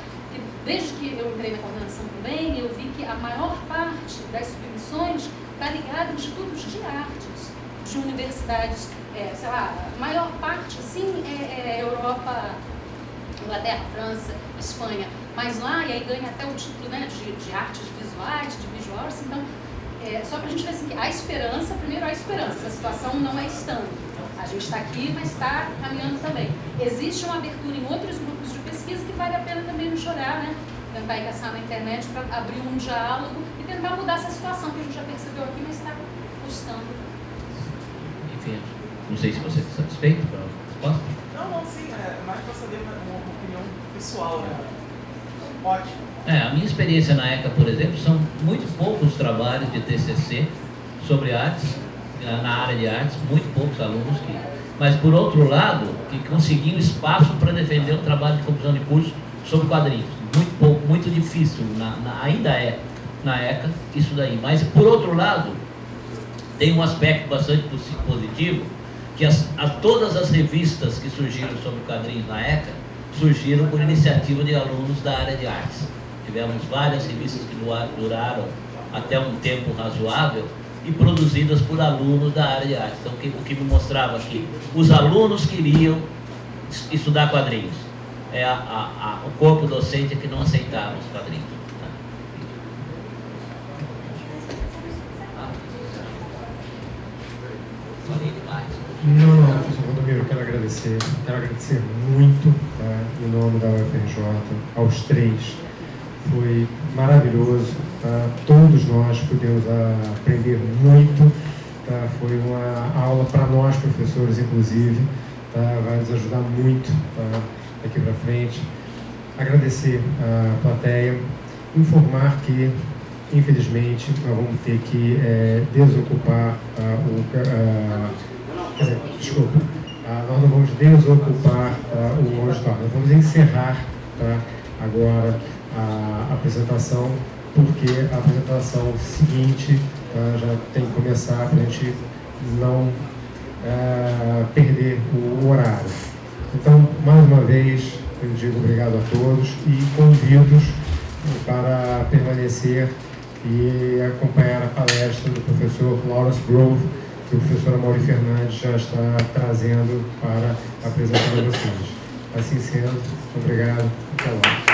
Speaker 12: desde que eu entrei na coordenação também, eu vi que a maior parte das submissões está ligada a institutos de artes, de universidades, é, sei lá, a maior parte, assim, é, é Europa, Inglaterra, França, Espanha, mas lá, e aí ganha até o título né, de, de artes visuais, de visual arts, então, é, só para a gente ver assim, que há esperança, primeiro há esperança, a situação não é estando. A gente está aqui, mas está caminhando também. Existe uma abertura em outros grupos de pesquisa que vale a pena também não chorar, né? Tentar encaixar na internet para abrir um diálogo e tentar mudar essa situação que a gente já percebeu aqui, mas está custando.
Speaker 2: Enfim, não sei se você está satisfeito com a resposta.
Speaker 11: Não, não, sim, é mais para saber uma, uma opinião pessoal, né? Ótimo.
Speaker 2: É, a minha experiência na ECA, por exemplo, são muito poucos trabalhos de TCC sobre artes, na área de artes, muito poucos alunos que... Mas, por outro lado, que conseguiam espaço para defender o trabalho de conclusão de curso sobre quadrinhos. Muito pouco, muito difícil, na, na- ainda é na ECA isso daí. Mas, por outro lado, tem um aspecto bastante posi- positivo, que as, a, todas as revistas que surgiram sobre quadrinhos na ECA surgiram por iniciativa de alunos da área de artes. Tivemos várias revistas que dura- duraram até um tempo razoável e produzidas por alunos da área de artes. Então, o que, o que me mostrava aqui, os alunos queriam es- estudar quadrinhos. É a, a- a- o corpo docente é que não aceitava os quadrinhos. tá?
Speaker 13: Não, não, professor Valdomiro, eu quero agradecer. Quero agradecer muito, tá, em nome da UFRJ, aos três. Foi maravilhoso, tá? todos nós pudemos aprender muito. Tá? Foi uma aula para nós, professores, inclusive. Tá? Vai nos ajudar muito tá? daqui para frente. Agradecer a plateia, informar que infelizmente, nós vamos ter que é, desocupar ah, o. quer dizer, desculpa, ah, nós não vamos desocupar o auditório, nós vamos encerrar tá, agora a apresentação, porque a apresentação seguinte tá, já tem que começar para a gente não ah, perder o horário. Então, mais uma vez, eu digo obrigado a todos e convido-os para permanecer e acompanhar a palestra do professor Lawrence Grove, que o professor Amaury Fernandes já está trazendo para apresentar a vocês. Assim sendo, obrigado, até logo.